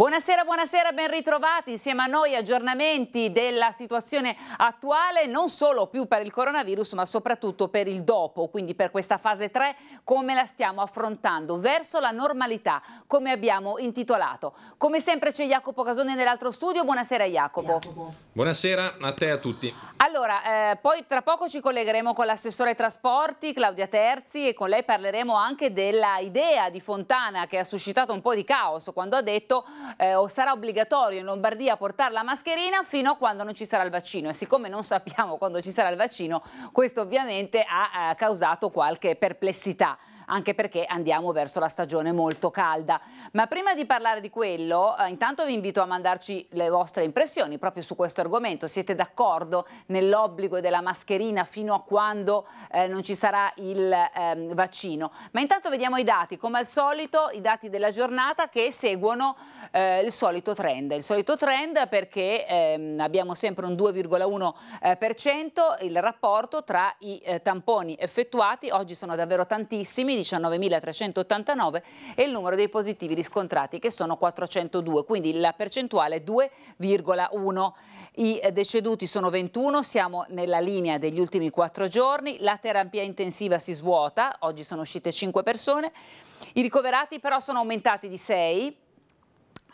Buonasera, buonasera, ben ritrovati insieme a noi aggiornamenti della situazione attuale, non solo più per il coronavirus, ma soprattutto per il dopo, quindi per questa fase 3, come la stiamo affrontando verso la normalità, come abbiamo intitolato. Come sempre c'è Jacopo Casoni nell'altro studio, buonasera Jacopo. Jacopo. Buonasera a te e a tutti. Allora, eh, poi tra poco ci collegheremo con l'assessore ai trasporti, Claudia Terzi, e con lei parleremo anche della idea di Fontana che ha suscitato un po' di caos quando ha detto eh, o sarà obbligatorio in Lombardia portare la mascherina fino a quando non ci sarà il vaccino e siccome non sappiamo quando ci sarà il vaccino questo ovviamente ha eh, causato qualche perplessità anche perché andiamo verso la stagione molto calda. Ma prima di parlare di quello, eh, intanto vi invito a mandarci le vostre impressioni proprio su questo argomento. Siete d'accordo nell'obbligo della mascherina fino a quando eh, non ci sarà il eh, vaccino? Ma intanto vediamo i dati, come al solito, i dati della giornata che seguono eh, il solito trend. Il solito trend perché ehm, abbiamo sempre un 2,1% eh, il rapporto tra i eh, tamponi effettuati, oggi sono davvero tantissimi, 19.389 e il numero dei positivi riscontrati che sono 402, quindi la percentuale è 2,1. I deceduti sono 21, siamo nella linea degli ultimi quattro giorni, la terapia intensiva si svuota, oggi sono uscite 5 persone, i ricoverati però sono aumentati di 6,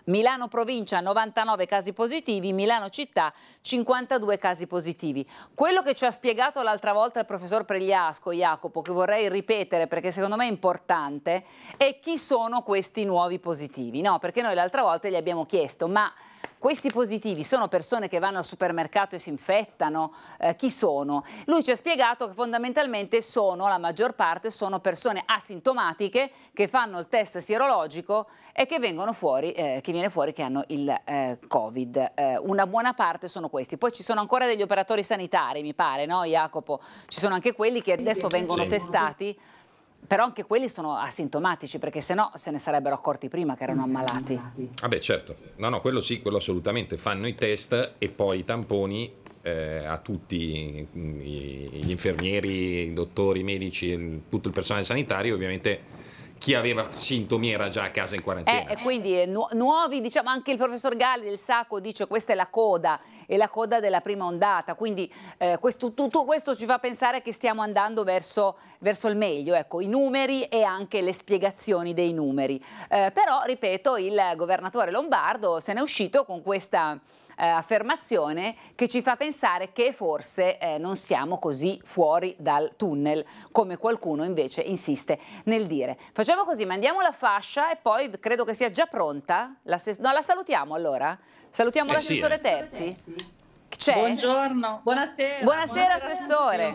Milano provincia 99 casi positivi, Milano città 52 casi positivi. Quello che ci ha spiegato l'altra volta il professor Pregliasco, Jacopo, che vorrei ripetere perché secondo me è importante, è chi sono questi nuovi positivi. No, perché noi l'altra volta gli abbiamo chiesto, ma questi positivi sono persone che vanno al supermercato e si infettano? Eh, chi sono? Lui ci ha spiegato che fondamentalmente sono, la maggior parte, sono persone asintomatiche che fanno il test sierologico e che vengono fuori, eh, che viene fuori che hanno il eh, Covid. Eh, una buona parte sono questi. Poi ci sono ancora degli operatori sanitari, mi pare, no Jacopo? Ci sono anche quelli che adesso vengono sì. testati però anche quelli sono asintomatici perché se no se ne sarebbero accorti prima che erano ammalati. Vabbè certo, no no quello sì, quello assolutamente, fanno i test e poi i tamponi eh, a tutti gli infermieri, i dottori, i medici, tutto il personale sanitario ovviamente chi aveva sintomi era già a casa in quarantena. Eh, quindi eh, nu nuovi, diciamo anche il professor Galli del Sacco dice questa è la coda, è la coda della prima ondata, quindi eh, questo, tutto questo ci fa pensare che stiamo andando verso, verso il meglio, ecco, i numeri e anche le spiegazioni dei numeri. Eh, però, ripeto, il governatore Lombardo se n'è uscito con questa eh, affermazione che ci fa pensare che forse eh, non siamo così fuori dal tunnel come qualcuno invece insiste nel dire. Facciamo così, mandiamo la fascia e poi credo che sia già pronta. La no, la salutiamo allora? Salutiamo eh l'assessore sì, eh. Terzi? C'è? Buongiorno, buonasera. Buonasera, assessore.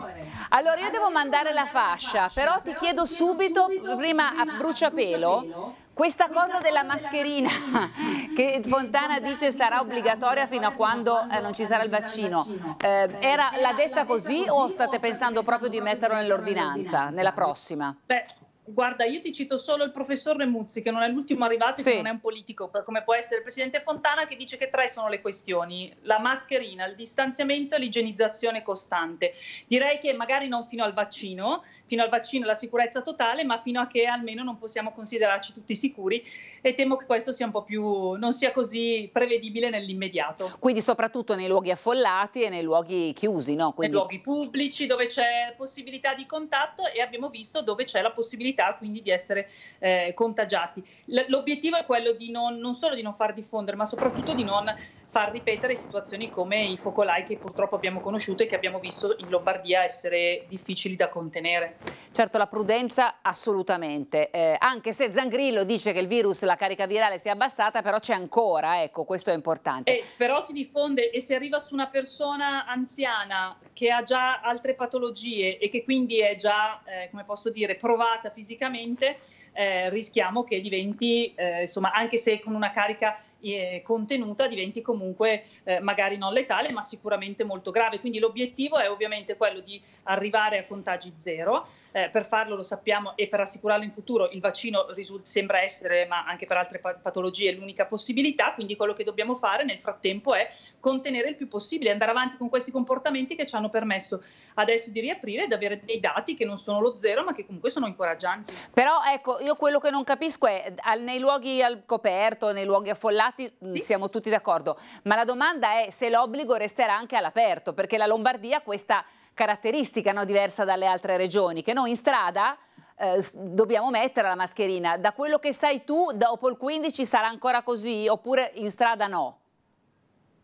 Allora io devo mandare la fascia, però ti chiedo subito, prima a bruciapelo, questa cosa della mascherina che Fontana dice sarà obbligatoria fino a quando eh, non ci sarà il vaccino, eh, l'ha detta così o state pensando proprio di metterlo nell'ordinanza, nella prossima? Beh, Guarda, io ti cito solo il professor Remuzzi, che non è l'ultimo arrivato, sì. che non è un politico, come può essere il presidente Fontana, che dice che tre sono le questioni: la mascherina, il distanziamento e l'igienizzazione costante. Direi che magari non fino al vaccino, fino al vaccino la sicurezza totale, ma fino a che almeno non possiamo considerarci tutti sicuri e temo che questo sia un po' più non sia così prevedibile nell'immediato. Quindi soprattutto nei luoghi affollati e nei luoghi chiusi, no? Quindi... Nei luoghi pubblici dove c'è possibilità di contatto e abbiamo visto dove c'è la possibilità possibilità quindi di essere eh, contagiati. L- l'obiettivo è quello di non, non solo di non far diffondere, ma soprattutto di non far ripetere situazioni come i focolai che purtroppo abbiamo conosciuto e che abbiamo visto in Lombardia essere difficili da contenere. Certo, la prudenza assolutamente, eh, anche se Zangrillo dice che il virus, la carica virale si è abbassata, però c'è ancora, ecco, questo è importante. Eh, però si diffonde e se arriva su una persona anziana che ha già altre patologie e che quindi è già, eh, come posso dire, provata fisicamente, eh, rischiamo che diventi, eh, insomma, anche se con una carica eh, contenuta diventi comunque eh, magari non letale ma sicuramente molto grave. Quindi l'obiettivo è ovviamente quello di arrivare a contagi zero, eh, per farlo lo sappiamo e per assicurarlo in futuro il vaccino risulta, sembra essere, ma anche per altre patologie, l'unica possibilità, quindi quello che dobbiamo fare nel frattempo è contenere il più possibile, andare avanti con questi comportamenti che ci hanno permesso adesso di riaprire ed avere dei dati che non sono lo zero ma che comunque sono incoraggianti. Però ecco, io quello che non capisco è nei luoghi al coperto, nei luoghi affollati mm, sì. siamo tutti d'accordo, ma la domanda è se l'obbligo resterà anche all'aperto, perché la Lombardia questa caratteristica no, diversa dalle altre regioni, che noi in strada eh, dobbiamo mettere la mascherina. Da quello che sai tu, dopo il 15 sarà ancora così oppure in strada no?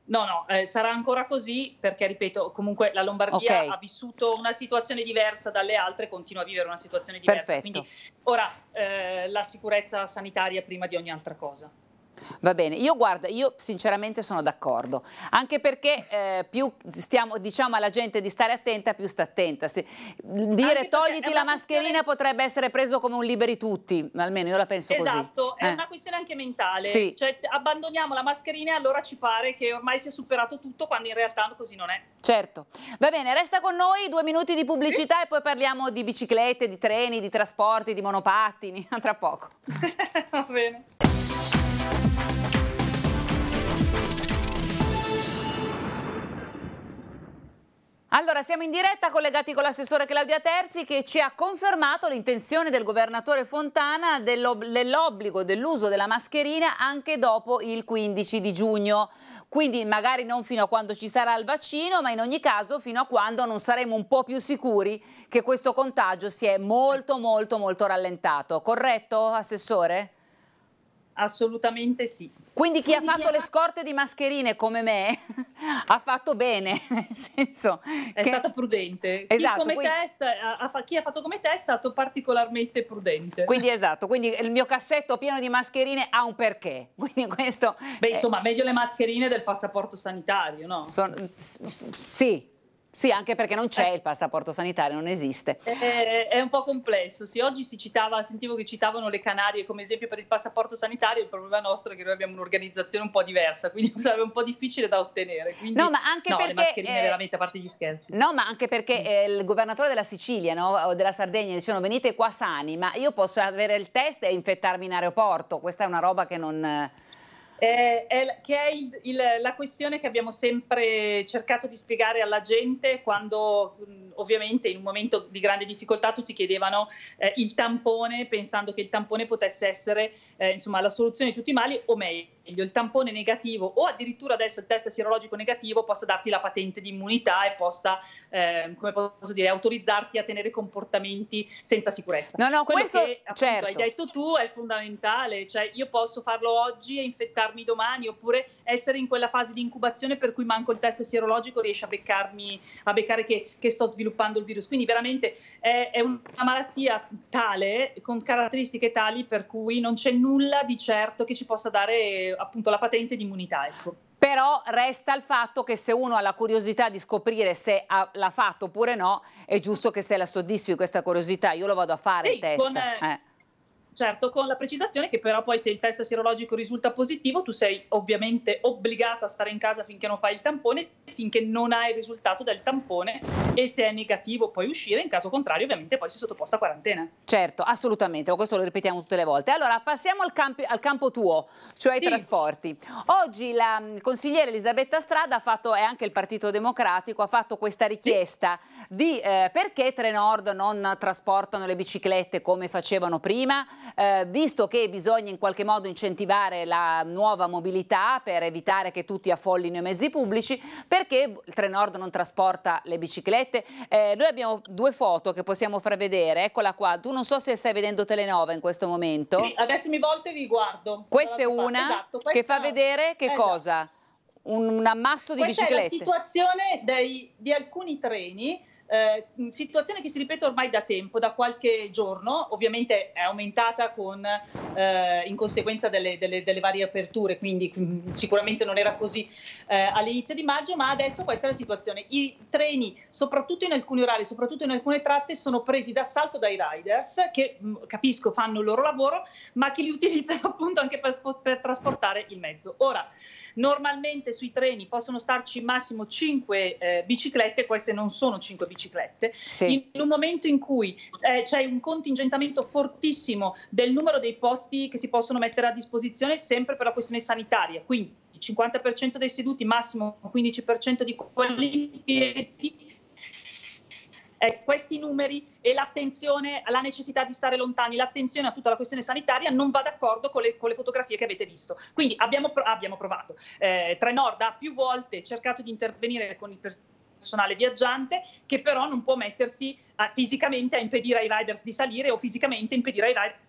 No, no, eh, sarà ancora così perché, ripeto, comunque la Lombardia okay. ha vissuto una situazione diversa dalle altre, continua a vivere una situazione diversa. Perfetto. Quindi ora eh, la sicurezza sanitaria prima di ogni altra cosa. Va bene, io guarda, io sinceramente sono d'accordo, anche perché eh, più stiamo, diciamo alla gente di stare attenta, più sta attenta. Se, dire togliti la mascherina questione... potrebbe essere preso come un liberi tutti, almeno io la penso esatto, così. Esatto, è eh. una questione anche mentale, sì. cioè abbandoniamo la mascherina e allora ci pare che ormai si è superato tutto quando in realtà così non è. Certo, va bene, resta con noi due minuti di pubblicità sì. e poi parliamo di biciclette, di treni, di trasporti, di monopattini, tra poco. va bene. Allora, siamo in diretta collegati con l'assessore Claudia Terzi che ci ha confermato l'intenzione del governatore Fontana dell'obbligo dell'uso della mascherina anche dopo il 15 di giugno. Quindi magari non fino a quando ci sarà il vaccino, ma in ogni caso fino a quando non saremo un po' più sicuri che questo contagio si è molto molto molto rallentato. Corretto, Assessore? Assolutamente sì. Quindi chi Quindi ha fatto chi le scorte di mascherine come me ha fatto bene, nel senso è che... stato prudente. Esatto, chi, quindi... te, ha, chi, ha fatto come te è stato particolarmente prudente. Quindi esatto, quindi il mio cassetto pieno di mascherine ha un perché. Quindi questo Beh, insomma, meglio le mascherine del passaporto sanitario, no? Son... Sì, sì, anche perché non c'è eh. il passaporto sanitario, non esiste. È, è, un po' complesso. Sì, oggi si citava, sentivo che citavano le Canarie come esempio per il passaporto sanitario, il problema nostro è che noi abbiamo un'organizzazione un po' diversa, quindi sarebbe un po' difficile da ottenere. Quindi, no, ma anche no, perché, le mascherine eh, veramente, a parte gli scherzi. No, ma anche perché mm. eh, il governatore della Sicilia no, o della Sardegna dicevano venite qua sani, ma io posso avere il test e infettarmi in aeroporto, questa è una roba che non eh, è, che è il, il, la questione che abbiamo sempre cercato di spiegare alla gente quando ovviamente in un momento di grande difficoltà tutti chiedevano eh, il tampone pensando che il tampone potesse essere eh, insomma, la soluzione di tutti i mali o meglio il tampone negativo o addirittura adesso il test sierologico negativo possa darti la patente di immunità e possa, eh, come posso dire, autorizzarti a tenere comportamenti senza sicurezza. No, no, Quello questo, che appunto, certo. hai detto tu è fondamentale, cioè io posso farlo oggi e infettarmi domani oppure essere in quella fase di incubazione per cui manco il test sierologico riesce a beccarmi, a beccare che, che sto sviluppando il virus. Quindi veramente è, è una malattia tale, con caratteristiche tali per cui non c'è nulla di certo che ci possa dare appunto la patente di immunità. Ecco. Però resta il fatto che se uno ha la curiosità di scoprire se l'ha fatto oppure no, è giusto che se la soddisfi questa curiosità. Io lo vado a fare sì, il test. Con, eh. Certo, con la precisazione che però poi se il test sierologico risulta positivo, tu sei ovviamente obbligata a stare in casa finché non fai il tampone, finché non hai il risultato del tampone e se è negativo puoi uscire, in caso contrario ovviamente poi si sottoposta a quarantena. Certo, assolutamente, questo lo ripetiamo tutte le volte. Allora passiamo al, campi, al campo tuo, cioè ai sì. trasporti. Oggi la mm, consigliere Elisabetta Strada ha fatto, e anche il Partito Democratico, ha fatto questa richiesta sì. di eh, perché Trenord non trasportano le biciclette come facevano prima, eh, visto che bisogna in qualche modo incentivare la nuova mobilità per evitare che tutti affollino i mezzi pubblici, perché il Trenord non trasporta le biciclette? Eh, noi abbiamo due foto che possiamo far vedere, eccola qua, tu non so se stai vedendo Telenova in questo momento. Sì, adesso mi volto e vi guardo. Questa è una esatto, questa... che fa vedere che esatto. cosa? Un, un, ammasso di questa biciclette. Questa è la situazione dei, di alcuni treni eh, situazione che si ripete ormai da tempo, da qualche giorno, ovviamente è aumentata con, eh, in conseguenza delle, delle, delle, varie aperture, quindi sicuramente non era così eh, all'inizio di maggio, ma adesso questa è la situazione. I treni, soprattutto in alcuni orari, soprattutto in alcune tratte, sono presi d'assalto dai riders che mh, capisco fanno il loro lavoro, ma che li utilizzano appunto anche per, per trasportare il mezzo. Ora, Normalmente sui treni possono starci massimo 5 eh, biciclette, queste non sono 5 biciclette. Sì. In un momento in cui eh, c'è un contingentamento fortissimo del numero dei posti che si possono mettere a disposizione sempre per la questione sanitaria, quindi il 50% dei seduti, massimo 15% di quelli in piedi, eh, questi numeri e l'attenzione alla necessità di stare lontani, l'attenzione a tutta la questione sanitaria non va d'accordo con le, con le fotografie che avete visto. Quindi abbiamo, abbiamo provato. Eh, Trenord ha più volte cercato di intervenire con il personale viaggiante che però non può mettersi a, fisicamente a impedire ai riders di salire o fisicamente impedire ai riders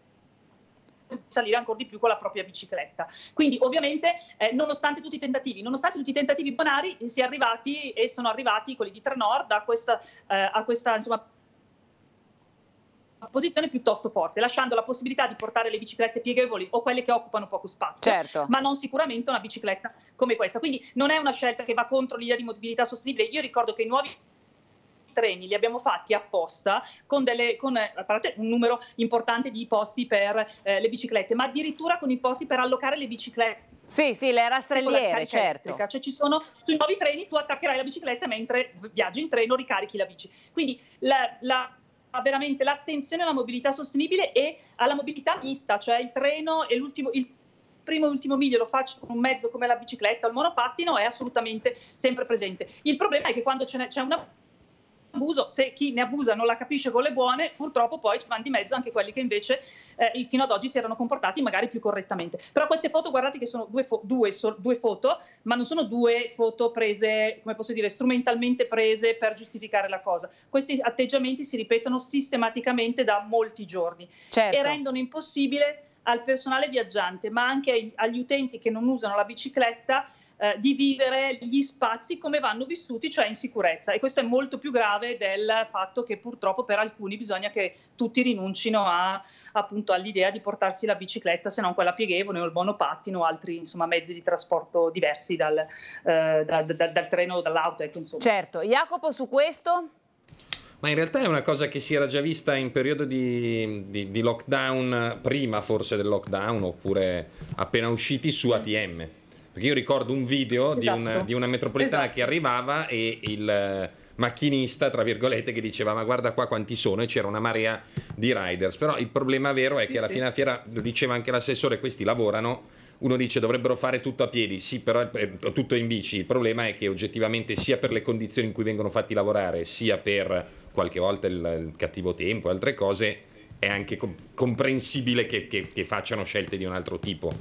salire ancora di più con la propria bicicletta. Quindi ovviamente eh, nonostante tutti i tentativi, nonostante tutti i tentativi bonari, si è arrivati e sono arrivati quelli di Trenord a questa, eh, a questa insomma, posizione piuttosto forte, lasciando la possibilità di portare le biciclette pieghevoli o quelle che occupano poco spazio, certo. ma non sicuramente una bicicletta come questa. Quindi non è una scelta che va contro l'idea di mobilità sostenibile. Io ricordo che i nuovi treni li abbiamo fatti apposta con, delle, con un numero importante di posti per eh, le biciclette, ma addirittura con i posti per allocare le biciclette. Sì, sì, le rastrelliere, certo. Cioè ci sono sui nuovi treni tu attaccherai la bicicletta mentre viaggi in treno, ricarichi la bici. Quindi la, la veramente l'attenzione alla mobilità sostenibile e alla mobilità mista, cioè il treno e l'ultimo il primo e ultimo miglio lo faccio con un mezzo come la bicicletta o il monopattino è assolutamente sempre presente. Il problema è che quando c'è una abuso, se chi ne abusa non la capisce con le buone, purtroppo poi ci vanno di mezzo anche quelli che invece eh, fino ad oggi si erano comportati magari più correttamente. Però queste foto, guardate che sono due, fo- due, so- due foto, ma non sono due foto prese, come posso dire, strumentalmente prese per giustificare la cosa. Questi atteggiamenti si ripetono sistematicamente da molti giorni certo. e rendono impossibile al personale viaggiante, ma anche agli utenti che non usano la bicicletta, eh, di vivere gli spazi come vanno vissuti, cioè in sicurezza. E questo è molto più grave del fatto che purtroppo per alcuni bisogna che tutti rinuncino a, appunto, all'idea di portarsi la bicicletta, se non quella pieghevole o il monopattino o altri insomma, mezzi di trasporto diversi dal, eh, da, da, dal treno o dall'auto. Ecco, certo, Jacopo su questo? Ma in realtà è una cosa che si era già vista in periodo di, di, di lockdown, prima forse del lockdown, oppure appena usciti su ATM perché io ricordo un video esatto. di, una, di, una, metropolitana esatto. che arrivava e il eh, macchinista, tra virgolette, che diceva ma guarda qua quanti sono e c'era una marea di riders. Però il problema vero è che alla fine della fiera, lo diceva anche l'assessore, questi lavorano uno dice dovrebbero fare tutto a piedi, sì, però è tutto in bici. Il problema è che oggettivamente sia per le condizioni in cui vengono fatti lavorare, sia per qualche volta il, il cattivo tempo e altre cose, è anche comprensibile che, che, che facciano scelte di un altro tipo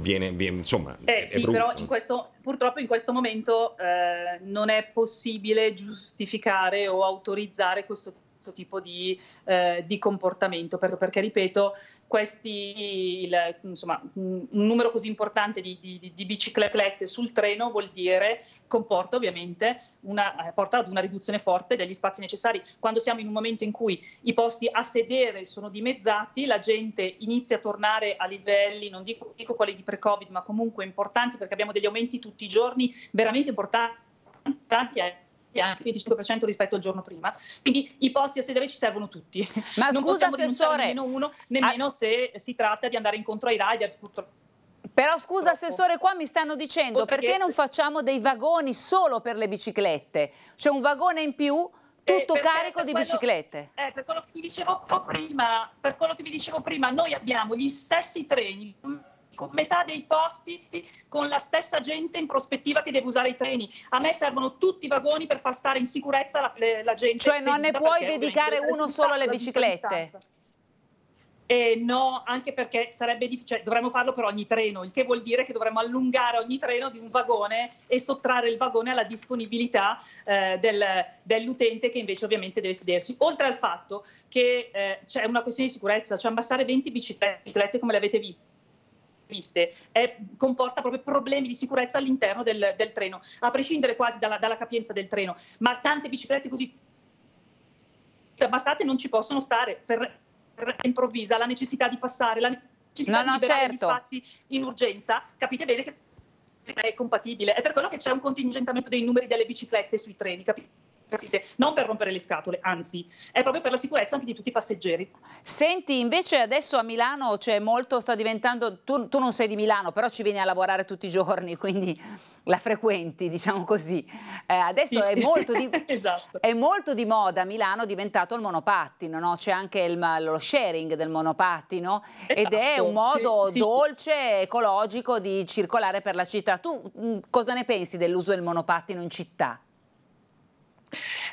viene, viene insomma eh, è, sì, è però in questo, purtroppo in questo momento eh, non è possibile giustificare o autorizzare questo tipo di, eh, di comportamento perché, perché ripeto questi, il, insomma, un numero così importante di, di, di, biciclette sul treno vuol dire, comporta ovviamente, una, eh, porta ad una riduzione forte degli spazi necessari. Quando siamo in un momento in cui i posti a sedere sono dimezzati, la gente inizia a tornare a livelli, non dico, dico quelli di pre-Covid, ma comunque importanti perché abbiamo degli aumenti tutti i giorni veramente importanti anche il 25% rispetto al giorno prima. Quindi i posti a sedere ci servono tutti. Ma non scusa, assessore, nemmeno uno, nemmeno a... se si tratta di andare incontro ai riders, purtroppo. Però scusa Assessore, qua mi stanno dicendo perché... perché non facciamo dei vagoni solo per le biciclette? C'è un vagone in più eh, tutto eh, carico di quello, biciclette. Eh, per quello che vi dicevo prima, per quello che vi dicevo prima, noi abbiamo gli stessi treni con metà dei posti con la stessa gente in prospettiva che deve usare i treni. A me servono tutti i vagoni per far stare in sicurezza la, la gente. Cioè non ne puoi dedicare uno solo alle biciclette? Eh, no, anche perché sarebbe difficile, cioè, dovremmo farlo per ogni treno, il che vuol dire che dovremmo allungare ogni treno di un vagone e sottrarre il vagone alla disponibilità eh, del, dell'utente che invece ovviamente deve sedersi. Oltre al fatto che eh, c'è una questione di sicurezza, cioè abbassare 20 biciclette come le avete viste viste, è, comporta proprio problemi di sicurezza all'interno del, del treno, a prescindere quasi dalla, dalla, capienza del treno, ma tante biciclette così abbassate non ci possono stare, per improvvisa la necessità di passare, la necessità no, no, di liberare certo. gli spazi in urgenza, capite bene che è compatibile, è per quello che c'è un contingentamento dei numeri delle biciclette sui treni, capite? Capite? Non per rompere le scatole, anzi, è proprio per la sicurezza anche di tutti i passeggeri. Senti, invece adesso a Milano c'è molto, sta diventando, tu, tu, non sei di Milano, però ci vieni a lavorare tutti i giorni, quindi la frequenti, diciamo così. Eh, adesso sì, è, molto di, esatto. è, molto di, moda a Milano, è diventato il monopattino, no? c'è anche il, lo sharing del monopattino esatto. ed è esatto, un modo sì, dolce, sì. ecologico di circolare per la città. Tu mh, cosa ne pensi dell'uso del monopattino in città?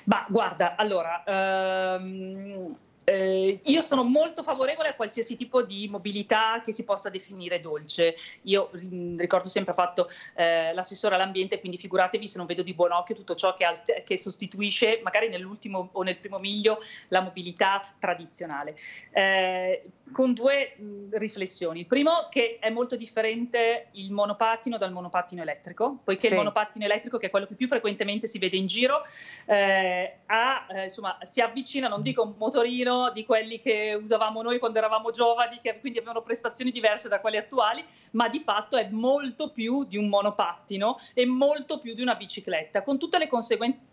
Ma guarda, allora, ehm, eh, io sono molto favorevole a qualsiasi tipo di mobilità che si possa definire dolce. Io mh, mm, ricordo sempre fatto eh, l'assessore all'ambiente, quindi figuratevi se non vedo di buon occhio tutto ciò che, alt- che sostituisce magari nell'ultimo o nel primo miglio la mobilità tradizionale. Eh, con due mh, riflessioni. Il primo che è molto differente il monopattino dal monopattino elettrico, poiché sì. il monopattino elettrico, che è quello che più frequentemente si vede in giro, eh, ha, eh, insomma, si avvicina, non dico un motorino di quelli che usavamo noi quando eravamo giovani, che quindi avevano prestazioni diverse da quelle attuali, ma di fatto è molto più di un monopattino e molto più di una bicicletta, con tutte le conseguenze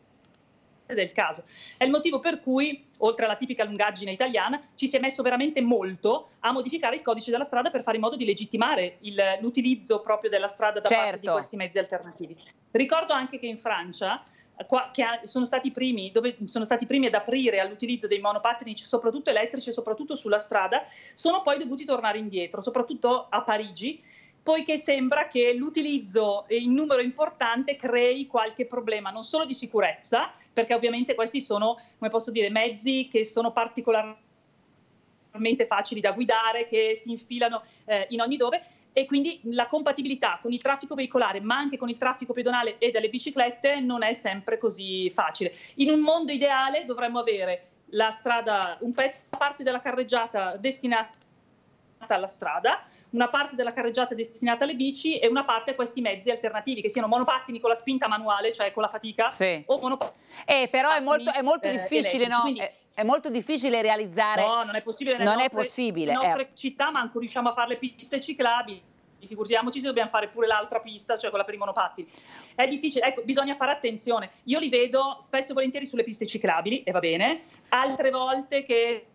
del caso. È il motivo per cui, oltre alla tipica lungaggine italiana, ci si è messo veramente molto a modificare il codice della strada per fare in modo di legittimare il, l'utilizzo proprio della strada da certo. parte di certo. questi mezzi alternativi. Ricordo anche che in Francia che sono stati, primi, dove sono stati primi ad aprire all'utilizzo dei monopattini, soprattutto elettrici e soprattutto sulla strada, sono poi dovuti tornare indietro, soprattutto a Parigi, poiché sembra che l'utilizzo in numero importante crei qualche problema, non solo di sicurezza, perché ovviamente questi sono, come posso dire, mezzi che sono particolarmente facili da guidare, che si infilano eh, in ogni dove, e quindi la compatibilità con il traffico veicolare, ma anche con il traffico pedonale e delle biciclette non è sempre così facile. In un mondo ideale dovremmo avere la strada, un pezzo, una parte della carreggiata destinata alla strada, una parte della carreggiata destinata alle bici e una parte a questi mezzi alternativi, che siano monopattini con la spinta manuale, cioè con la fatica, sì. o monopattini. Eh, però è molto, è molto eh, difficile, no? Quindi, è, è, molto difficile realizzare. No, non è possibile. Non nostre, è possibile. Nelle nostre eh. città manco riusciamo a fare le piste ciclabili figuriamoci se dobbiamo fare pure l'altra pista, cioè quella per i monopattini. È difficile, ecco, bisogna fare attenzione. Io li vedo spesso e volentieri sulle piste ciclabili, e va bene, altre volte che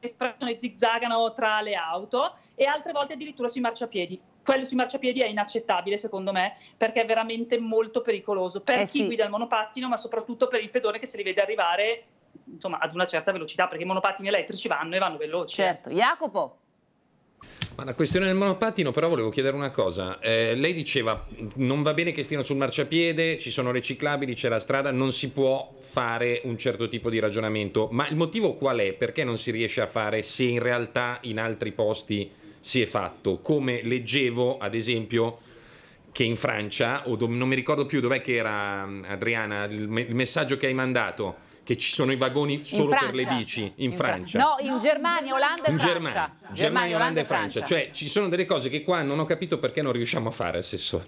stracciano e zigzagano tra le auto e altre volte addirittura sui marciapiedi. Quello sui marciapiedi è inaccettabile secondo me perché è veramente molto pericoloso per eh chi sì. guida il monopattino ma soprattutto per il pedone che si rivede arrivare insomma, ad una certa velocità perché i monopattini elettrici vanno e vanno veloci. Certo, Jacopo. Ma la questione del monopattino, però, volevo chiedere una cosa. Eh, lei diceva: non va bene che stiano sul marciapiede, ci sono le ciclabili, c'è la strada, non si può fare un certo tipo di ragionamento. Ma il motivo qual è? Perché non si riesce a fare se in realtà in altri posti si è fatto? Come leggevo, ad esempio, che in Francia, o non mi ricordo più dov'è che era Adriana, il, me- il messaggio che hai mandato che ci sono i vagoni solo per le bici in, in Francia. No, in Germania, Olanda e in Francia. Germania, Germania, Germania Olanda e Francia. Francia. Cioè ci sono delle cose che qua non ho capito perché non riusciamo a fare, assessore.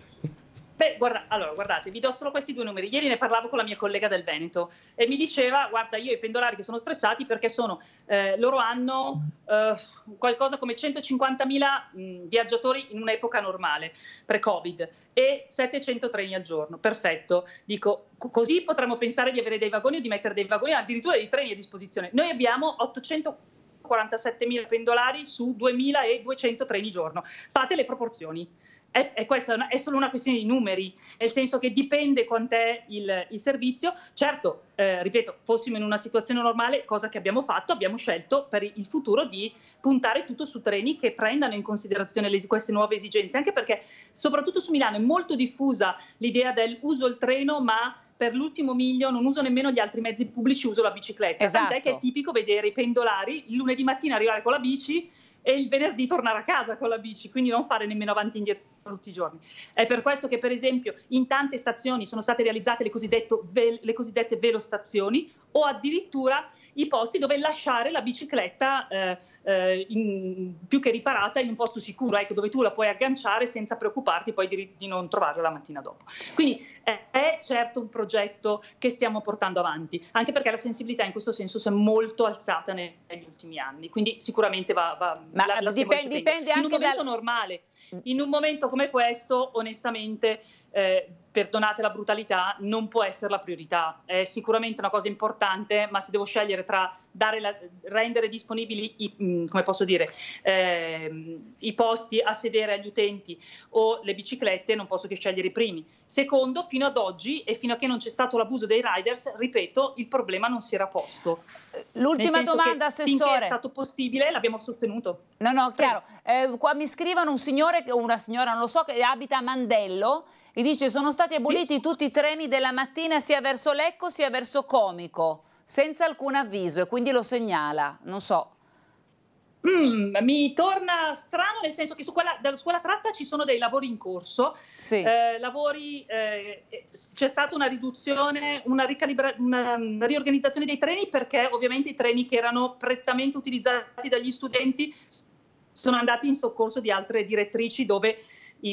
Beh, guarda, allora, guardate, vi do solo questi due numeri. Ieri ne parlavo con la mia collega del Veneto e mi diceva, guarda, io i pendolari che sono stressati perché sono, eh, loro hanno eh, qualcosa come 150.000 mh, viaggiatori in un'epoca normale, pre-Covid, e 700 treni al giorno. Perfetto. Dico, co- così potremmo pensare di avere dei vagoni o di mettere dei vagoni, addirittura dei treni a disposizione. Noi abbiamo 847.000 pendolari su 2.200 treni giorno. Fate le proporzioni è, è, questa, è solo una questione di numeri, nel senso che dipende quant'è il, il servizio. Certo, eh, ripeto, fossimo in una situazione normale, cosa che abbiamo fatto, abbiamo scelto per il futuro di puntare tutto su treni che prendano in considerazione le, queste nuove esigenze, anche perché soprattutto su Milano è molto diffusa l'idea del uso il treno, ma per l'ultimo miglio non uso nemmeno gli altri mezzi pubblici, uso la bicicletta. Esatto. Tant'è che è tipico vedere i pendolari il lunedì mattina arrivare con la bici e il venerdì tornare a casa con la bici, quindi non fare nemmeno avanti e indietro tutti i giorni. È per questo che, per esempio, in tante stazioni sono state realizzate le, le cosiddette velostazioni o addirittura i posti dove lasciare la bicicletta eh, eh, in, più che riparata in un posto sicuro, ecco, dove tu la puoi agganciare senza preoccuparti poi di, di non trovarla la mattina dopo. Quindi eh, è certo un progetto che stiamo portando avanti, anche perché la sensibilità in questo senso si è molto alzata negli ultimi anni, quindi sicuramente va, va Ma la, la dipende, dipende anche in un momento dal... normale. In un momento come questo, onestamente, eh, perdonate la brutalità, non può essere la priorità. È sicuramente una cosa importante, ma se devo scegliere tra la, rendere disponibili i, mm, come posso dire, eh, i posti a sedere agli utenti o le biciclette, non posso che scegliere i primi. Secondo, fino ad oggi e fino a che non c'è stato l'abuso dei riders, ripeto, il problema non si era posto. L'ultima domanda, Assessore. Finché è stato possibile l'abbiamo sostenuto. No, no, chiaro. Eh, qua mi scrivono un signore una signora, non lo so, che abita a Mandello e dice sono stati aboliti tutti i treni della mattina sia verso Lecco sia verso Comico, senza alcun avviso e quindi lo segnala, non so. Mm, mi torna strano nel senso che su quella, su quella, tratta ci sono dei lavori in corso, sì. eh, lavori, eh, c'è stata una riduzione, una, una, una, riorganizzazione dei treni perché ovviamente i treni che erano prettamente utilizzati dagli studenti sono andati in soccorso di altre direttrici dove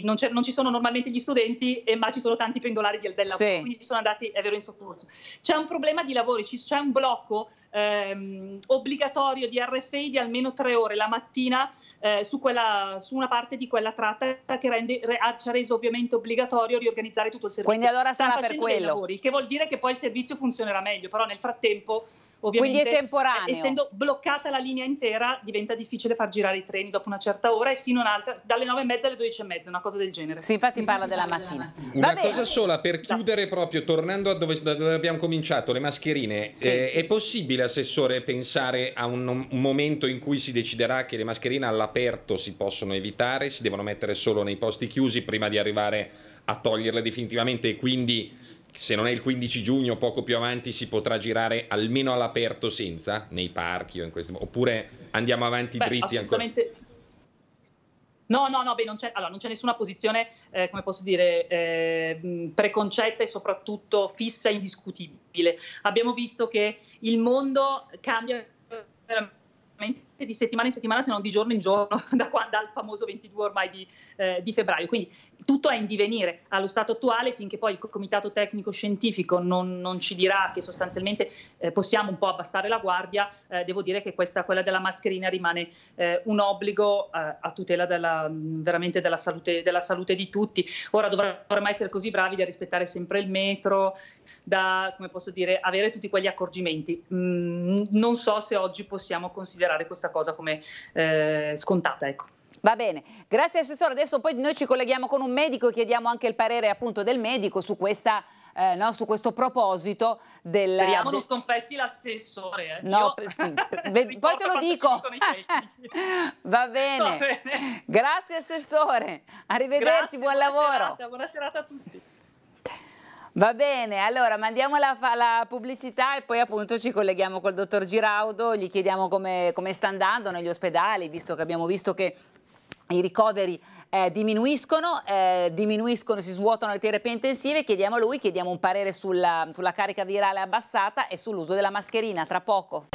non, non, ci sono normalmente gli studenti, eh, ma ci sono tanti pendolari del, del lavoro, sì. quindi ci sono andati, è vero, in soccorso. C'è un problema di lavori, c'è un blocco ehm, obbligatorio di RFI di almeno tre ore la mattina eh, su, quella, su, una parte di quella tratta che rende, re, ci ha reso ovviamente obbligatorio riorganizzare tutto il servizio. Quindi allora sarà per quello. Lavori, che vuol dire che poi il servizio funzionerà meglio, però nel frattempo Ovviamente, Quindi è temporaneo. Essendo bloccata la linea intera, diventa difficile far girare i treni dopo una certa ora e fino un'altra, dalle 9 e mezza alle 12 e mezza, una cosa del genere. Sì, infatti sì, parla della mattina. Una cosa sola per chiudere proprio, tornando a dove, da dove abbiamo cominciato, le mascherine. Sì. Eh, è possibile, Assessore, pensare a un, un momento in cui si deciderà che le mascherine all'aperto si possono evitare, si devono mettere solo nei posti chiusi prima di arrivare a toglierle definitivamente e quindi se non è il 15 giugno, poco più avanti si potrà girare almeno all'aperto senza, nei parchi o in questo oppure andiamo avanti Beh, dritti assolutamente... ancora? No, no, no, beh, non c'è, allora, non c'è nessuna posizione, eh, come posso dire, eh, preconcetta e soprattutto fissa e indiscutibile. Abbiamo visto che il mondo cambia veramente di settimana in settimana, se non di giorno in giorno, da qua, dal famoso 22 ormai di, eh, di, febbraio. Quindi tutto è in divenire allo stato attuale finché poi il comitato tecnico scientifico non, non ci dirà che sostanzialmente eh, possiamo un po' abbassare la guardia. Eh, devo dire che questa, quella della mascherina rimane eh, un obbligo eh, a tutela della, veramente della salute, della salute, di tutti. Ora dovremmo essere così bravi da rispettare sempre il metro, da come posso dire, avere tutti quegli accorgimenti. Mm, non so se oggi possiamo considerare questa cosa come eh, scontata. Ecco. Va bene, grazie Assessore. Adesso poi noi ci colleghiamo con un medico e chiediamo anche il parere appunto del medico su questa eh, no, su questo proposito del... Speriamo non sconfessi l'assessore. Eh. No, poi te lo dico. Va bene. Va bene. Grazie Assessore. Arrivederci, Grazie, buon buona lavoro. Serata, buona serata a tutti. Va bene, allora mandiamo la, la, pubblicità e poi appunto ci colleghiamo col dottor Giraudo, gli chiediamo come, come sta andando negli ospedali, visto che abbiamo visto che i ricoveri eh, diminuiscono, eh, diminuiscono, si svuotano le terapie intensive, chiediamo a lui, chiediamo un parere sulla, sulla carica virale abbassata e sull'uso della mascherina, tra poco.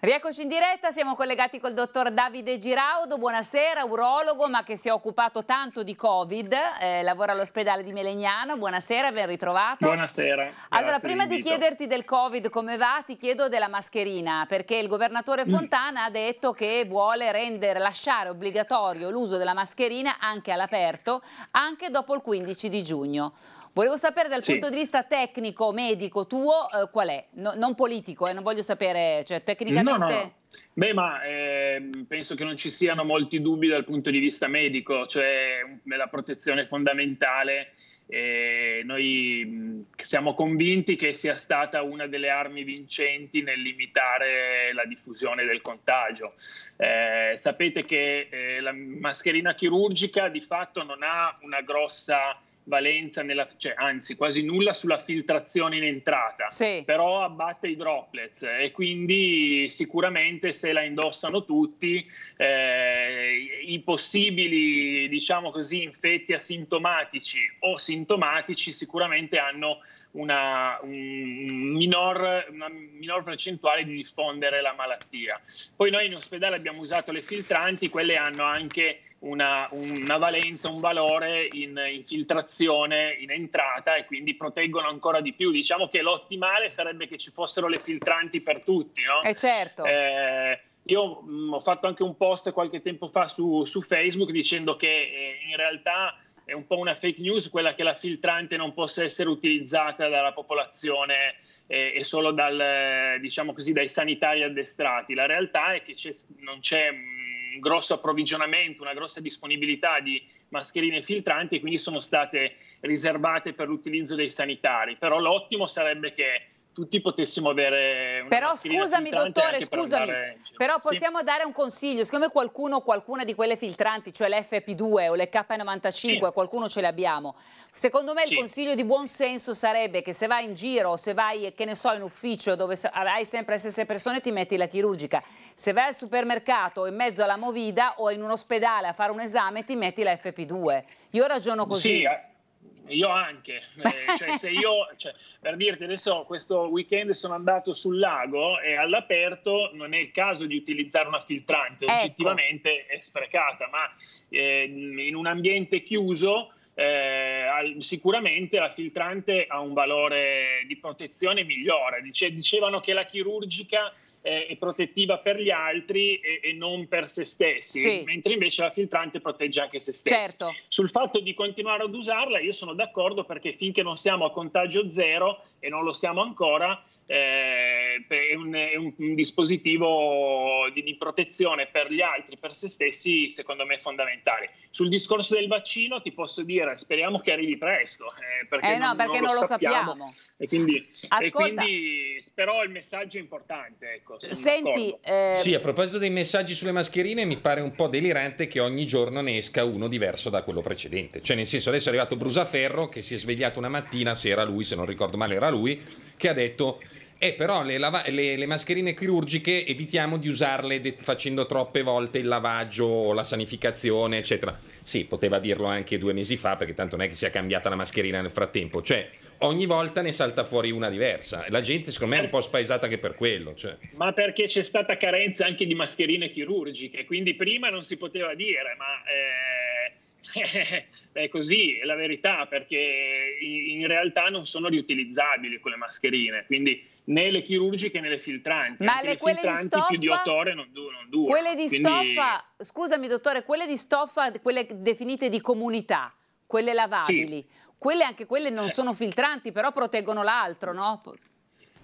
Rieccoci in diretta, siamo collegati col dottor Davide Giraudo, buonasera, urologo ma che si è occupato tanto di Covid, eh, lavora all'ospedale di Melegnano, buonasera, ben ritrovato. Buonasera. Allora, prima di chiederti del Covid come va, ti chiedo della mascherina, perché il governatore mm. Fontana mm. ha detto che vuole rendere, lasciare obbligatorio l'uso della mascherina anche all'aperto, anche dopo il 15 di giugno. Volevo sapere dal sì. punto di vista tecnico, medico tuo, eh, qual è? No, non politico, eh, non voglio sapere, cioè tecnicamente... No, no. Beh, ma eh, penso che non ci siano molti dubbi dal punto di vista medico, cioè la protezione fondamentale. Eh, noi siamo convinti che sia stata una delle armi vincenti nel limitare la diffusione del contagio. Eh, sapete che eh, la mascherina chirurgica di fatto non ha una grossa valenza, nella, cioè, anzi quasi nulla sulla filtrazione in entrata, sì. però abbatte i droplets e quindi sicuramente se la indossano tutti eh, i possibili diciamo così infetti asintomatici o sintomatici sicuramente hanno una, un minor, una minor percentuale di diffondere la malattia. Poi noi in ospedale abbiamo usato le filtranti, quelle hanno anche una, una, valenza, un valore in infiltrazione, in entrata e quindi proteggono ancora di più. Diciamo che l'ottimale sarebbe che ci fossero le filtranti per tutti, no? Eh certo. Eh, io mh, mm, ho fatto anche un post qualche tempo fa su, su Facebook dicendo che eh, in realtà è un po' una fake news quella che la filtrante non possa essere utilizzata dalla popolazione eh, e solo dal, diciamo così, dai sanitari addestrati. La realtà è che c'è, non c'è grosso approvvigionamento, una grossa disponibilità di mascherine filtranti e quindi sono state riservate per l'utilizzo dei sanitari. Però l'ottimo sarebbe che tutti potessimo avere una Però scusami dottore, scusami, per però possiamo sì. dare un consiglio, siccome qualcuno, qualcuna di quelle filtranti, cioè l'FP2 o le K95, sì. qualcuno ce le abbiamo, secondo me sì. il consiglio di buon senso sarebbe che se vai in giro, se vai, che ne so, in ufficio dove hai sempre le stesse persone ti metti la chirurgica, se vai al supermercato in mezzo alla movida o in un ospedale a fare un esame ti metti la FP2. Io ragiono così. Sì, eh, io anche, eh, cioè se io, cioè, per dirti adesso questo weekend sono andato sul lago e all'aperto non è il caso di utilizzare una filtrante, ecco. oggettivamente è sprecata, ma eh, in un ambiente chiuso eh, sicuramente la filtrante ha un valore di protezione migliore. Dice, dicevano che la chirurgica è protettiva per gli altri e, e non per se stessi, sì. mentre invece la filtrante protegge anche se stessi. Certo. Sul fatto di continuare ad usarla io sono d'accordo perché finché non siamo a contagio zero e non lo siamo ancora, eh, è, un, è un, un dispositivo di, di, protezione per gli altri, per se stessi, secondo me fondamentale. Sul discorso del vaccino ti posso dire. Speriamo che arrivi presto, eh, perché, eh no, non, perché non, lo, sappiamo. sappiamo. E, quindi, e quindi, però il messaggio è importante. Ecco, Senti, eh... Sì, a proposito dei messaggi sulle mascherine, mi pare un po' delirante che ogni giorno ne esca uno diverso da quello precedente. Cioè, nel senso, adesso è arrivato Brusaferro che si è svegliato una mattina, se era lui, se non ricordo male era lui, che ha detto eh, però le, lava- le, le, mascherine chirurgiche evitiamo di usarle de- facendo troppe volte il lavaggio, la sanificazione, eccetera. Sì, poteva dirlo anche due mesi fa, perché tanto non è che sia cambiata la mascherina nel frattempo. Cioè, ogni volta ne salta fuori una diversa. La gente, secondo me, è un po' spaesata anche per quello. Cioè. Ma perché c'è stata carenza anche di mascherine chirurgiche, quindi prima non si poteva dire, ma... Eh è così, è la verità, perché in realtà non sono riutilizzabili quelle mascherine, quindi né le chirurgiche né le filtranti. Ma le, le filtranti stoffa, più di otto ore non, du- non durano. Quelle di quindi... stoffa, scusami dottore, quelle di stoffa, quelle definite di comunità, quelle lavabili, sì. quelle anche quelle non sono filtranti, però proteggono l'altro, no?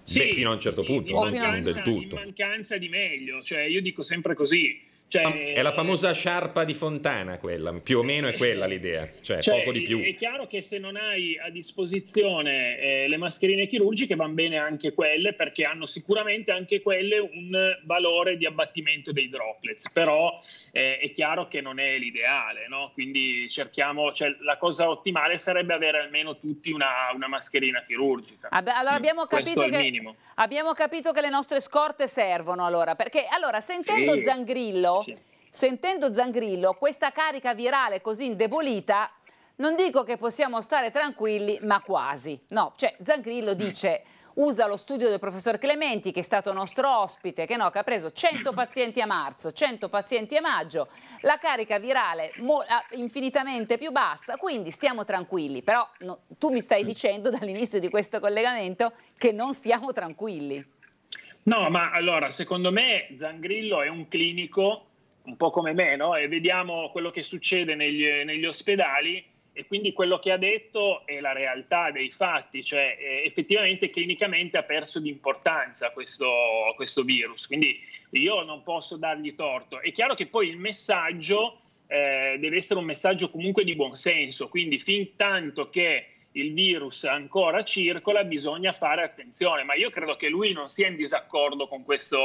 Sì, Beh, fino a un certo punto, non, non del tutto. In mancanza di meglio, cioè io dico sempre così cioè, è la famosa sciarpa di Fontana quella, più o meno è quella l'idea, cioè, cioè poco di più. È chiaro che se non hai a disposizione eh, le mascherine chirurgiche vanno bene anche quelle perché hanno sicuramente anche quelle un valore di abbattimento dei droplets, però eh, è chiaro che non è l'ideale, no? quindi cerchiamo, cioè, la cosa ottimale sarebbe avere almeno tutti una, una mascherina chirurgica. allora mm, abbiamo capito, che, abbiamo capito, che, le nostre scorte servono allora, perché allora sentendo sì. Zangrillo sì. sentendo Zangrillo, questa carica virale così indebolita, non dico che possiamo stare tranquilli, ma quasi. No, cioè Zangrillo dice usa lo studio del professor Clementi, che è stato nostro ospite, che, no, che ha preso 100 pazienti a marzo, 100 pazienti a maggio, la carica virale infinitamente più bassa, quindi stiamo tranquilli. Però no, tu mi stai dicendo dall'inizio di questo collegamento che non stiamo tranquilli. No, ma allora, secondo me Zangrillo è un clinico un po' come me, no? E vediamo quello che succede negli, negli ospedali e quindi quello che ha detto è la realtà dei fatti, cioè eh, effettivamente clinicamente ha perso di importanza questo, questo, virus, quindi io non posso dargli torto. È chiaro che poi il messaggio eh, deve essere un messaggio comunque di buon senso, quindi fin tanto che il virus ancora circola, bisogna fare attenzione, ma io credo che lui non sia in disaccordo con questo,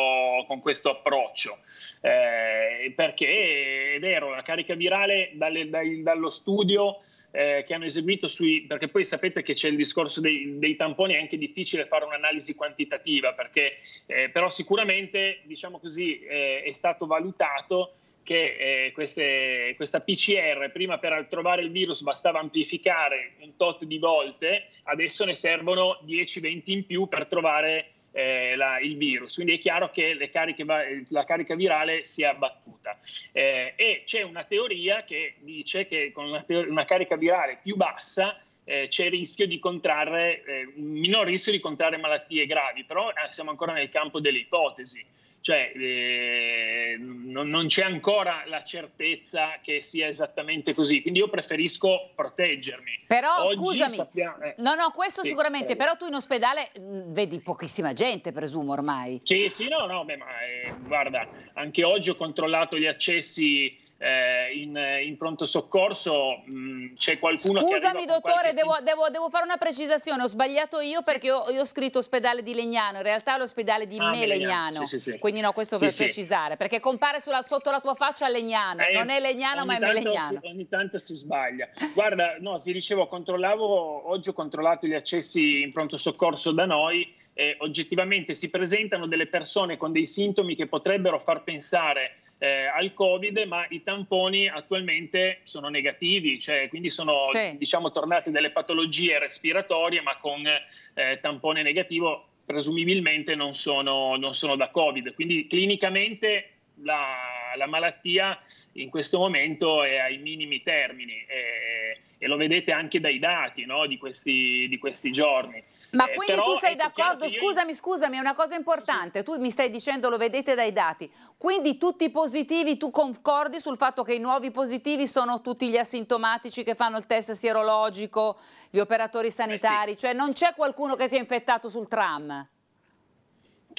con questo approccio, eh, perché è vero, la carica virale dalle, dai, dallo studio eh, che hanno eseguito sui, perché poi sapete che c'è il discorso dei, dei tamponi, è anche difficile fare un'analisi quantitativa, perché, eh, però sicuramente, diciamo così, eh, è stato valutato che eh, queste, questa PCR prima per trovare il virus bastava amplificare un tot di volte, adesso ne servono 10-20 in più per trovare eh, la, il virus. Quindi è chiaro che cariche, la carica virale si è abbattuta. Eh, e c'è una teoria che dice che con una, una carica virale più bassa eh, c'è rischio di contrarre, eh, un minor rischio di contrarre malattie gravi, però eh, siamo ancora nel campo delle ipotesi cioè eh, non, non, c'è ancora la certezza che sia esattamente così, quindi io preferisco proteggermi. Però Oggi scusami, sappiamo, eh, no, no, questo sì, sicuramente, però tu in ospedale mh, vedi pochissima gente, presumo ormai. Sì, sì, no, no, beh, ma eh, guarda, anche oggi ho controllato gli accessi eh, in, in, pronto soccorso mh, mm, c'è qualcuno Scusami dottore, devo, sim- devo, devo, fare una precisazione, ho sbagliato io perché io, io ho scritto ospedale di Legnano, in realtà è l'ospedale di ah, Melegnano, sì, sì, sì. quindi no, questo per precisare, perché compare sulla, sotto la tua faccia Legnano, eh, non è Legnano ma è Melegnano. Si, ogni tanto si sbaglia. Guarda, no, ti dicevo, controllavo, oggi ho controllato gli accessi in pronto soccorso da noi e oggettivamente si presentano delle persone con dei sintomi che potrebbero far pensare eh, al Covid, ma i tamponi attualmente sono negativi, cioè, quindi sono sì. diciamo, tornate delle patologie respiratorie, ma con eh, tampone negativo presumibilmente non sono, non sono da Covid. Quindi clinicamente la, la, malattia in questo momento è ai minimi termini. E, e lo vedete anche dai dati no, di, questi, di, questi, giorni. Ma eh, quindi tu sei ecco, d'accordo? Scusami, io... scusami, è una cosa importante. Tu mi stai dicendo lo vedete dai dati. Quindi tutti i positivi, tu concordi sul fatto che i nuovi positivi sono tutti gli asintomatici che fanno il test sierologico, gli operatori sanitari? Eh sì. Cioè non c'è qualcuno che si è infettato sul tram?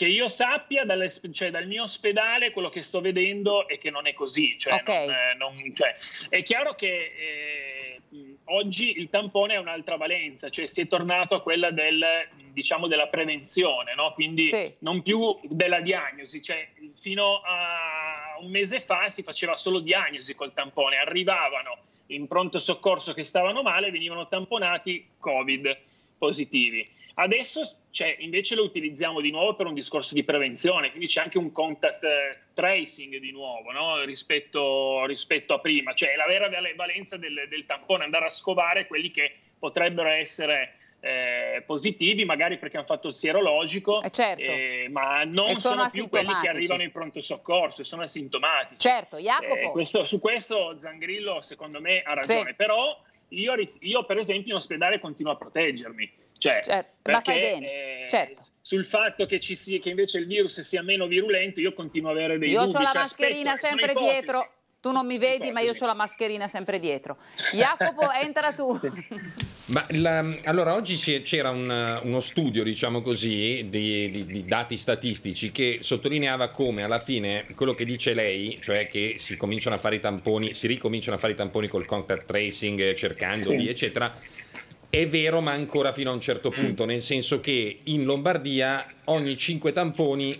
Che io sappia cioè, dal mio ospedale quello che sto vedendo è che non è così cioè, okay. non, non, cioè, è chiaro che eh, oggi il tampone ha un'altra valenza, cioè si è tornato a quella del, diciamo, della prevenzione, no? quindi sì. non più della diagnosi, cioè, fino a un mese fa si faceva solo diagnosi col tampone, arrivavano in pronto soccorso che stavano male, venivano tamponati Covid positivi. Adesso cioè, invece lo utilizziamo di nuovo per un discorso di prevenzione, quindi c'è anche un contact eh, tracing di nuovo no? rispetto, rispetto, a prima, cioè la vera valenza del, del, tampone, andare a scovare quelli che potrebbero essere eh, positivi, magari perché hanno fatto il sierologico, eh certo. eh, ma non sono, sono più quelli che arrivano in pronto soccorso, sono asintomatici. Certo, Jacopo. Eh, questo, su questo Zangrillo secondo me ha ragione, sì. però io, io per esempio in ospedale continuo a proteggermi cioè, certo, perché eh, certo. sul fatto che, ci sia, che invece il virus sia meno virulento, io continuo ad avere dei io dubbi. Io ho la cioè, mascherina aspetto, sempre dietro. Tu non mi vedi, ipotesi. ma io ho la mascherina sempre dietro. Jacopo, entra tu. Ma la, allora oggi c'era un, uno studio, diciamo così, di, di, di, dati statistici che sottolineava come alla fine quello che dice lei, cioè che si cominciano a fare i tamponi, si ricominciano a fare i tamponi col contact tracing, cercandoli, sì. eccetera è vero, ma ancora fino a un certo punto, nel senso che in Lombardia ogni 5 tamponi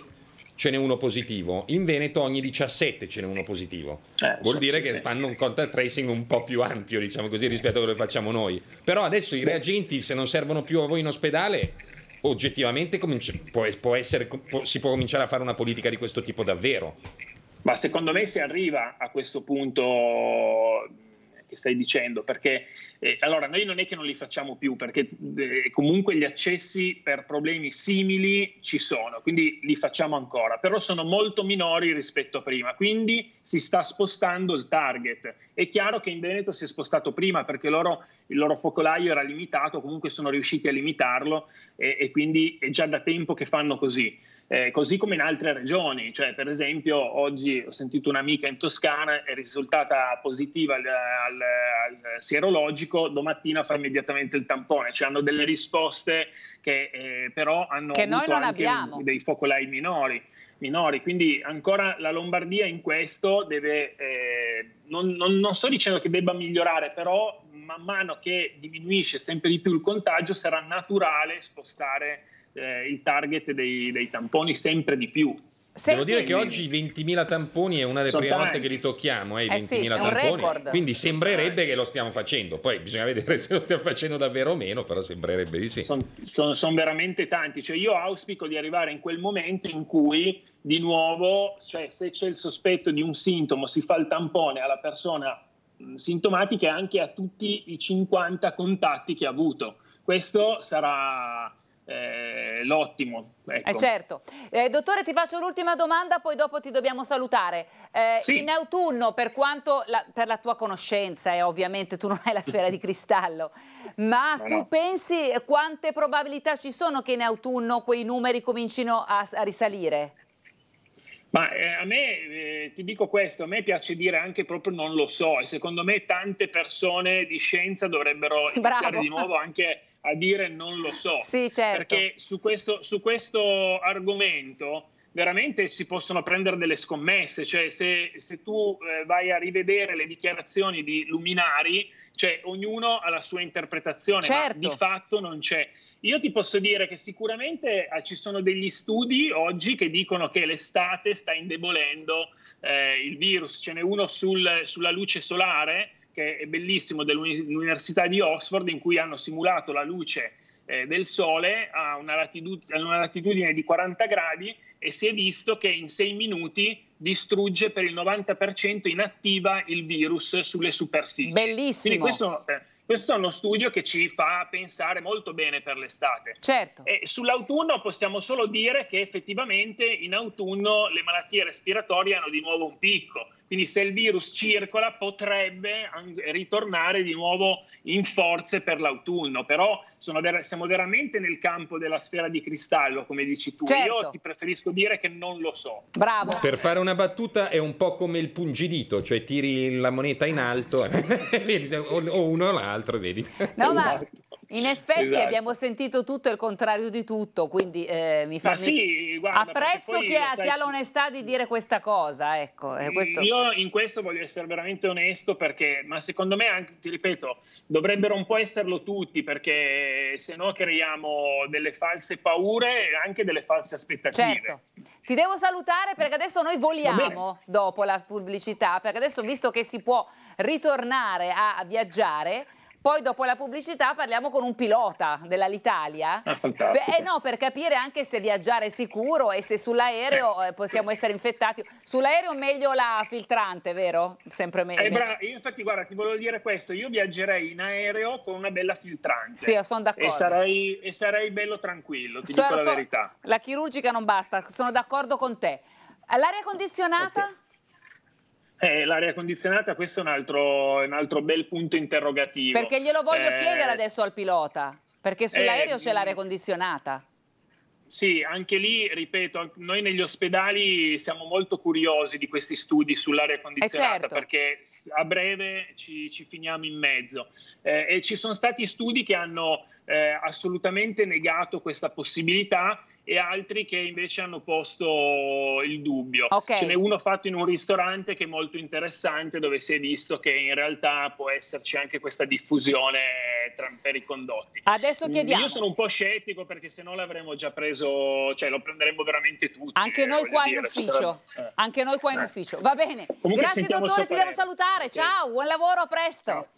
ce n'è uno positivo, in Veneto ogni 17 ce n'è uno positivo. Eh, Vuol dire che fanno un contact tracing un po' più ampio, diciamo così, rispetto a quello che facciamo noi. Però adesso i reagenti, se non servono più a voi in ospedale, oggettivamente può, può essere, può, si può cominciare a fare una politica di questo tipo davvero. Ma secondo me si arriva a questo punto che stai dicendo, perché eh, allora noi non è che non li facciamo più, perché eh, comunque gli accessi per problemi simili ci sono, quindi li facciamo ancora, però sono molto minori rispetto a prima, quindi si sta spostando il target. È chiaro che in Veneto si è spostato prima perché loro, il loro focolaio era limitato, comunque sono riusciti a limitarlo e, e quindi è già da tempo che fanno così eh, così come in altre regioni, cioè per esempio oggi ho sentito un'amica in Toscana, è risultata positiva al, al, al sierologico, domattina fa immediatamente il tampone, cioè hanno delle risposte che eh, però hanno che avuto anche un, dei focolai minori. Minori, quindi ancora la Lombardia in questo deve, eh, non, non, non sto dicendo che debba migliorare, però man mano che diminuisce sempre di più il contagio sarà naturale spostare eh, il target dei, dei tamponi sempre di più. Devo dire che oggi 20.000 tamponi è una delle prime volte che li tocchiamo, eh, eh 20.000 sì, tamponi. Quindi sembrerebbe che lo stiamo facendo. Poi bisogna vedere se lo stiamo facendo davvero o meno, però sembrerebbe di sì. Sono son, son veramente tanti. Cioè io auspico di arrivare in quel momento in cui di nuovo, cioè se c'è il sospetto di un sintomo, si fa il tampone alla persona sintomatica e anche a tutti i 50 contatti che ha avuto. Questo sarà eh, l'ottimo. Ecco. Eh certo. Eh, dottore, ti faccio l'ultima domanda, poi dopo ti dobbiamo salutare. Eh, sì. In autunno, per quanto la, per la tua conoscenza, e ovviamente tu non hai la sfera di cristallo, ma no, tu no. pensi quante probabilità ci sono che in autunno quei numeri comincino a, a risalire? Ma eh, a me, eh, ti dico questo, a me piace dire anche proprio non lo so e secondo me tante persone di scienza dovrebbero iniziare Bravo. di nuovo anche a dire non lo so. Sì, certo. Perché su questo, su questo argomento veramente si possono prendere delle scommesse, cioè se, se tu eh, vai a rivedere le dichiarazioni di luminari, cioè ognuno ha la sua interpretazione, certo. ma di fatto non c'è. Io ti posso dire che sicuramente eh, ci sono degli studi oggi che dicono che l'estate sta indebolendo eh, il virus, ce n'è uno sul, sulla luce solare che è bellissimo dell'Università di Oxford in cui hanno simulato la luce eh, del Sole a una, latitudine, a una latitudine di 40 gradi e si è visto che in 6 minuti distrugge per il 90% inattiva il virus sulle superfici. Bellissimo. Quindi questo, eh, questo, è uno studio che ci fa pensare molto bene per l'estate. Certo. E sull'autunno possiamo solo dire che effettivamente in autunno le malattie respiratorie hanno di nuovo un picco quindi se il virus circola potrebbe ritornare di nuovo in forze per l'autunno, però ver- siamo veramente nel campo della sfera di cristallo, come dici tu. Certo. Io ti preferisco dire che non lo so. Bravo. Per fare una battuta è un po' come il pungidito, cioè tiri la moneta in alto o uno o l'altro, vedi. No, ma esatto. In effetti esatto. abbiamo sentito tutto il contrario di tutto, quindi eh, mi fa... Ma sì, guarda, Apprezzo che, ha, che ha l'onestà di dire questa cosa, ecco. Questo... Io in questo voglio essere veramente onesto perché, ma secondo me anche, ti ripeto, dovrebbero un po' esserlo tutti perché se no creiamo delle false paure e anche delle false aspettative. Certo. Ti devo salutare perché adesso noi voliamo dopo la pubblicità, perché adesso visto che si può ritornare a viaggiare poi dopo la pubblicità parliamo con un pilota dell'Alitalia. Ah, fantastico. eh no, per capire anche se viaggiare è sicuro e se sull'aereo eh, possiamo essere infettati. Sull'aereo meglio la filtrante, vero? Sempre meglio. Eh, bra- io infatti guarda, ti volevo dire questo, io viaggerei in aereo con una bella filtrante. Sì, sono d'accordo. E sarei, e sarei bello tranquillo, ti so, dico la so, verità. La chirurgica non basta, sono d'accordo con te. L'aria condizionata? Okay. Eh, l'aria condizionata, questo è un altro, un altro, bel punto interrogativo. Perché glielo voglio eh, chiedere adesso al pilota, perché sull'aereo eh, c'è l'aria condizionata. Sì, anche lì, ripeto, noi negli ospedali siamo molto curiosi di questi studi sull'aria condizionata certo. perché a breve ci, ci finiamo in mezzo. Eh, e ci sono stati studi che hanno eh, assolutamente negato questa possibilità e altri che invece hanno posto il dubbio. Okay. Ce n'è uno fatto in un ristorante che è molto interessante dove si è visto che in realtà può esserci anche questa diffusione tra, per i condotti. Adesso chiediamo. Io sono un po' scettico perché se no l'avremmo già preso, cioè lo prenderemmo veramente tutti. Anche noi qua dire, in ufficio. Sarà... Eh. Anche noi qua in eh. ufficio. Va bene. Comunque Grazie dottore, ti devo salutare. Ciao, buon lavoro, a presto. Ciao.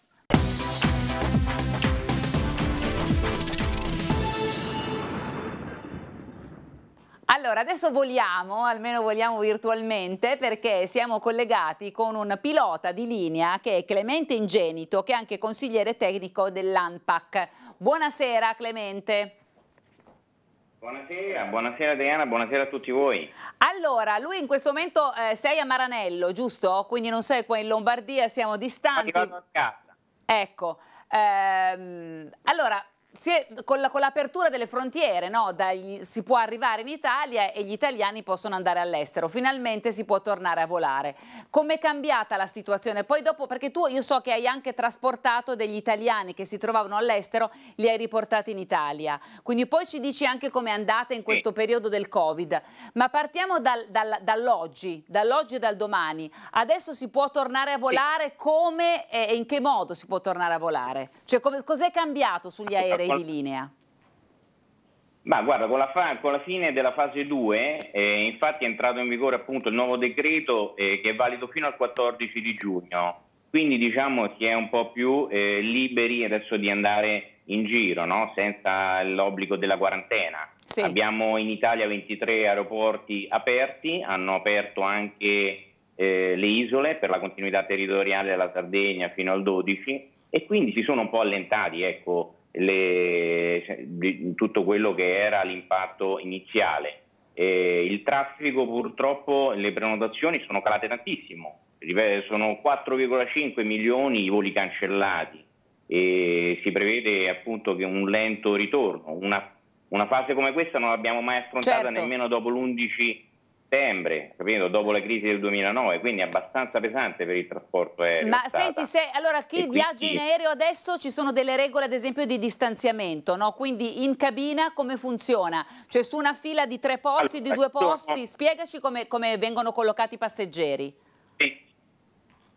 Allora, adesso voliamo, almeno voliamo virtualmente, perché siamo collegati con un pilota di linea che è Clemente Ingenito, che è anche consigliere tecnico dell'ANPAC. Buonasera Clemente. Buonasera, buonasera Adriana, buonasera a tutti voi. Allora, lui in questo momento eh, sei a Maranello, giusto? Quindi non sei qua in Lombardia, siamo distanti. Arrivato a casa. Ecco, ehm, allora è, con, la, con, l'apertura delle frontiere no? Dagli, si può arrivare in Italia e gli italiani possono andare all'estero. Finalmente si può tornare a volare. Com'è cambiata la situazione? Poi dopo, perché tu io so che hai anche trasportato degli italiani che si trovavano all'estero, li hai riportati in Italia. Quindi poi ci dici anche com'è andata in questo periodo del Covid. Ma partiamo dal, dal, dall'oggi, dall'oggi e dal domani. Adesso si può tornare a volare? Come e in che modo si può tornare a volare? Cioè come, cos'è cambiato sugli aerei? Direi di linea? Ma guarda, con la, con la, fine della fase 2, eh, infatti è entrato in vigore appunto il nuovo decreto eh, che è valido fino al 14 di giugno, quindi diciamo si è un po' più eh, liberi adesso di andare in giro, no? senza l'obbligo della quarantena. Sì. Abbiamo in Italia 23 aeroporti aperti, hanno aperto anche eh, le isole per la continuità territoriale della Sardegna fino al 12 e quindi si sono un po' allentati, ecco, le, cioè, di tutto quello che era l'impatto iniziale. Eh, il traffico purtroppo, le prenotazioni sono calate tantissimo, sono 4,5 milioni i voli cancellati e si prevede appunto che un lento ritorno. Una, una fase come questa non l'abbiamo mai affrontata certo. nemmeno dopo l'11 settembre, capito? dopo la crisi del 2009, quindi è abbastanza pesante per il trasporto aereo. Ma senti, se, allora chi E viaggia in aereo adesso ci sono delle regole ad esempio di distanziamento, no? Quindi in cabina come funziona? Cioè su una fila di tre posti, di Allora, due sono- posti, spiegaci come, come vengono collocati i passeggeri. Sì.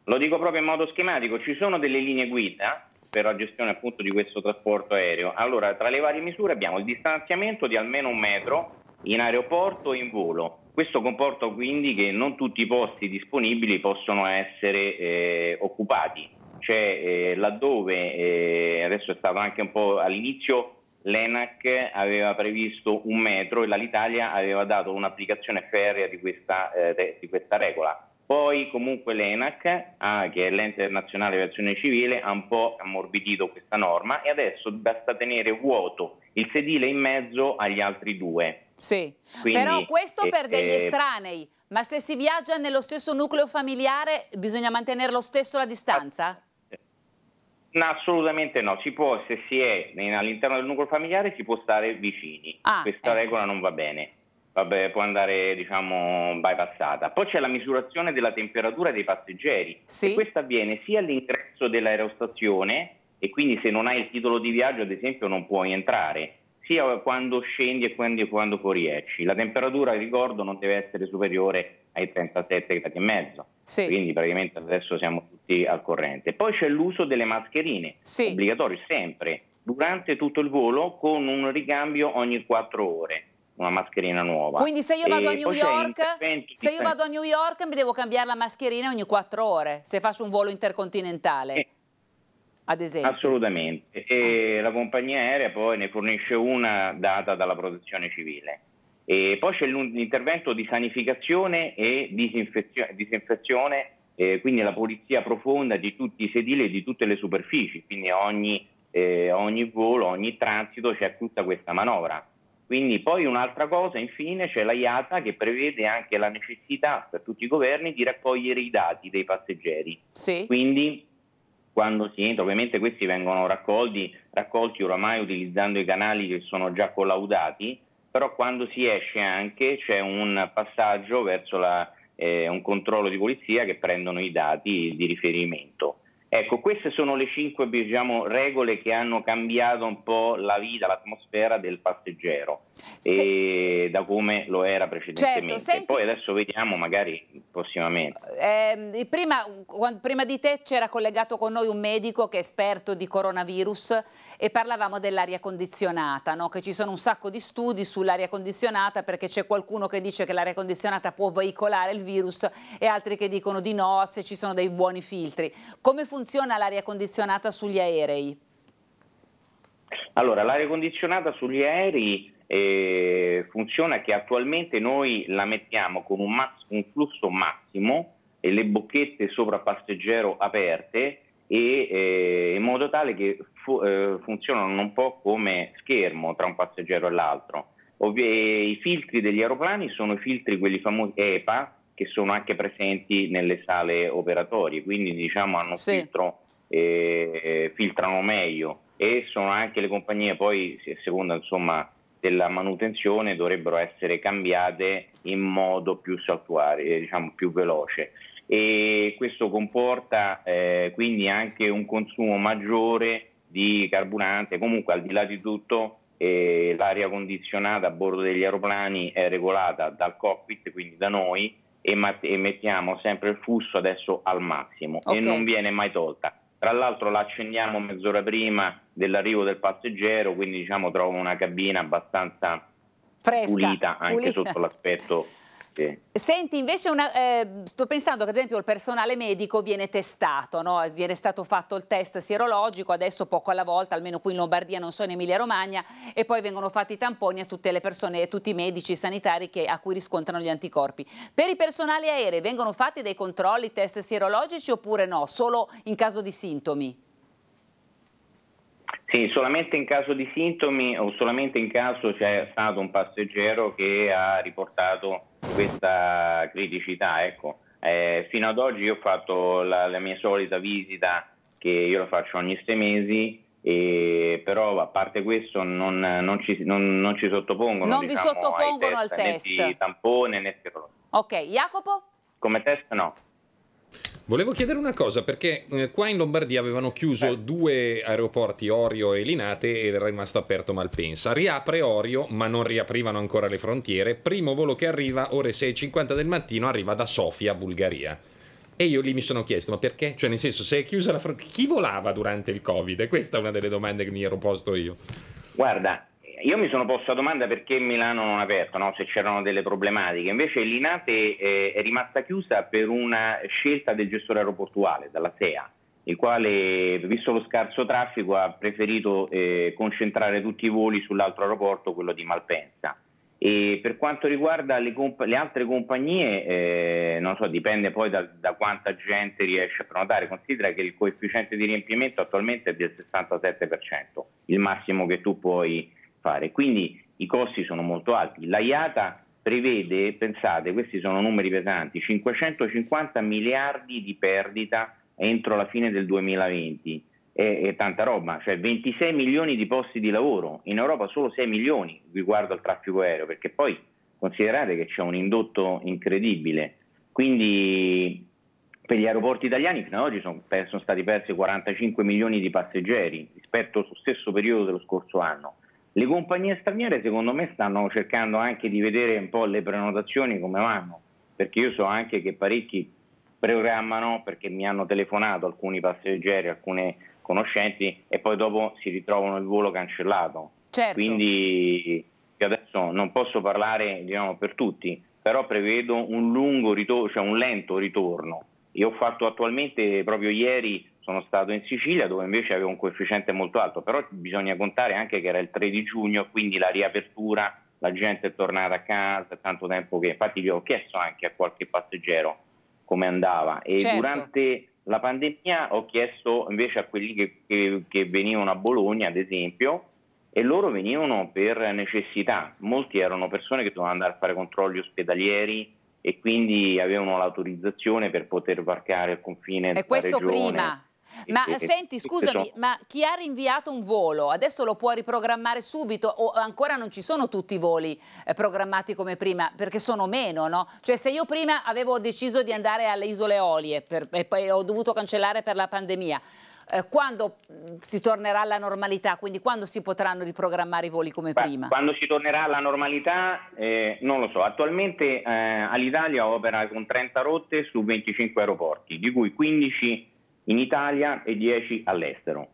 Lo dico proprio in modo schematico, ci sono delle linee guida per la gestione appunto di questo trasporto aereo. Allora, tra le varie misure abbiamo il distanziamento di almeno un metro in aeroporto e in volo. Questo comporta quindi che non tutti i posti disponibili possono essere eh, occupati. Cioè, eh, laddove eh, adesso è stato anche un po' all'inizio l'ENAC aveva previsto un metro e l'Alitalia aveva dato un'applicazione ferrea di questa, eh, di questa regola. Poi comunque l'ENAC, ah, che è l'ente nazionale di aviazione civile, ha un po' ammorbidito questa norma e adesso basta tenere vuoto il sedile in mezzo agli altri due. Sì, Quindi, però questo eh, per degli eh, estranei, ma se si viaggia nello stesso nucleo familiare bisogna mantenere lo stesso la distanza? No, assolutamente no, si può, se si è in- all'interno del nucleo familiare si può stare vicini, Ah, questa ecco. regola non va bene, Vabbè, può andare diciamo bypassata. Poi c'è la misurazione della temperatura dei passeggeri, Sì. e questa avviene sia all'ingresso dell'aerostazione e quindi se non hai il titolo di viaggio ad esempio non puoi entrare, sia quando scendi e quando, quando fuoriesci. La temperatura, ricordo, non deve essere superiore ai 37 gradi e mezzo. Sì. Quindi praticamente adesso siamo tutti al corrente. Poi c'è l'uso delle mascherine, Sì. obbligatorio sempre, durante tutto il volo con un ricambio ogni quattro ore, una mascherina nuova. Quindi se io vado a New York, se io vado a New York mi devo cambiare la mascherina ogni quattro ore, se faccio un volo intercontinentale, Eh, ad esempio. Assolutamente. E la compagnia aerea poi ne fornisce una data dalla protezione civile. E poi c'è l'intervento di sanificazione e disinfezio- disinfezione, eh, quindi la pulizia profonda di tutti i sedili e di tutte le superfici, quindi ogni, eh, ogni volo, ogni transito c'è tutta questa manovra. Quindi poi un'altra cosa, infine, c'è la IATA che prevede anche la necessità per tutti i governi di raccogliere i dati dei passeggeri. Sì. Quindi quando si entra, ovviamente questi vengono raccolti, raccolti oramai utilizzando i canali che sono già collaudati, però quando si esce anche c'è un passaggio verso la, eh, un controllo di polizia che prendono i dati di riferimento. Ecco, queste sono le cinque diciamo, regole che hanno cambiato un po' la vita, l'atmosfera del passeggero e da come lo era precedentemente. Certo, senti- Poi adesso vediamo magari prossimamente. Eh, prima, prima di te c'era collegato con noi un medico che è esperto di coronavirus e parlavamo dell'aria condizionata, no? che ci sono un sacco di studi sull'aria condizionata perché c'è qualcuno che dice che l'aria condizionata può veicolare il virus e altri che dicono di no se ci sono dei buoni filtri. Come funziona l'aria condizionata sugli aerei? Allora, l'aria condizionata sugli aerei eh, funziona che attualmente noi la mettiamo con un, mass- un flusso massimo e le bocchette sopra passeggero aperte e, eh, in modo tale che fu- eh, funzionano un po' come schermo tra un passeggero e l'altro. Ovvi- I filtri degli aeroplani sono i filtri, quelli famosi EPA, che sono anche presenti nelle sale operatorie, quindi diciamo hanno Sì. filtro, eh, filtrano meglio e sono anche le compagnie poi, a seconda insomma della manutenzione, dovrebbero essere cambiate in modo più saltuario, diciamo più veloce. E questo comporta eh, quindi anche un consumo maggiore di carburante. Comunque, al di là di tutto, eh, l'aria condizionata a bordo degli aeroplani è regolata dal cockpit, quindi da noi, e, ma- e mettiamo sempre il flusso adesso al massimo Ok. e non viene mai tolta. Tra l'altro la accendiamo mezz'ora prima dell'arrivo del passeggero, quindi diciamo trovo una cabina abbastanza Fresca. pulita anche pulita. sotto l'aspetto. Sì. Senti, invece una- eh, sto pensando che ad esempio il personale medico viene testato, no? viene stato fatto il test sierologico, adesso poco alla volta, almeno qui in Lombardia, non so in Emilia Romagna, e poi vengono fatti i tamponi a tutte le persone, a tutti i medici sanitari che- a cui riscontrano gli anticorpi. Per i personali aerei vengono fatti dei controlli, test sierologici oppure no? Solo in caso di sintomi? Sì, solamente in caso di sintomi o solamente in caso c'è stato un passeggero che ha riportato questa criticità. Ecco. Eh, fino ad oggi io ho fatto la, la mia solita visita che io la faccio ogni sei mesi, e però a parte questo non, non, ci, non, non ci, sottopongono. Non diciamo, vi sottopongono test, al test. Né di tampone né serologico. Ok, Jacopo? Come test no. Volevo chiedere una cosa, perché eh, qua in Lombardia avevano chiuso Beh. due aeroporti, Orio e Linate, ed era rimasto aperto Malpensa. Riapre Orio, ma non riaprivano ancora le frontiere. Primo volo che arriva, ore 6.50 del mattino, arriva da Sofia, Bulgaria. E io lì mi sono chiesto, ma perché? Cioè, nel senso, se è chiusa la frontiera, chi volava durante il Covid? E questa è una delle domande che mi ero posto io. Guarda, io mi sono posto la domanda perché Milano non ha aperto, no? se c'erano delle problematiche. Invece l'Inate eh, è rimasta chiusa per una scelta del gestore aeroportuale, dalla SEA, il quale, visto lo scarso traffico, ha preferito eh, concentrare tutti i voli sull'altro aeroporto, quello di Malpensa. E per quanto riguarda le, comp- le altre compagnie, eh, non so, dipende poi da, da, quanta gente riesce a prenotare. Considera che il coefficiente di riempimento attualmente è del 67%, il massimo che tu puoi fare. Quindi i costi sono molto alti. La IATA prevede, pensate, questi sono numeri pesanti, 550 miliardi di perdita entro la fine del 2020. È, è, tanta roba, cioè 26 milioni di posti di lavoro, in Europa solo 6 milioni riguardo al traffico aereo, perché poi considerate che c'è un indotto incredibile. Quindi per gli aeroporti italiani fino ad oggi sono, sono stati persi 45 milioni di passeggeri rispetto allo stesso periodo dello scorso anno. Le compagnie straniere secondo me stanno cercando anche di vedere un po' le prenotazioni come vanno, perché io so anche che parecchi programmano perché mi hanno telefonato alcuni passeggeri, alcune conoscenti e poi dopo si ritrovano il volo cancellato. Certo. Quindi io adesso non posso parlare diciamo, per tutti, però prevedo un lungo ritorno, cioè un lento ritorno. Io ho fatto attualmente proprio ieri sono stato in Sicilia dove invece avevo un coefficiente molto alto, però bisogna contare anche che era il 3 di giugno, quindi la riapertura, la gente è tornata a casa, tanto tempo che infatti gli ho chiesto anche a qualche passeggero come andava e certo. durante la pandemia ho chiesto invece a quelli che, che, che venivano a Bologna ad esempio e loro venivano per necessità, molti erano persone che dovevano andare a fare controlli ospedalieri e quindi avevano l'autorizzazione per poter varcare il confine e questo regione. prima ma e, senti, e, scusami, e ma chi ha rinviato un volo adesso lo può riprogrammare subito o ancora non ci sono tutti i voli eh, programmati come prima perché sono meno, no? Cioè se io prima avevo deciso di andare alle Isole Eolie per, e poi ho dovuto cancellare per la pandemia, eh, quando si tornerà alla normalità, quindi quando si potranno riprogrammare i voli come prima? Quando si tornerà alla normalità eh, non lo so, attualmente eh, all'Italia opera con 30 rotte su 25 aeroporti, di cui 15 in Italia e 10 all'estero.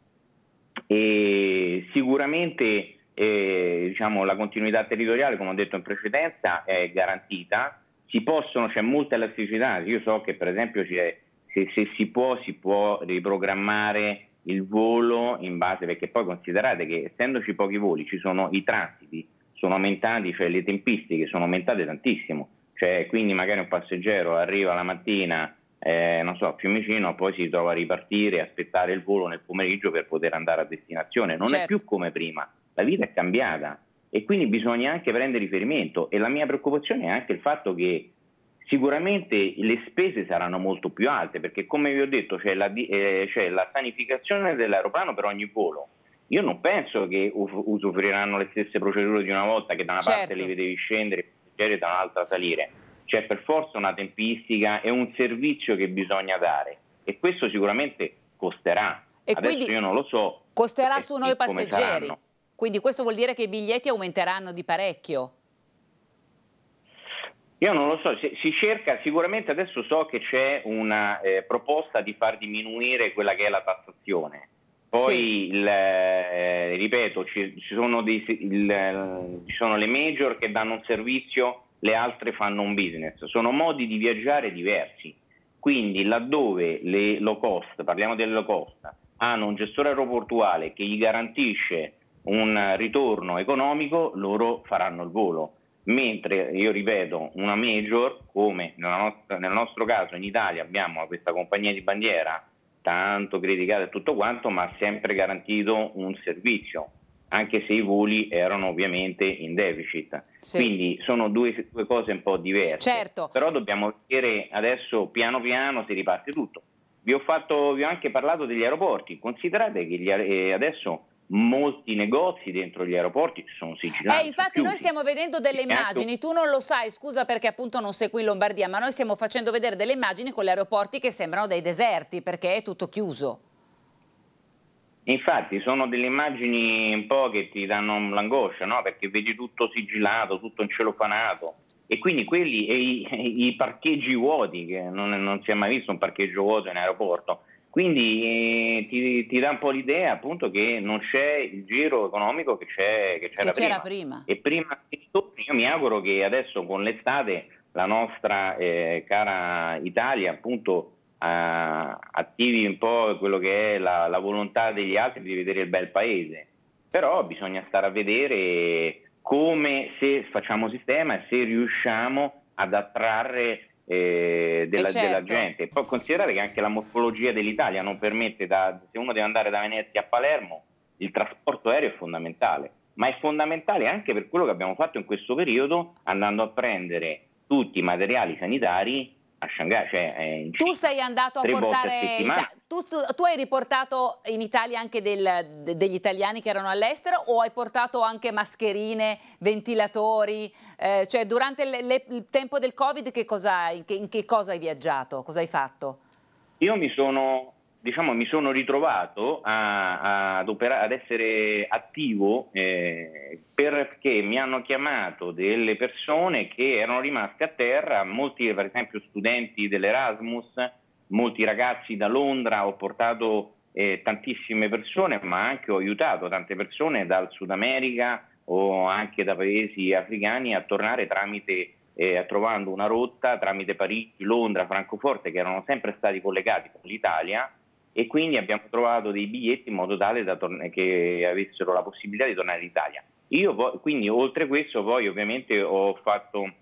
E sicuramente eh, diciamo, la continuità territoriale, come ho detto in precedenza, è garantita. Si possono, c'è molta elasticità. Io so che per esempio se, se, si può, si può riprogrammare il volo in base, perché poi considerate che essendoci pochi voli ci sono i transiti, sono aumentati, cioè le tempistiche sono aumentate tantissimo. Cioè, quindi magari un passeggero arriva la mattina eh, non so, a Fiumicino, poi si trova a ripartire, aspettare il volo nel pomeriggio per poter andare a destinazione. Non certo. è più come prima, la vita è cambiata e quindi bisogna anche prendere riferimento e la mia preoccupazione è anche il fatto che sicuramente le spese saranno molto più alte perché come vi ho detto c'è la, eh, c'è la sanificazione dell'aeroplano per ogni volo. Io non penso che usufruiranno le stesse procedure di una volta che da una certo. parte li vedevi scendere e da un'altra salire c'è per forza una tempistica e un servizio che bisogna dare e questo sicuramente costerà. E Adesso io non lo so. Costerà su noi passeggeri. Quindi questo vuol dire che i biglietti aumenteranno di parecchio. Io non lo so, si cerca, sicuramente adesso so che c'è una eh, proposta di far diminuire quella che è la tassazione. Poi, sì. il, eh, ripeto, ci, ci, sono dei, il, ci sono le major che danno un servizio le altre fanno un business, sono modi di viaggiare diversi. Quindi laddove le low cost, parliamo delle low cost, hanno un gestore aeroportuale che gli garantisce un ritorno economico, loro faranno il volo. Mentre, io ripeto, una major, come nostra, nel nostro caso in Italia abbiamo questa compagnia di bandiera tanto criticata e tutto quanto, ma ha sempre garantito un servizio anche se i voli erano ovviamente in deficit. Sì. Quindi sono due, due, cose un po' diverse. Certo. Però dobbiamo vedere adesso piano piano si riparte tutto. Vi ho, fatto, vi ho anche parlato degli aeroporti. Considerate che gli, eh, adesso molti negozi dentro gli aeroporti sono sigillati. Eh, infatti noi stiamo vedendo delle immagini, tu non lo sai, scusa perché appunto non segui in Lombardia, ma noi stiamo facendo vedere delle immagini con gli aeroporti che sembrano dei deserti perché è tutto chiuso. Infatti sono delle immagini un po' che ti danno l'angoscia, no? perché vedi tutto sigillato, tutto incelofanato e quindi quelli e i, i, parcheggi vuoti, che non, non, si è mai visto un parcheggio vuoto in aeroporto. Quindi eh, ti, ti, dà un po' l'idea appunto che non c'è il giro economico che, c'è, che c'era, che prima. prima. E prima io mi auguro che adesso con l'estate la nostra eh, cara Italia appunto attivi un po' quello che è la, la volontà degli altri di vedere il bel paese. Però bisogna stare a vedere come se facciamo sistema e se riusciamo ad attrarre eh, della, certo. della, gente. Poi considerare che anche la morfologia dell'Italia non permette, da, se uno deve andare da Venezia a Palermo, il trasporto aereo è fondamentale, ma è fondamentale anche per quello che abbiamo fatto in questo periodo andando a prendere tutti i materiali sanitari a Shanghai. Cioè, eh, tu sei andato a portare. A tu, tu, tu, hai riportato in Italia anche del, de, degli italiani che erano all'estero o hai portato anche mascherine, ventilatori? Eh, cioè, durante le, le, il tempo del Covid, che cosa, in, che, in che cosa hai viaggiato? Cosa hai fatto? Io mi sono diciamo, mi sono ritrovato a, a, ad, essere attivo eh, perché mi hanno chiamato delle persone che erano rimaste a terra, molti per esempio studenti dell'Erasmus, molti ragazzi da Londra, ho portato eh, tantissime persone, ma anche ho aiutato tante persone dal Sud America o anche da paesi africani a tornare tramite eh, trovando una rotta tramite Parigi, Londra, Francoforte che erano sempre stati collegati con l'Italia e quindi abbiamo trovato dei biglietti in modo tale torn- che avessero la possibilità di tornare in Italia. Io poi, quindi oltre questo poi ovviamente ho fatto,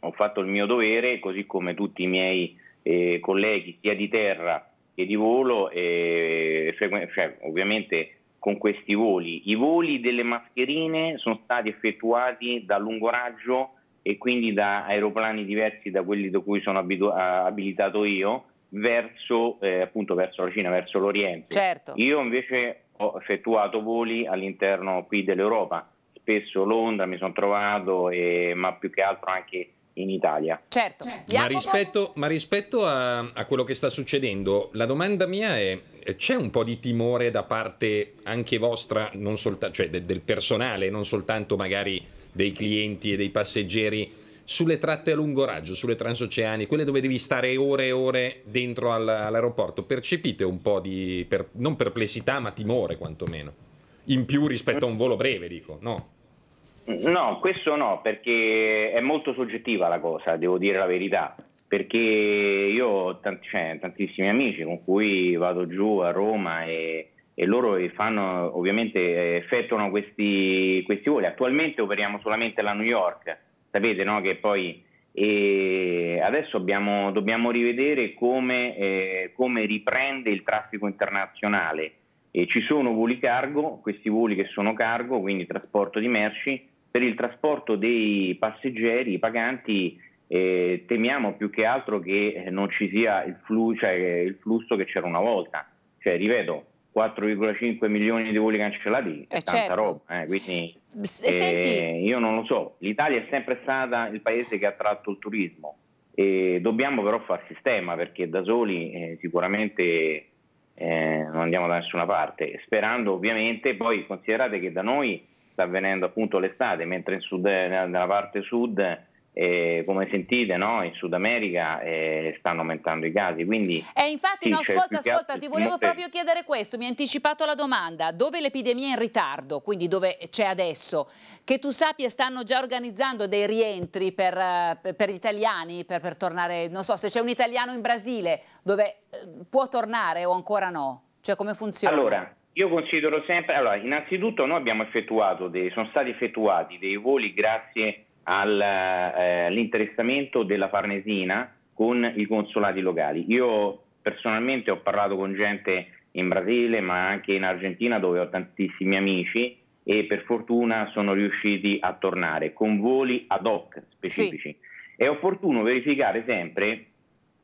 ho fatto, il mio dovere, così come tutti i miei eh, colleghi sia di terra che di volo, eh, cioè, cioè, ovviamente con questi voli. I voli delle mascherine sono stati effettuati da lungo raggio e quindi da aeroplani diversi da quelli da cui sono abitu- abilitato io verso, eh, appunto verso la Cina, verso l'Oriente. Certo. Io invece ho effettuato voli all'interno qui dell'Europa, spesso Londra mi sono trovato, e, ma più che altro anche in Italia. Certo. certo. Ma rispetto, ma rispetto a, a, quello che sta succedendo, la domanda mia è, c'è un po' di timore da parte anche vostra, solta- cioè de- del personale, non soltanto magari dei clienti e dei passeggeri, sulle tratte a lungo raggio, sulle transoceani, quelle dove devi stare ore e ore dentro al, all'aeroporto, percepite un po' di, per, non perplessità, ma timore quantomeno, in più rispetto a un volo breve, dico, no? No, questo no, perché è molto soggettiva la cosa, devo dire la verità, perché io ho tanti, cioè, tantissimi amici con cui vado giù a Roma e, e loro fanno, ovviamente effettuano questi, questi voli. Attualmente operiamo solamente alla New York, sapete no? che poi eh, adesso abbiamo, dobbiamo rivedere come, eh, come, riprende il traffico internazionale. E ci sono voli cargo, questi voli che sono cargo, quindi trasporto di merci, per il trasporto dei passeggeri, paganti, eh, temiamo più che altro che non ci sia il, flu- cioè, il flusso che c'era una volta. Cioè, ripeto, 4,5 milioni di voli cancellati è eh tanta certo. roba, eh, quindi eh, io non lo so, l'Italia è sempre stata il paese che ha tratto il turismo e dobbiamo però far sistema perché da soli eh, sicuramente eh, non andiamo da nessuna parte, sperando ovviamente, poi considerate che da noi sta avvenendo appunto l'estate, mentre sud, nella parte sud eh, come sentite no? in Sud America eh, stanno aumentando i casi. Quindi, eh, infatti, sì, no, ascolta, ascolta, ti volevo molte... proprio chiedere questo, mi hai anticipato la domanda, dove l'epidemia è in ritardo, quindi dove c'è adesso, che tu sappia stanno già organizzando dei rientri per, per, per gli italiani, per, per, tornare, non so, se c'è un italiano in Brasile dove eh, può tornare o ancora no? Cioè come funziona? Allora, io considero sempre, allora, innanzitutto noi abbiamo effettuato, dei, sono stati effettuati dei voli grazie eh, all'interessamento della Farnesina con i consolati locali. Io personalmente ho parlato con gente in Brasile ma anche in Argentina dove ho tantissimi amici e per fortuna sono riusciti a tornare con voli ad hoc specifici. Sì. È opportuno verificare sempre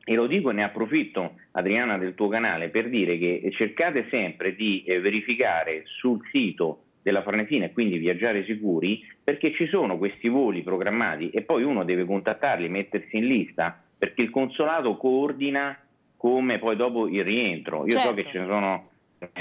e lo dico e ne approfitto Adriana del tuo canale per dire che cercate sempre di eh, verificare sul sito della Farnesina e quindi viaggiare sicuri perché ci sono questi voli programmati e poi uno deve contattarli, mettersi in lista perché il consolato coordina come poi dopo il rientro. Io certo. so che ce ne sono,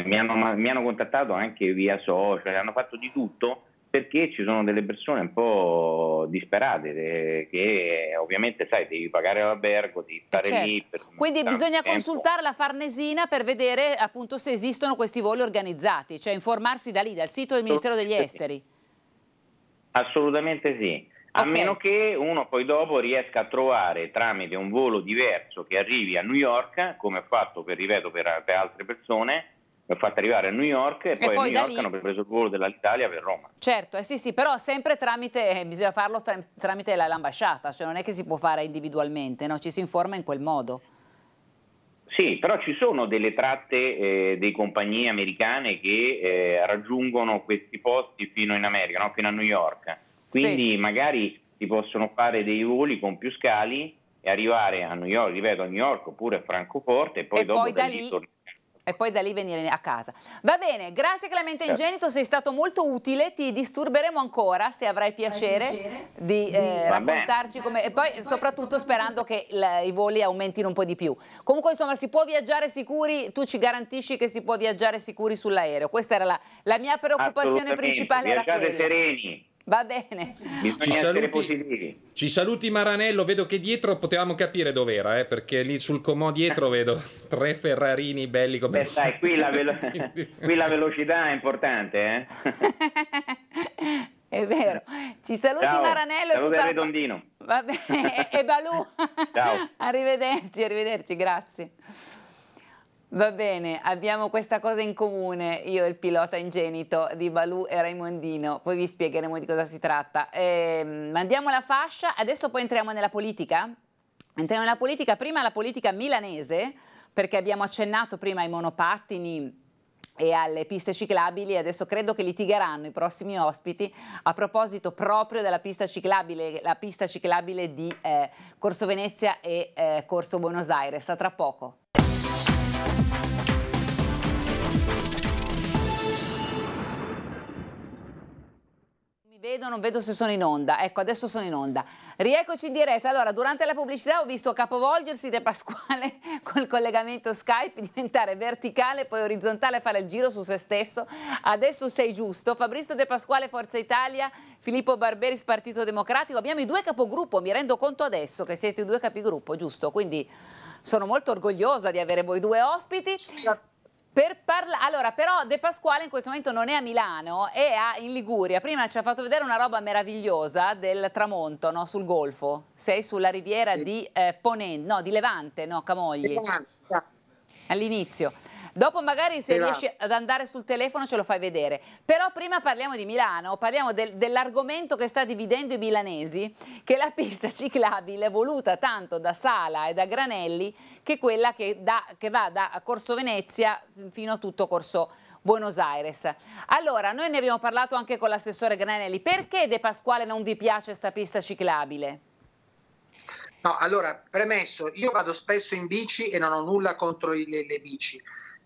mi hanno, mi hanno contattato anche via social, hanno fatto di tutto perché ci sono delle persone un po' disperate eh, che ovviamente sai devi pagare l'albergo, devi stare certo. lì. Quindi bisogna consultare la Farnesina per vedere appunto se esistono questi voli organizzati, cioè informarsi da lì, dal sito del Ministero degli Esteri. Assolutamente sì. A okay. meno che uno poi dopo riesca a trovare tramite un volo diverso che arrivi a New York, come ho fatto per, ripeto, per, per altre persone, l'ho fatta arrivare a New York e, e poi, poi a New York lì... hanno preso il volo dall'Italia per Roma. Certo, eh sì sì, però sempre tramite, eh, bisogna farlo tra, tramite l'ambasciata, cioè non è che si può fare individualmente, no? ci si informa in quel modo. Sì, però ci sono delle tratte eh, dei compagnie americane che eh, raggiungono questi posti fino in America, no? fino a New York. Quindi sì. magari si possono fare dei voli con più scali e arrivare a New York, ripeto, a New York oppure a Francoforte e poi e dopo poi da lì tornare e poi da lì venire a casa. Va bene, grazie Clemente. Ingenito, sei stato molto utile, ti disturberemo ancora se avrai piacere, piacere. di eh, raccontarci come... E poi soprattutto sperando che la, i voli aumentino un po' di più. Comunque insomma si può viaggiare sicuri, tu ci garantisci che si può viaggiare sicuri sull'aereo, questa era la, la mia preoccupazione principale. Viaggiate era sereni. Va bene. Ci saluti, ci saluti, Maranello, vedo che dietro potevamo capire dov'era, eh, perché lì sul comò dietro vedo tre Ferrarini belli come Beh, sai, qui la, velo qui la velocità è importante, eh? È vero. Ci saluti Ciao. Maranello Saluti e Redondino. Va bene. e Balù. Ciao. Arrivederci, arrivederci, grazie. Va bene, abbiamo questa cosa in comune, io e il pilota ingenito di Balù e Raimondino, poi vi spiegheremo di cosa si tratta. Eh, mandiamo la fascia, adesso poi entriamo nella politica. Entriamo nella politica, prima la politica milanese, perché abbiamo accennato prima ai monopattini e alle piste ciclabili, adesso credo che litigheranno i prossimi ospiti a proposito proprio della pista ciclabile, la pista ciclabile di eh, Corso Venezia e eh, Corso Buenos Aires, a tra poco. Vedo, non vedo se sono in onda. Ecco, adesso sono in onda. Rieccoci in diretta. Allora, durante la pubblicità ho visto capovolgersi De Pasquale col collegamento Skype, diventare verticale, poi orizzontale, fare il giro su se stesso. Adesso sei giusto. Fabrizio De Pasquale, Forza Italia, Filippo Barberis, Partito Democratico. Abbiamo i due capogruppo, mi rendo conto adesso che siete i due capigruppo, giusto? Quindi sono molto orgogliosa di avere voi due ospiti. Per parla- allora, però De Pasquale in questo momento non è a Milano, è a, in Liguria. Prima ci ha fatto vedere una roba meravigliosa del tramonto, no? sul Golfo. Sei sulla riviera di eh, Ponente, no, di Levante, no, Camogli. All'inizio. Dopo magari se esatto. riesci ad andare sul telefono ce lo fai vedere. Però prima parliamo di Milano, parliamo del, dell'argomento che sta dividendo i milanesi, che è la pista ciclabile voluta tanto da Sala e da Granelli, che è quella che, da, che va da Corso Venezia fino a tutto Corso Buenos Aires. Allora, noi ne abbiamo parlato anche con l'assessore Granelli. Perché De Pasquale non vi piace questa pista ciclabile? No, allora, premesso, io vado spesso in bici e non ho nulla contro le, le bici.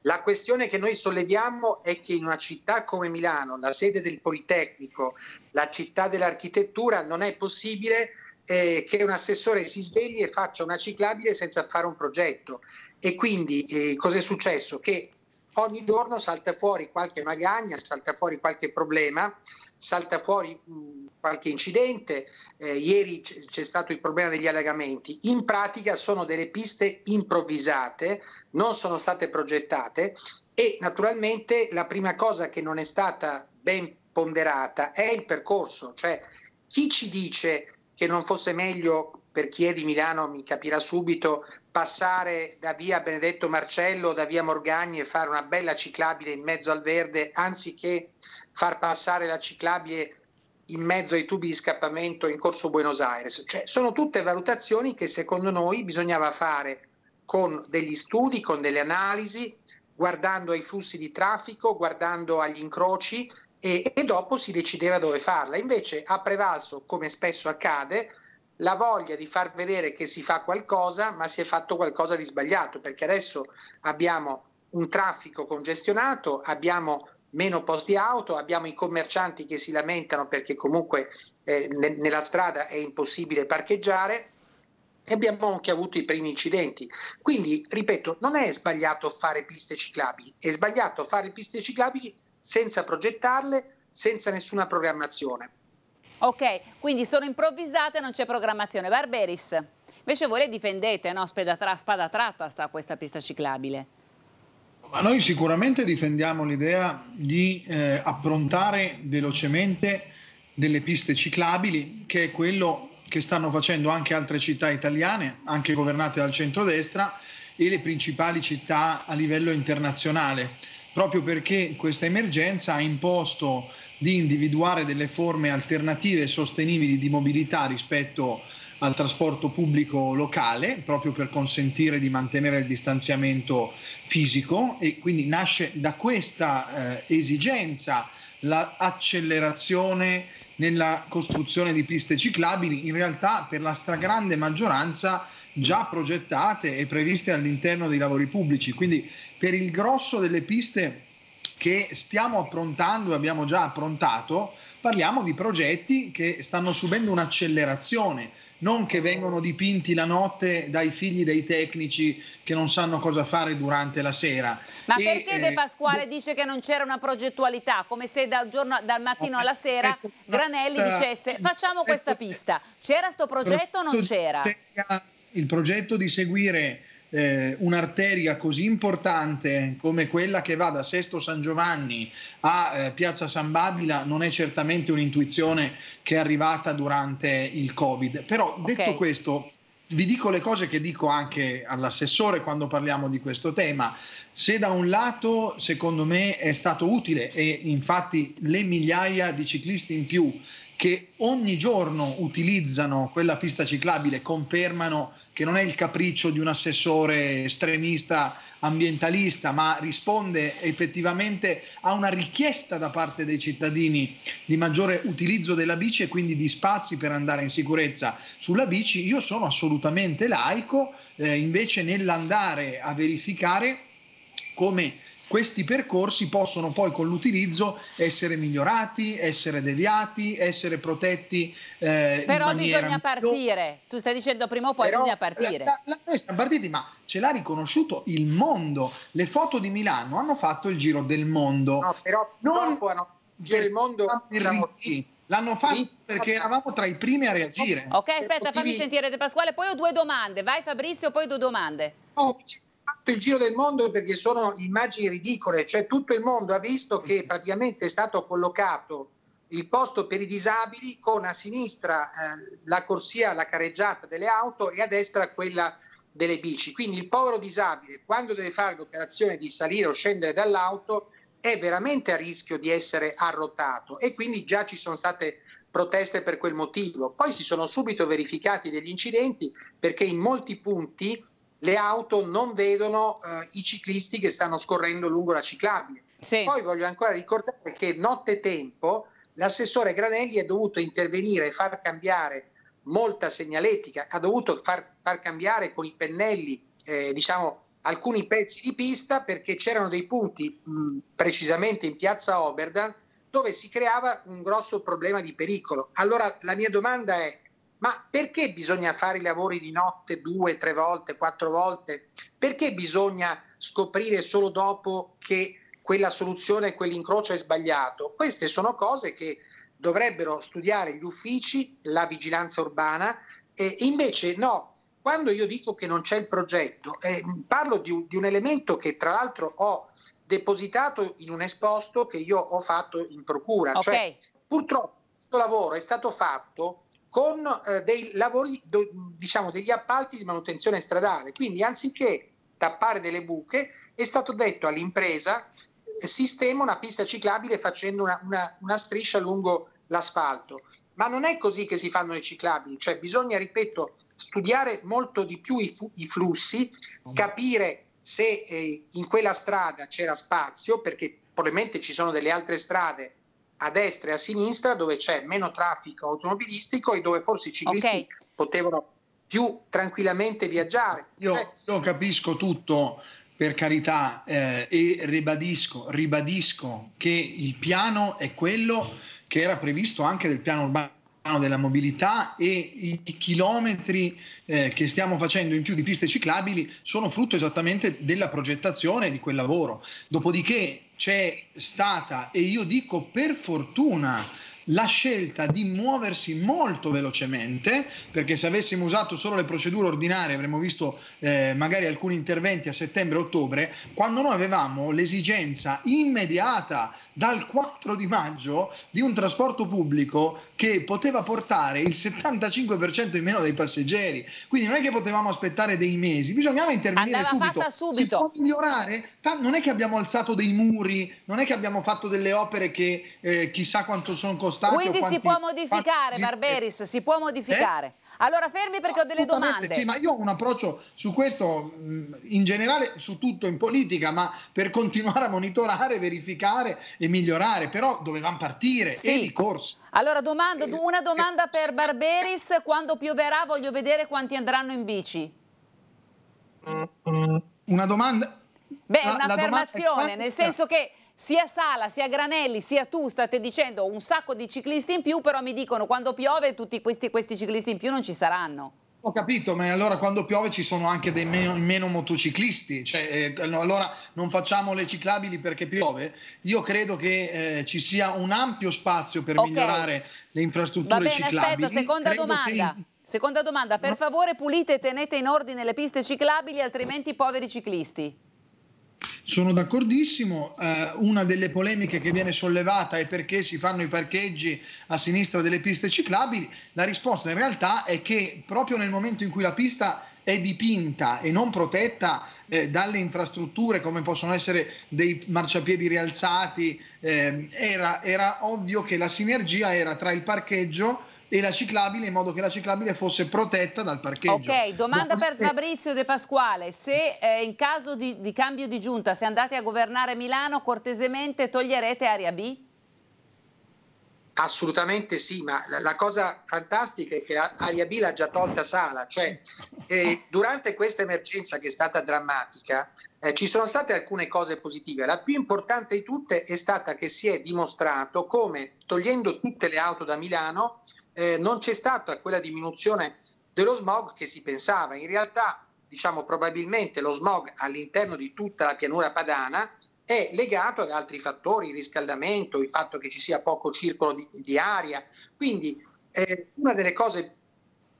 La questione che noi solleviamo è che in una città come Milano, la sede del Politecnico, la città dell'architettura, non è possibile eh, che un assessore si svegli e faccia una ciclabile senza fare un progetto. E quindi eh, cosa è successo? Che ogni giorno salta fuori qualche magagna, salta fuori qualche problema, salta fuori mh, qualche incidente. Eh, ieri c'è stato il problema degli allagamenti. In pratica sono delle piste improvvisate, non sono state progettate e naturalmente la prima cosa che non è stata ben ponderata è il percorso, cioè chi ci dice che non fosse meglio per chi è di Milano mi capirà subito passare da via Benedetto Marcello, da via Morgagni e fare una bella ciclabile in mezzo al verde, anziché far passare la ciclabile in mezzo ai tubi di scappamento in corso Buenos Aires. Cioè, sono tutte valutazioni che secondo noi bisognava fare con degli studi, con delle analisi, guardando ai flussi di traffico, guardando agli incroci e, e dopo si decideva dove farla. Invece ha prevalso, come spesso accade, la voglia di far vedere che si fa qualcosa, ma si è fatto qualcosa di sbagliato, perché adesso abbiamo un traffico congestionato, abbiamo meno posti auto, abbiamo i commercianti che si lamentano perché comunque eh, ne- nella strada è impossibile parcheggiare e abbiamo anche avuto i primi incidenti. Quindi, ripeto, non è sbagliato fare piste ciclabili, è sbagliato fare piste ciclabili senza progettarle, senza nessuna programmazione. Ok, quindi sono improvvisate non c'è programmazione. Barberis, invece voi le difendete, no? Spada, tra, spada tratta sta questa pista ciclabile. Ma noi sicuramente difendiamo l'idea di eh, approntare velocemente delle piste ciclabili, che è quello che stanno facendo anche altre città italiane, anche governate dal centrodestra, e le principali città a livello internazionale, proprio perché questa emergenza ha imposto di individuare delle forme alternative e sostenibili di mobilità rispetto al trasporto pubblico locale, proprio per consentire di mantenere il distanziamento fisico e quindi nasce da questa eh, esigenza l'accelerazione nella costruzione di piste ciclabili, in realtà per la stragrande maggioranza già progettate e previste all'interno dei lavori pubblici. Quindi per il grosso delle piste che stiamo approntando e abbiamo già approntato, parliamo di progetti che stanno subendo un'accelerazione, non che vengono dipinti la notte dai figli dei tecnici che non sanno cosa fare durante la sera. Ma e, perché De eh, Pasquale eh, dice che non c'era una progettualità, come se dal, giorno, dal mattino alla sera Granelli dicesse facciamo questa pista. C'era questo progetto o non c'era? Il progetto di seguire eh, un'arteria così importante come quella che va da Sesto San Giovanni a eh, Piazza San Babila non è certamente un'intuizione che è arrivata durante il Covid. Però detto okay. questo, vi dico le cose che dico anche all'assessore quando parliamo di questo tema. Se da un lato, secondo me, è stato utile e infatti le migliaia di ciclisti in più che ogni giorno utilizzano quella pista ciclabile confermano che non è il capriccio di un assessore estremista ambientalista, ma risponde effettivamente a una richiesta da parte dei cittadini di maggiore utilizzo della bici e quindi di spazi per andare in sicurezza sulla bici. Io sono assolutamente laico eh, invece nell'andare a verificare come questi percorsi possono poi con l'utilizzo essere migliorati, essere deviati, essere protetti. Eh, Però bisogna partire, tu stai dicendo prima o poi Però, bisogna partire. La, la, noi siamo partiti, ma ce l'ha riconosciuto il mondo. Le foto di Milano hanno fatto il giro del mondo. No, però non hanno giro del mondo. L'hanno fatto perché eravamo tra i primi a reagire. Ok, aspetta, fammi sentire De Pasquale, poi ho due domande. Vai Fabrizio, poi due domande. No, fatto il giro del mondo perché sono immagini ridicole, cioè tutto il mondo ha visto che praticamente è stato collocato il posto per i disabili con a sinistra eh, la corsia, la careggiata delle auto e a destra quella delle bici. Quindi il povero disabile, quando deve fare l'operazione di salire o scendere dall'auto, è veramente a rischio di essere arrotato e quindi già ci sono state proteste per quel motivo. Poi si sono subito verificati degli incidenti perché in molti punti le auto non vedono eh, i ciclisti che stanno scorrendo lungo la ciclabile. Sì. Poi voglio ancora ricordare che nottetempo l'assessore Granelli è dovuto intervenire e far cambiare molta segnaletica, ha dovuto far, far cambiare con i pennelli eh, diciamo, alcuni pezzi di pista perché c'erano dei punti mh, precisamente in piazza Oberdan dove si creava un grosso problema di pericolo. Allora la mia domanda è ma perché bisogna fare i lavori di notte due, tre volte, quattro volte? Perché bisogna scoprire solo dopo che quella soluzione, quell'incrocio è sbagliato? Queste sono cose che dovrebbero studiare gli uffici, la vigilanza urbana, e invece no. Quando io dico che non c'è il progetto, eh, parlo di un, di un elemento che tra l'altro ho depositato in un esposto che io ho fatto in procura. Okay. Cioè, purtroppo questo lavoro è stato fatto con eh, dei lavori, do, diciamo degli appalti di manutenzione stradale. Quindi anziché tappare delle buche è stato detto all'impresa eh, sistema una pista ciclabile facendo una, una, una striscia lungo l'asfalto. Ma non è così che si fanno le ciclabili, cioè bisogna, ripeto, studiare molto di più i, fu- i flussi, capire se eh, in quella strada c'era spazio, perché probabilmente ci sono delle altre strade a destra e a sinistra dove c'è meno traffico automobilistico e dove forse i ciclisti okay. potevano più tranquillamente viaggiare. Io, eh. io capisco tutto per carità eh, e ribadisco, ribadisco che il piano è quello che era previsto anche del piano urbano della mobilità e i, i chilometri eh, che stiamo facendo in più di piste ciclabili sono frutto esattamente della progettazione di quel lavoro. Dopodiché c'è stata, e io dico per fortuna, la scelta di muoversi molto velocemente, perché se avessimo usato solo le procedure ordinarie avremmo visto eh, magari alcuni interventi a settembre-ottobre, quando noi avevamo l'esigenza immediata dal 4 di maggio di un trasporto pubblico che poteva portare il 75% in meno dei passeggeri. Quindi non è che potevamo aspettare dei mesi, bisognava intervenire Andava subito. Subito. Si può migliorare? Non è che abbiamo alzato dei muri, non è che abbiamo fatto delle opere che eh, chissà quanto sono costate costati. Quindi quanti, si può modificare, quanti... Barberis, si può modificare. Eh? Allora fermi perché ho delle domande. Sì, ma io ho un approccio su questo in generale, su tutto in politica, ma per continuare a monitorare, verificare e migliorare, però dovevamo partire sì. e di corsa. Allora domando, una domanda per Barberis, quando pioverà voglio vedere quanti andranno in bici. Una domanda? Beh, un'affermazione, nel senso che sia Sala, sia Granelli, sia tu state dicendo un sacco di ciclisti in più, però mi dicono quando piove tutti questi, questi ciclisti in più non ci saranno. Ho capito, ma allora quando piove ci sono anche dei meno, meno motociclisti, cioè, eh, allora non facciamo le ciclabili perché piove. Io credo che eh, ci sia un ampio spazio per okay. migliorare le infrastrutture Va bene, ciclabili. Aspetta, seconda credo domanda. Che... Seconda domanda, per favore pulite e tenete in ordine le piste ciclabili, altrimenti poveri ciclisti. Sono d'accordissimo, eh, una delle polemiche che viene sollevata è perché si fanno i parcheggi a sinistra delle piste ciclabili, la risposta in realtà è che proprio nel momento in cui la pista è dipinta e non protetta eh, dalle infrastrutture come possono essere dei marciapiedi rialzati, eh, era, era ovvio che la sinergia era tra il parcheggio e la ciclabile in modo che la ciclabile fosse protetta dal parcheggio. Ok, domanda per Fabrizio De Pasquale, se eh, in caso di, di cambio di giunta, se andate a governare Milano, cortesemente toglierete area B? Assolutamente sì, ma la, la, cosa fantastica è che Aria B l'ha già tolta Sala, cioè eh, durante questa emergenza che è stata drammatica eh, ci sono state alcune cose positive. La più importante di tutte è stata che si è dimostrato come togliendo tutte le auto da Milano eh, non c'è stata quella diminuzione dello smog che si pensava. In realtà, diciamo, probabilmente lo smog all'interno di tutta la pianura padana è legato ad altri fattori, il riscaldamento, il fatto che ci sia poco circolo di, di aria. Quindi eh, una delle cose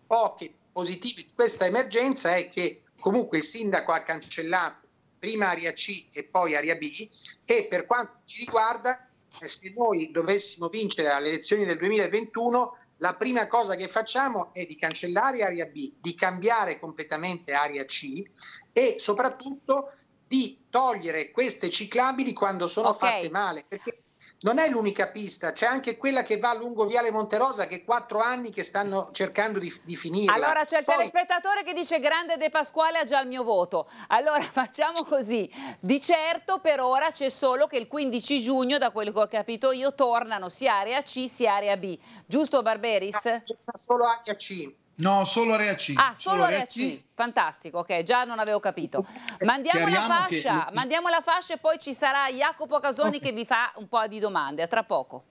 poche positive di questa emergenza è che comunque il sindaco ha cancellato prima area C e poi area B e per quanto ci riguarda, eh, se noi dovessimo vincere alle elezioni del 2021, la prima cosa che facciamo è di cancellare area B, di cambiare completamente area C e soprattutto di togliere queste ciclabili quando sono okay. fatte male. Perché non è l'unica pista, c'è anche quella che va lungo Viale Monterosa che quattro anni che stanno cercando di, di finirla. Allora c'è il Poi... telespettatore che dice grande De Pasquale ha già il mio voto. Allora facciamo così, di certo per ora c'è solo che il 15 giugno, da quello che ho capito io, tornano sia area C sia area B. Giusto Barberis? No, solo area C. No, solo Area C. Ah, solo, solo Area C. C. Fantastico, ok, già non avevo capito. Mandiamo la fascia, che... mandiamo la fascia e poi ci sarà Jacopo Casoni okay. che vi fa un po' di domande. A tra poco.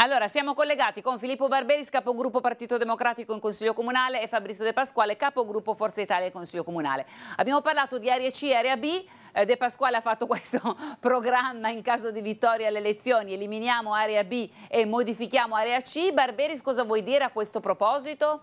Allora, siamo collegati con Filippo Barberis, capogruppo Partito Democratico in Consiglio Comunale e Fabrizio De Pasquale, capogruppo Forza Italia in Consiglio Comunale. Abbiamo parlato di Area C e Area B, De Pasquale ha fatto questo programma in caso di vittoria alle elezioni, eliminiamo Area B e modifichiamo Area C. Barberis cosa vuoi dire a questo proposito?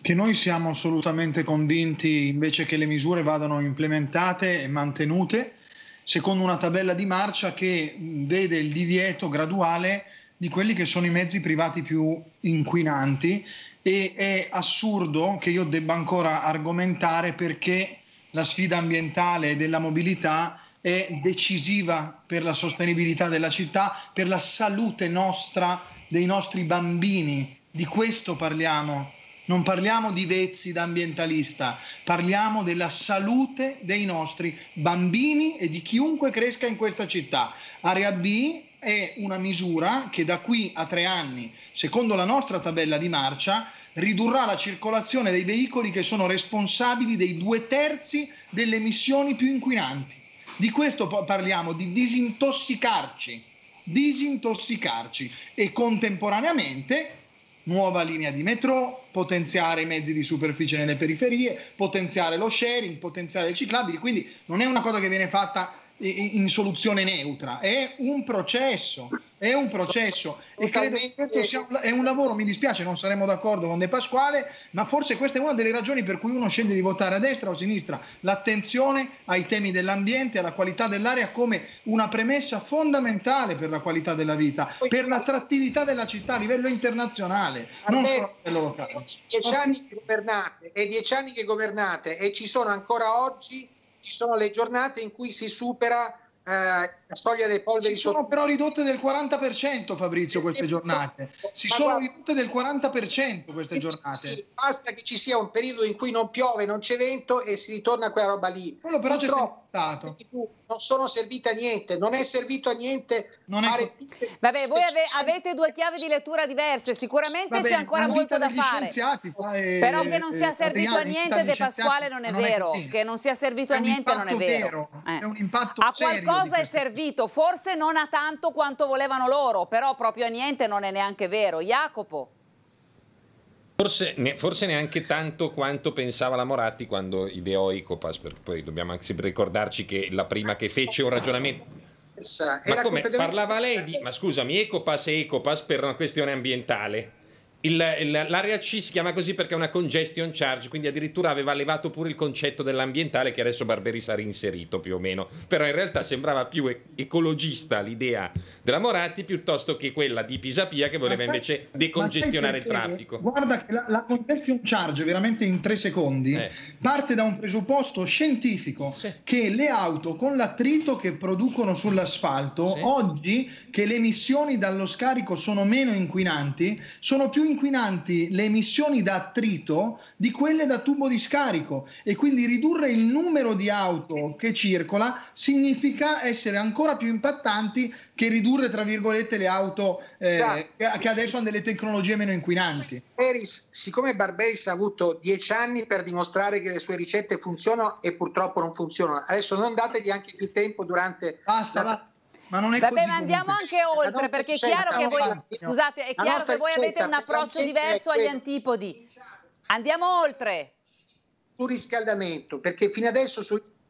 Che noi siamo assolutamente convinti invece che le misure vadano implementate e mantenute secondo una tabella di marcia che vede il divieto graduale di quelli che sono i mezzi privati più inquinanti e è assurdo che io debba ancora argomentare perché la sfida ambientale e della mobilità è decisiva per la sostenibilità della città, per la salute nostra, dei nostri bambini. Di questo parliamo non parliamo di vezzi da ambientalista, parliamo della salute dei nostri bambini e di chiunque cresca in questa città. Area B è una misura che da qui a tre anni, secondo la nostra tabella di marcia, ridurrà la circolazione dei veicoli che sono responsabili dei due terzi delle emissioni più inquinanti. Di questo parliamo, di disintossicarci, disintossicarci e contemporaneamente nuova linea di metro, potenziare i mezzi di superficie nelle periferie, potenziare lo sharing, potenziare i ciclabili, quindi non è una cosa che viene fatta in soluzione neutra, è un processo, è un processo. E credo che sia un, è un lavoro, mi dispiace, non saremo d'accordo con De Pasquale, ma forse questa è una delle ragioni per cui uno sceglie di votare a destra o a sinistra, l'attenzione ai temi dell'ambiente, alla qualità dell'aria come una premessa fondamentale per la qualità della vita, per l'attrattività della città a livello internazionale, non solo a livello locale. Dieci anni che governate, e dieci anni che governate e ci sono ancora oggi ci sono le giornate in cui si supera eh, la soglia dei polveri. Si sono però ridotte del 40% Fabrizio queste giornate. Si sono ridotte del 40% queste giornate. Basta che ci sia un periodo in cui non piove, non c'è vento e si ritorna a quella roba lì. Quello però c'è stato. Non sono servite a niente, non è servito a niente non fare è... Vabbè, voi ave, avete due chiavi di lettura diverse, sicuramente Vabbè, c'è ancora molto da fare. E, però che non sia servito a niente De Pasquale non è non vero, è che non sia servito a niente non è vero. Eh. È un impatto a qualcosa è servito, forse non a tanto quanto volevano loro, però proprio a niente non è neanche vero. Jacopo. Forse, ne, forse, neanche tanto quanto pensava la Moratti quando ideò Ecopass, perché poi dobbiamo anche ricordarci che la prima che fece un ragionamento... Ma come? Parlava lei di... Ma scusami, Ecopass e Ecopass per una questione ambientale. Il, il, l'area C si chiama così perché è una congestion charge, quindi addirittura aveva levato pure il concetto dell'ambientale che adesso Barberis ha reinserito più o meno, però in realtà sembrava più ecologista l'idea della Moratti piuttosto che quella di Pisapia che voleva aspetta, invece decongestionare il traffico. Guarda che la, la, congestion charge veramente in tre secondi eh. parte da un presupposto scientifico sì. che le auto con l'attrito che producono sull'asfalto sì. oggi che le emissioni dallo scarico sono meno inquinanti sono più inquinanti le emissioni da attrito di quelle da tubo di scarico e quindi ridurre il numero di auto che circola significa essere ancora più impattanti che ridurre tra virgolette le auto eh, che adesso hanno delle tecnologie meno inquinanti. Barberis, siccome Barberis ha avuto dieci anni per dimostrare che le sue ricette funzionano e purtroppo non funzionano, adesso non dategli anche più tempo durante... Basta, la... Ma non è Vabbè, così ma andiamo anche oltre, perché è chiaro che voi, scusate, è chiaro che voi avete un approccio diverso agli antipodi. Andiamo oltre. Sul riscaldamento, perché fino adesso sul riscaldamento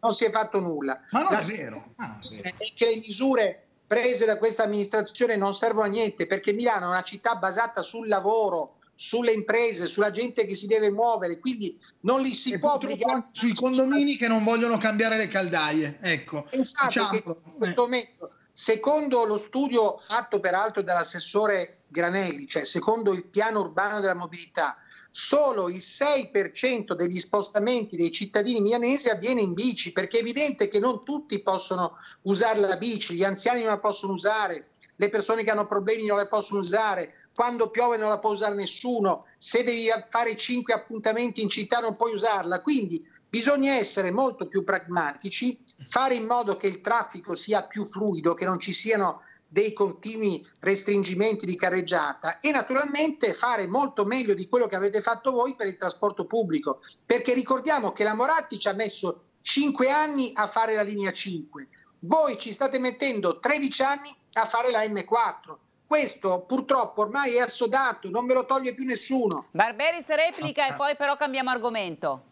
non si è fatto nulla. Ma non La è vero. Ah, è che le misure prese da questa amministrazione non servono a niente, perché Milano è una città basata sul lavoro, sulle imprese, sulla gente che si deve muovere, quindi non li si e può obbligare. Sui condomini che non vogliono cambiare le caldaie, ecco. Diciamo. in questo momento, secondo lo studio fatto peraltro dall'assessore Granelli, cioè secondo il piano urbano della mobilità, solo il 6% degli spostamenti dei cittadini milanesi avviene in bici, perché è evidente che non tutti possono usare la bici, gli anziani non la possono usare, le persone che hanno problemi non la possono usare, quando piove non la può usare nessuno, se devi fare cinque appuntamenti in città non puoi usarla. Quindi bisogna essere molto più pragmatici, fare in modo che il traffico sia più fluido, che non ci siano dei continui restringimenti di carreggiata e naturalmente fare molto meglio di quello che avete fatto voi per il trasporto pubblico, perché ricordiamo che la Moratti ci ha messo cinque anni a fare la linea 5, voi ci state mettendo 13 anni a fare la M4 questo purtroppo ormai è assodato, non me lo toglie più nessuno. Barberis replica e poi però cambiamo argomento.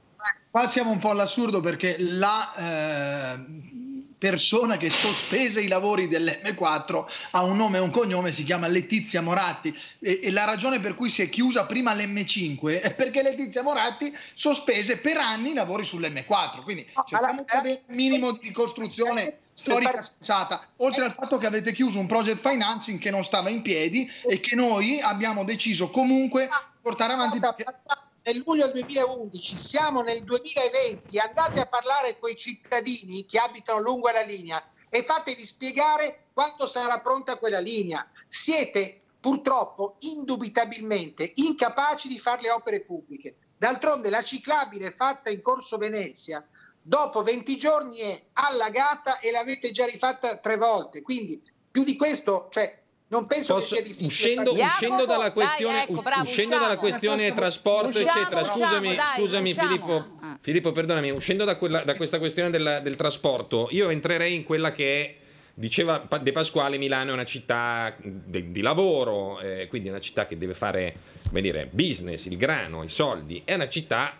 Qua siamo un po' all'assurdo perché la eh, persona che sospese i lavori dell'M4 ha un nome e un cognome, si chiama Letizia Moratti e, e la ragione per cui si è chiusa prima l'M5 è perché Letizia Moratti sospese per anni i lavori sull'M4, quindi cerchiamo di avere un minimo di ricostruzione storica sensata, oltre al fatto che avete chiuso un project financing che non stava in piedi e che noi abbiamo deciso comunque di portare avanti. Nel luglio 2011, siamo nel 2020, andate a parlare con i cittadini che abitano lungo la linea e fatevi spiegare quando sarà pronta quella linea. Siete purtroppo indubitabilmente incapaci di fare le opere pubbliche. D'altronde la ciclabile fatta in Corso Venezia dopo 20 giorni è allagata e l'avete già rifatta tre volte, quindi più di questo, cioè non penso Posso, che sia difficile. Uscendo, uscendo dalla questione, dai, ecco, bravo, uscendo dalla questione trasporto, usciamo, eccetera, scusami, usciamo, dai, scusami. Filippo, Ah. Filippo, perdonami, uscendo da, quella- da questa questione della- del trasporto, io entrerei in quella che è, diceva De Pasquale, Milano è una città de- di lavoro, eh, quindi è una città che deve fare, come dire, business, il grano, i soldi, è una città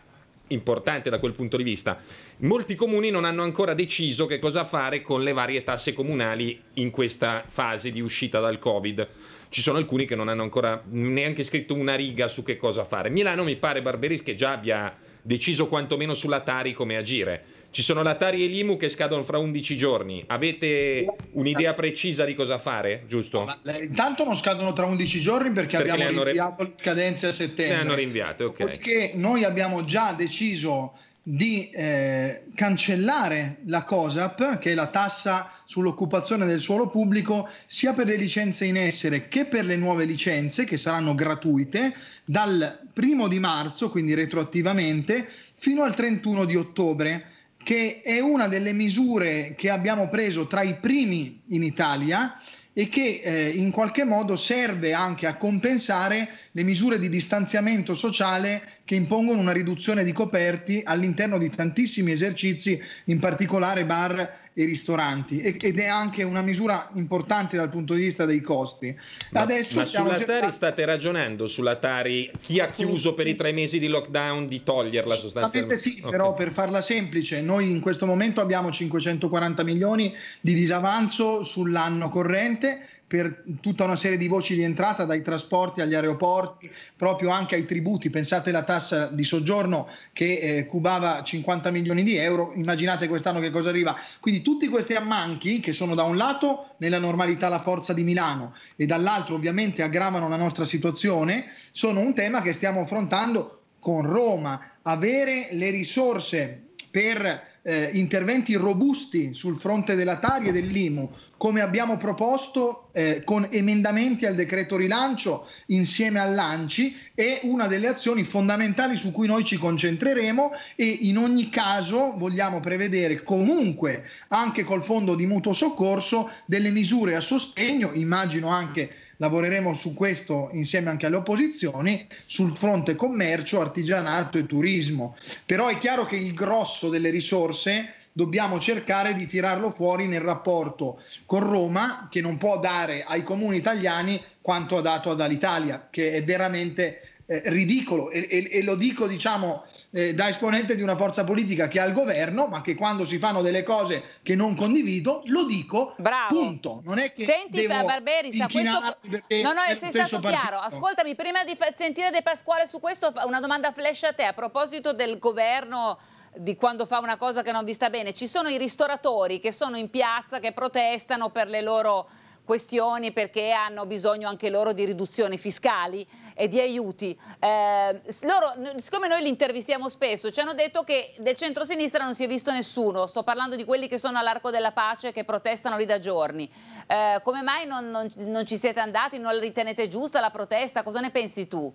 importante da quel punto di vista. Molti comuni non hanno ancora deciso che cosa fare con le varie tasse comunali in questa fase di uscita dal Covid. Ci sono alcuni che non hanno ancora neanche scritto una riga su che cosa fare. Milano mi pare Barberis che già abbia deciso quantomeno sulla Tari come agire. Ci sono la Tari e l'Imu che scadono fra 11 giorni. Avete un'idea precisa di cosa fare, giusto? Ma, eh, Intanto non scadono tra 11 giorni perché, Perché le abbiamo rinviato le scadenze a settembre. hanno rinviate, ok. Perché noi abbiamo già deciso di eh, cancellare la COSAP, che è la tassa sull'occupazione del suolo pubblico, sia per le licenze in essere che per le nuove licenze, che saranno gratuite, dal primo di marzo, quindi retroattivamente, fino al 31 di ottobre che è una delle misure che abbiamo preso tra i primi in Italia e che eh, in qualche modo serve anche a compensare le misure di distanziamento sociale che impongono una riduzione di coperti all'interno di tantissimi esercizi, in particolare bar e ristoranti ed è anche una misura importante dal punto di vista dei costi. Ma, Adesso ma sulla cercando- Tari state ragionando sulla Tari chi ha chiuso per i tre mesi di lockdown di toglierla sostanzialmente? sì, Ok. però per farla semplice, noi in questo momento abbiamo 540 milioni di disavanzo sull'anno corrente per tutta una serie di voci di entrata, dai trasporti agli aeroporti, proprio anche ai tributi. Pensate alla tassa di soggiorno che eh, cubava 50 milioni di euro, immaginate quest'anno che cosa arriva. Quindi tutti questi ammanchi che sono da un lato nella normalità la forza di Milano e dall'altro ovviamente aggravano la nostra situazione, sono un tema che stiamo affrontando con Roma, avere le risorse per eh, interventi robusti sul fronte della Tari e dell'IMU, come abbiamo proposto eh, con emendamenti al decreto rilancio insieme all'ANCI, è una delle azioni fondamentali su cui noi ci concentreremo e in ogni caso vogliamo prevedere comunque anche col fondo di mutuo soccorso delle misure a sostegno, immagino anche lavoreremo su questo insieme anche alle opposizioni, sul fronte commercio, artigianato e turismo. Però è chiaro che il grosso delle risorse dobbiamo cercare di tirarlo fuori nel rapporto con Roma, che non può dare ai comuni italiani quanto ha dato ad Alitalia, che è veramente eh, ridicolo e, e- e lo dico diciamo eh, da esponente di una forza politica che ha il governo ma che quando si fanno delle cose che non condivido lo dico Bravo. punto non è che Senti devo Barberis, a questo... No, no, sei stato partito. chiaro. Ascoltami, prima di sentire De Pasquale su questo, una domanda flash a te a proposito del governo di quando fa una cosa che non vi sta bene. Ci sono i ristoratori che sono in piazza, che protestano per le loro questioni perché hanno bisogno anche loro di riduzioni fiscali e di aiuti. Eh, loro, siccome noi li intervistiamo spesso, ci hanno detto che del centro-sinistra non si è visto nessuno. Sto parlando di quelli che sono all'Arco della Pace che protestano lì da giorni. Eh, come mai non, non- non ci siete andati? Non la ritenete giusta la protesta? Cosa ne pensi tu?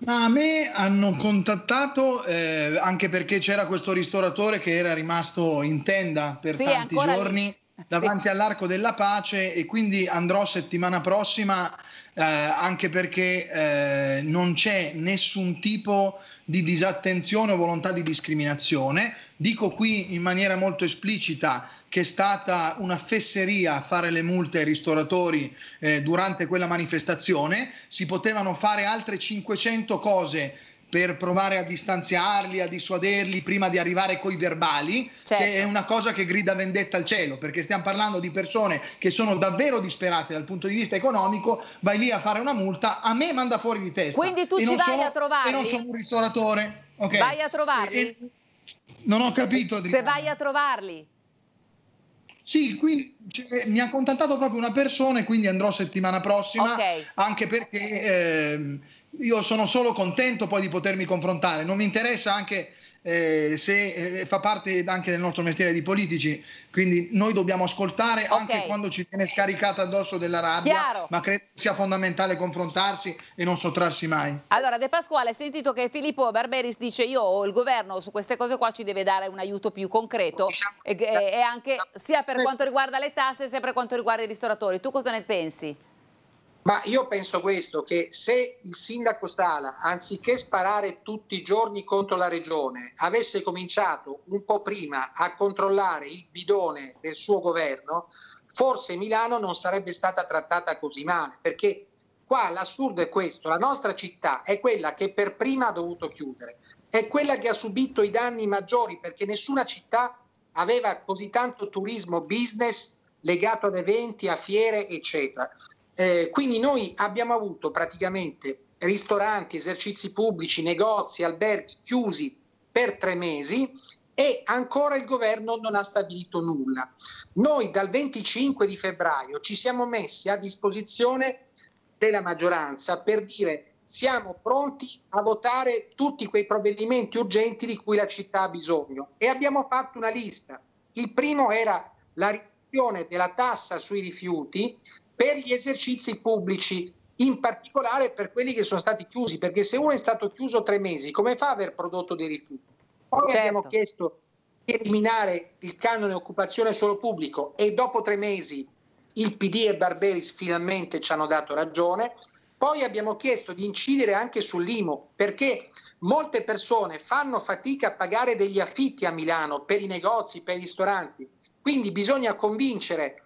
Ma a me hanno contattato eh, anche perché c'era questo ristoratore che era rimasto in tenda per Sì, tanti ancora lì. giorni davanti all'Arco della Pace e quindi andrò settimana prossima eh, anche perché eh, non c'è nessun tipo di disattenzione o volontà di discriminazione. Dico qui in maniera molto esplicita che è stata una fesseria fare le multe ai ristoratori eh, durante quella manifestazione, si potevano fare altre 500 cose per provare a distanziarli, a dissuaderli prima di arrivare coi verbali, Certo. che è una cosa che grida vendetta al cielo, perché stiamo parlando di persone che sono davvero disperate dal punto di vista economico, vai lì a fare una multa, a me manda fuori di testa. Quindi tu E ci vai sono- a trovarli? E non sono un ristoratore. ok? Vai a trovarli? E- e- non ho capito. Se Adriana. vai a trovarli. Sì, quindi cioè, mi ha contattato proprio una persona e quindi andrò settimana prossima, Ok. anche perché ehm, io sono solo contento poi di potermi confrontare, non mi interessa anche eh, se eh, fa parte anche del nostro mestiere di politici, quindi noi dobbiamo ascoltare okay. anche quando ci viene scaricata addosso della rabbia, Chiaro. ma credo sia fondamentale confrontarsi e non sottrarsi mai. Allora, De Pasquale, hai sentito che Filippo Barberis dice io o il governo su queste cose qua ci deve dare un aiuto più concreto e, e anche sia per quanto riguarda le tasse sia per quanto riguarda i ristoratori. Tu cosa ne pensi? Ma io penso questo, che se il sindaco Sala, anziché sparare tutti i giorni contro la regione, avesse cominciato un po' prima a controllare il bidone del suo governo, forse Milano non sarebbe stata trattata così male, perché qua l'assurdo è questo, la nostra città è quella che per prima ha dovuto chiudere, è quella che ha subito i danni maggiori perché nessuna città aveva così tanto turismo business legato ad eventi, a fiere, eccetera. Eh, quindi noi abbiamo avuto praticamente ristoranti, esercizi pubblici, negozi, alberghi chiusi per tre mesi e ancora il governo non ha stabilito nulla. Noi dal 25 di febbraio ci siamo messi a disposizione della maggioranza per dire siamo pronti a votare tutti quei provvedimenti urgenti di cui la città ha bisogno e abbiamo fatto una lista. Il primo era la riduzione della tassa sui rifiuti per gli esercizi pubblici, in particolare per quelli che sono stati chiusi, perché se uno è stato chiuso tre mesi, come fa a aver prodotto dei rifiuti? Poi certo. abbiamo chiesto di eliminare il canone occupazione solo pubblico e dopo tre mesi il PD e Barberis finalmente ci hanno dato ragione. Poi abbiamo chiesto di incidere anche sull'IMO perché molte persone fanno fatica a pagare degli affitti a Milano per i negozi, per i ristoranti. Quindi bisogna convincere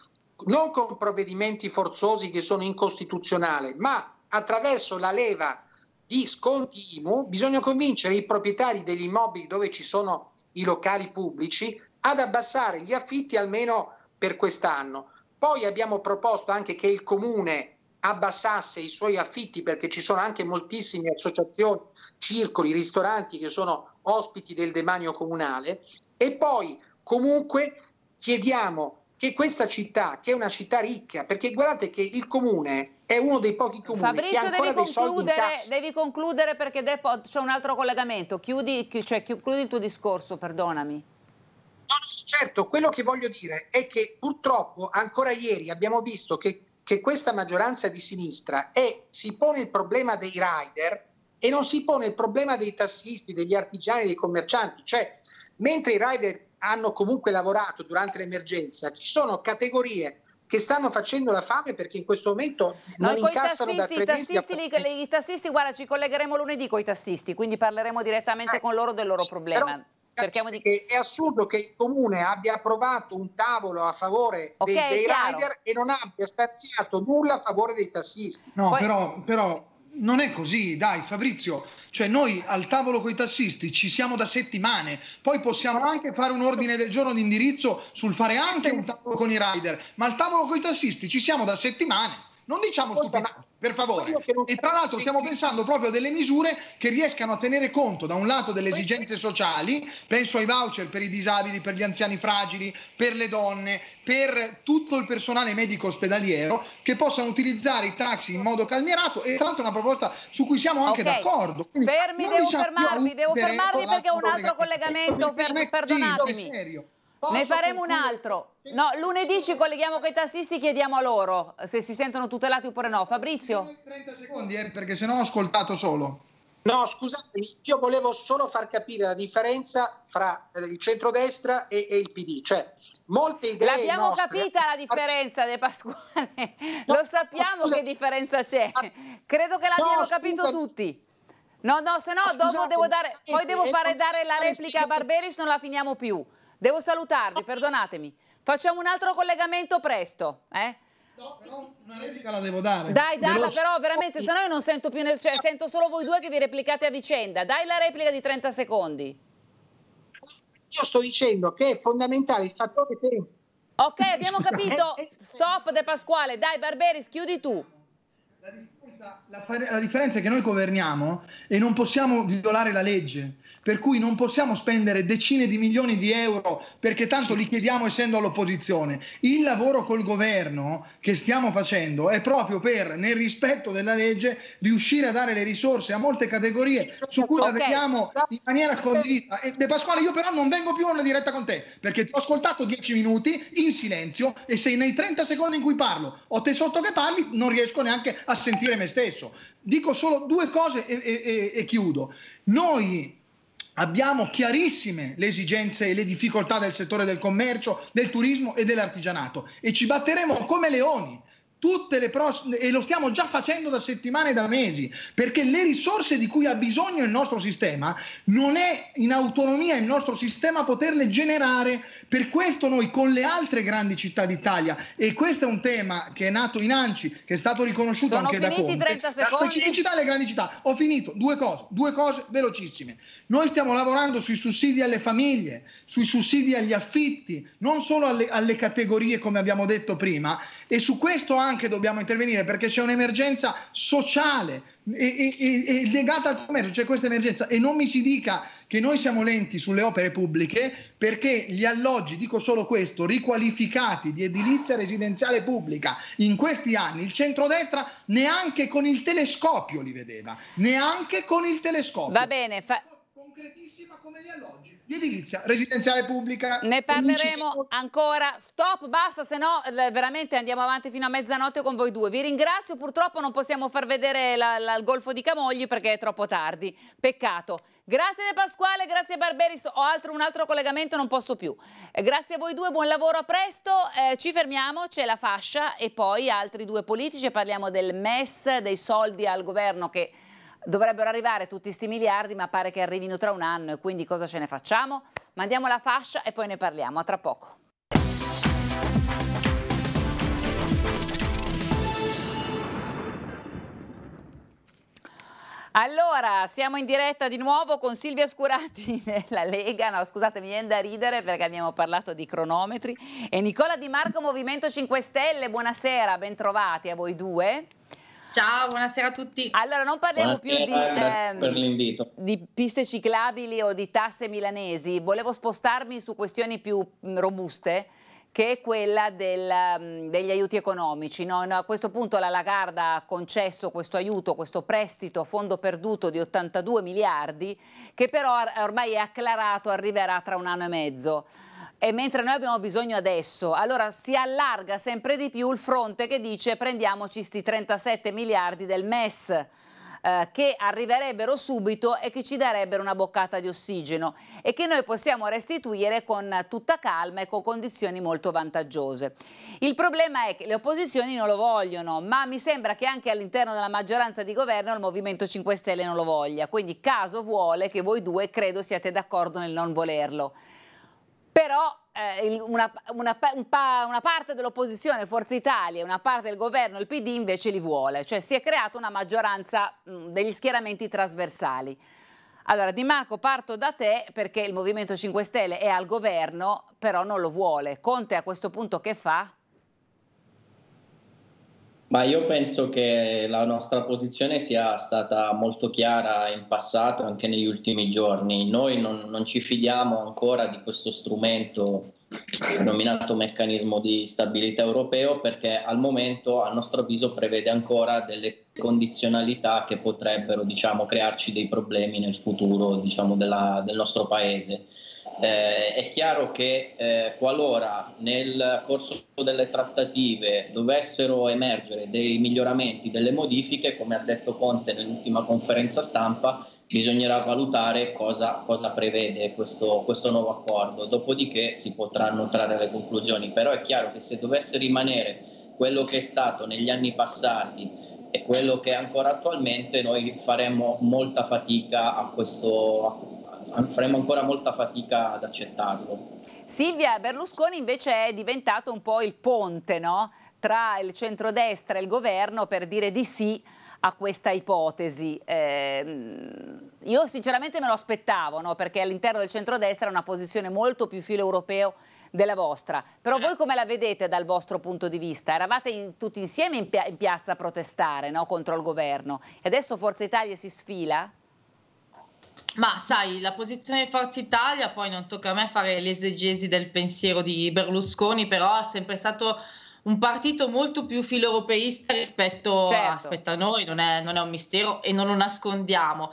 non con provvedimenti forzosi che sono incostituzionali, ma attraverso la leva di sconti IMU, bisogna convincere i proprietari degli immobili dove ci sono i locali pubblici ad abbassare gli affitti almeno per quest'anno. Poi abbiamo proposto anche che il comune abbassasse i suoi affitti perché ci sono anche moltissime associazioni, circoli, ristoranti che sono ospiti del demanio comunale e poi comunque chiediamo che questa città, che è una città ricca, perché guardate che il comune è uno dei pochi comuni Fabrizio, che ha ancora devi dei soldi in cassa. Devi concludere perché c'è un altro collegamento. Chiudi, cioè, chiudi il tuo discorso, perdonami. Certo, quello che voglio dire è che purtroppo ancora ieri abbiamo visto che, che questa maggioranza di sinistra è, si pone il problema dei rider e non si pone il problema dei tassisti, degli artigiani, dei commercianti. Cioè, mentre i rider hanno comunque lavorato durante l'emergenza, ci sono categorie che stanno facendo la fame perché in questo momento non no, incassano da tre mesi. I, I tassisti, guarda, ci collegheremo lunedì con i tassisti, quindi parleremo direttamente eh, con loro del loro problema. Cerchiamo di... È assurdo che il comune abbia approvato un tavolo a favore okay, dei, dei rider e non abbia stanziato nulla a favore dei tassisti. No, Poi... però, però non è così, dai Fabrizio, cioè noi al tavolo con i tassisti ci siamo da settimane, poi possiamo anche fare un ordine del giorno di indirizzo sul fare anche un tavolo con i rider, ma al tavolo con i tassisti ci siamo da settimane. Non diciamo stupidate, per favore. E tra l'altro stiamo pensando proprio a delle misure che riescano a tenere conto da un lato delle esigenze sociali, penso ai voucher per i disabili, per gli anziani fragili, per le donne, per tutto il personale medico ospedaliero, che possano utilizzare i taxi in modo calmierato e tra l'altro è una proposta su cui siamo anche okay. d'accordo. Quindi Fermi, devo fermarvi, devo fermarvi perché ho un altro collegamento, per, perdonatemi. Posso ne faremo un altro. No, lunedì ci colleghiamo con i tassisti, chiediamo a loro se si sentono tutelati oppure no. Fabrizio? 30 secondi, eh, perché sennò ho ascoltato solo. No, scusatemi, io volevo solo far capire la differenza fra il centrodestra e, e il PD. Cioè, molte idee L'abbiamo nostre... capita la differenza, De Pasquale. No, Lo sappiamo che differenza c'è. Credo che l'abbiano no, capito tutti. No, no, se no dopo devo dare... Poi devo fare dare la replica a Barberis, non la finiamo più. Devo salutarvi, perdonatemi. Facciamo un altro collegamento presto, eh? No, però una replica la devo dare. Dai, dalla, però veramente, se no io non sento più, cioè sento solo voi due che vi replicate a vicenda. Dai la replica di 30 secondi. Io sto dicendo che è fondamentale il fattore tempo. Ok, abbiamo capito. Stop De Pasquale. Dai, Barberis, chiudi tu. La differenza, la, la differenza è che noi governiamo e non possiamo violare la legge per cui non possiamo spendere decine di milioni di euro perché tanto li chiediamo essendo all'opposizione. Il lavoro col governo che stiamo facendo è proprio per, nel rispetto della legge, riuscire a dare le risorse a molte categorie su cui okay. la vediamo in maniera condivisa. E De Pasquale, io però non vengo più a una diretta con te perché ti ho ascoltato dieci minuti in silenzio e se nei 30 secondi in cui parlo ho te sotto che parli non riesco neanche a sentire me stesso. Dico solo due cose e, e, e chiudo. Noi abbiamo chiarissime le esigenze e le difficoltà del settore del commercio, del turismo e dell'artigianato e ci batteremo come leoni tutte le prossime, e lo stiamo già facendo da settimane e da mesi, perché le risorse di cui ha bisogno il nostro sistema non è in autonomia il nostro sistema poterle generare. Per questo noi con le altre grandi città d'Italia, e questo è un tema che è nato in ANCI, che è stato riconosciuto Sono anche da Conte, 30 la specificità delle grandi città. Ho finito, due cose, due cose velocissime. Noi stiamo lavorando sui sussidi alle famiglie, sui sussidi agli affitti, non solo alle, alle categorie come abbiamo detto prima, e su questo anche dobbiamo intervenire perché c'è un'emergenza sociale e, e, e legata al commercio, c'è questa emergenza e non mi si dica che noi siamo lenti sulle opere pubbliche perché gli alloggi, dico solo questo, riqualificati di edilizia residenziale pubblica in questi anni, il centrodestra neanche con il telescopio li vedeva, neanche con il telescopio. Va bene, fa... concretissima come gli alloggi di edilizia residenziale pubblica. Ne parleremo ancora. Stop, basta, se no veramente andiamo avanti fino a mezzanotte con voi due. Vi ringrazio, purtroppo non possiamo far vedere la, la, il Golfo di Camogli perché è troppo tardi. Peccato. Grazie De Pasquale, grazie Barberis. Ho altro, un altro collegamento, non posso più. Eh, grazie a voi due, buon lavoro, a presto. Eh, ci fermiamo, c'è la fascia e poi altri due politici. Parliamo del MES, dei soldi al governo che dovrebbero arrivare tutti questi miliardi, ma pare che arrivino tra un anno e quindi cosa ce ne facciamo? Mandiamo la fascia e poi ne parliamo. A tra poco. Allora, siamo in diretta di nuovo con Silvia Scurati della Lega, no scusate mi viene da ridere perché abbiamo parlato di cronometri, e Nicola Di Marco Movimento 5 Stelle, buonasera, bentrovati a voi due. Ciao, buonasera a tutti. Allora, non parliamo buonasera, più di, ehm, di, piste ciclabili o di tasse milanesi. Volevo spostarmi su questioni più robuste che è quella del, degli aiuti economici. No? A questo punto la Lagarda ha concesso questo aiuto, questo prestito a fondo perduto di 82 miliardi, che però ormai è acclarato arriverà tra un anno e mezzo e mentre noi abbiamo bisogno adesso, allora si allarga sempre di più il fronte che dice prendiamoci questi 37 miliardi del MES eh, che arriverebbero subito e che ci darebbero una boccata di ossigeno e che noi possiamo restituire con tutta calma e con condizioni molto vantaggiose. Il problema è che le opposizioni non lo vogliono, ma mi sembra che anche all'interno della maggioranza di governo il Movimento 5 Stelle non lo voglia, quindi caso vuole che voi due credo siate d'accordo nel non volerlo però eh, una, una, una, parte dell'opposizione, Forza Italia, una parte del governo, il PD invece li vuole, cioè si è creata una maggioranza mh, degli schieramenti trasversali. Allora Di Marco parto da te perché il Movimento 5 Stelle è al governo, però non lo vuole. Conte a questo punto che fa? Ma io penso che la nostra posizione sia stata molto chiara in passato, anche negli ultimi giorni. Noi non, non ci fidiamo ancora di questo strumento denominato meccanismo di stabilità europeo perché al momento, a nostro avviso, prevede ancora delle condizionalità che potrebbero diciamo, crearci dei problemi nel futuro diciamo, della, del nostro paese. Eh, è chiaro che eh, qualora nel corso delle trattative dovessero emergere dei miglioramenti, delle modifiche, come ha detto Conte nell'ultima conferenza stampa, bisognerà valutare cosa, cosa prevede questo, questo, nuovo accordo, dopodiché si potranno trarre le conclusioni, però è chiaro che se dovesse rimanere quello che è stato negli anni passati e quello che è ancora attualmente, noi faremo molta fatica a questo, faremo ancora molta fatica ad accettarlo. Silvia, Berlusconi invece è diventato un po' il ponte no? tra il centrodestra e il governo per dire di sì a questa ipotesi. Eh, io sinceramente me lo aspettavo, no? perché all'interno del centrodestra è una posizione molto più filo europeo della vostra. Però voi come la vedete dal vostro punto di vista? Eravate in, tutti insieme in, pia in, piazza a protestare no? contro il governo e adesso Forza Italia si sfila? Ma sai, la posizione di Forza Italia, poi non tocca a me fare l'esegesi del pensiero di Berlusconi, però è sempre stato un partito molto più filo-europeista rispetto, certo. rispetto a noi, non è, non è un mistero e non lo nascondiamo.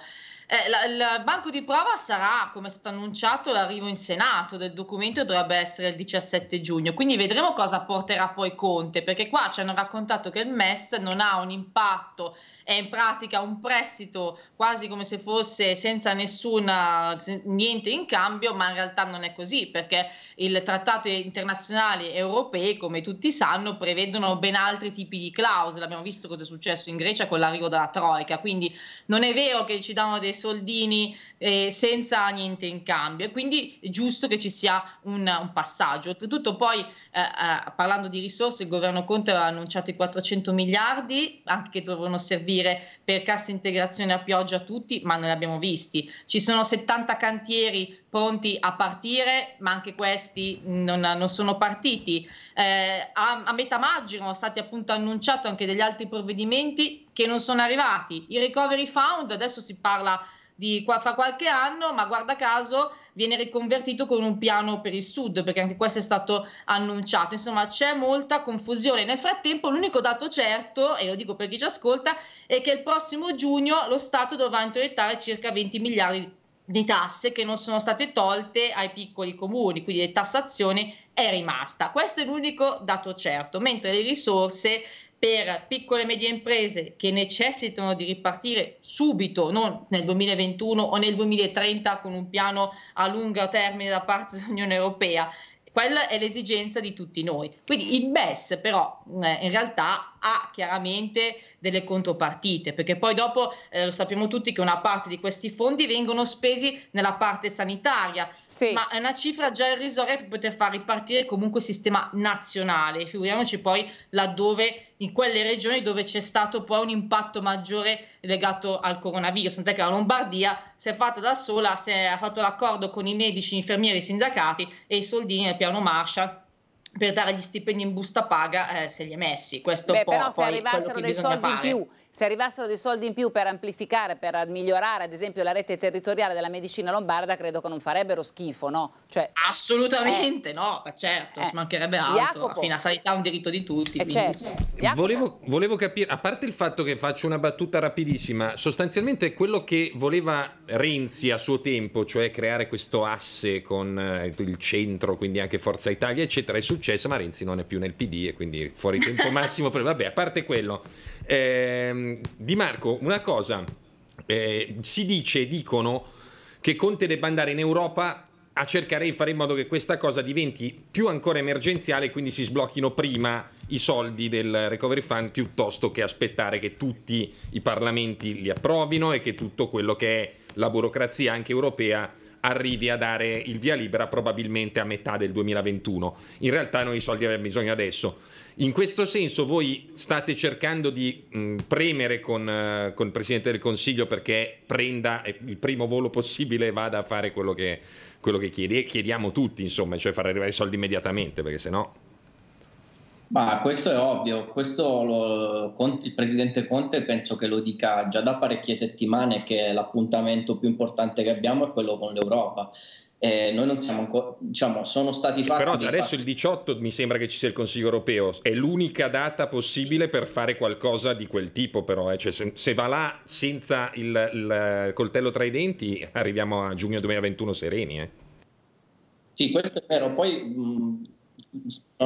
Eh, la, il banco di prova sarà, come è stato annunciato, l'arrivo in Senato del documento dovrebbe essere il 17 giugno, quindi vedremo cosa porterà poi Conte, perché qua ci hanno raccontato che il MES non ha un impatto, è in pratica un prestito quasi come se fosse senza nessuna, niente in cambio, ma in realtà non è così, perché i trattati internazionali europei, come tutti sanno, prevedono ben altri tipi di clausole, abbiamo visto cosa è successo in Grecia con l'arrivo della Troica, quindi non è vero che ci danno dei soldini eh, senza niente in cambio e quindi è giusto che ci sia un, un passaggio. Oltretutto poi eh, eh, parlando di risorse il governo Conte ha annunciato i 400 miliardi anche che dovranno servire per cassa integrazione a pioggia a tutti, ma non li abbiamo visti. Ci sono 70 cantieri pronti a partire, ma anche questi non, non sono partiti. Eh, a, a, metà maggio erano stati appunto annunciati anche degli altri provvedimenti che non sono arrivati. Il recovery fund, adesso si parla di qua, fa qualche anno, ma guarda caso viene riconvertito con un piano per il sud, perché anche questo è stato annunciato. Insomma, c'è molta confusione. Nel frattempo, l'unico dato certo, e lo dico per chi ci ascolta, è che il prossimo giugno lo Stato dovrà introiettare circa 20 miliardi di tasse che non sono state tolte ai piccoli comuni, quindi la tassazione è rimasta. Questo è l'unico dato certo, mentre le risorse per piccole e medie imprese che necessitano di ripartire subito, non nel 2021 o nel 2030 con un piano a lungo termine da parte dell'Unione Europea. Quella è l'esigenza di tutti noi. Quindi il BES però eh, in realtà ha chiaramente delle contropartite, perché poi dopo eh, lo sappiamo tutti che una parte di questi fondi vengono spesi nella parte sanitaria, sì. ma è una cifra già irrisoria per poter far ripartire comunque il sistema nazionale. Figuriamoci poi laddove in quelle regioni dove c'è stato poi un impatto maggiore legato al coronavirus, tant'è che la Lombardia si è fatta da sola, si è, ha fatto l'accordo con i medici, gli infermieri, i sindacati e i soldini nel piano Marshall per dare gli stipendi in busta paga eh, se li è messi. Questo Beh, però se arrivassero dei soldi fare. in più, se arrivassero dei soldi in più per amplificare, per migliorare ad esempio la rete territoriale della medicina lombarda, credo che non farebbero schifo, no? Cioè, Assolutamente eh, no, certo, eh, ci mancherebbe altro. Jacopo, Alla fine la sanità è un diritto di tutti. Eh, certo. Volevo, volevo capire, a parte il fatto che faccio una battuta rapidissima, sostanzialmente quello che voleva Renzi a suo tempo, cioè creare questo asse con eh, il centro, quindi anche Forza Italia, eccetera, è successo, ma Renzi non è più nel PD e quindi fuori tempo massimo. Vabbè, a parte quello eh, di Marco, una cosa, eh, si dice, dicono che Conte debba andare in Europa a cercare di fare in modo che questa cosa diventi più ancora emergenziale e quindi si sblocchino prima i soldi del recovery fund piuttosto che aspettare che tutti i parlamenti li approvino e che tutto quello che è la burocrazia anche europea arrivi a dare il via libera probabilmente a metà del 2021. In realtà noi i soldi abbiamo bisogno adesso. In questo senso voi state cercando di mh, premere con, uh, con, il Presidente del Consiglio perché prenda il primo volo possibile e vada a fare quello che, quello che chiede. E chiediamo tutti, insomma, cioè far arrivare i soldi immediatamente, perché se no... Ma questo è ovvio, questo lo, il Presidente Conte penso che lo dica già da parecchie settimane che l'appuntamento più importante che abbiamo è quello con l'Europa. Eh, noi non siamo ancora, diciamo, sono stati fatti. Però adesso il 18 mi sembra che ci sia il Consiglio europeo, è l'unica data possibile per fare qualcosa di quel tipo, però. Eh. Cioè, se, se, va là senza il, il, coltello tra i denti, arriviamo a giugno 2021 sereni. Eh. Sì, questo è vero. Poi mh,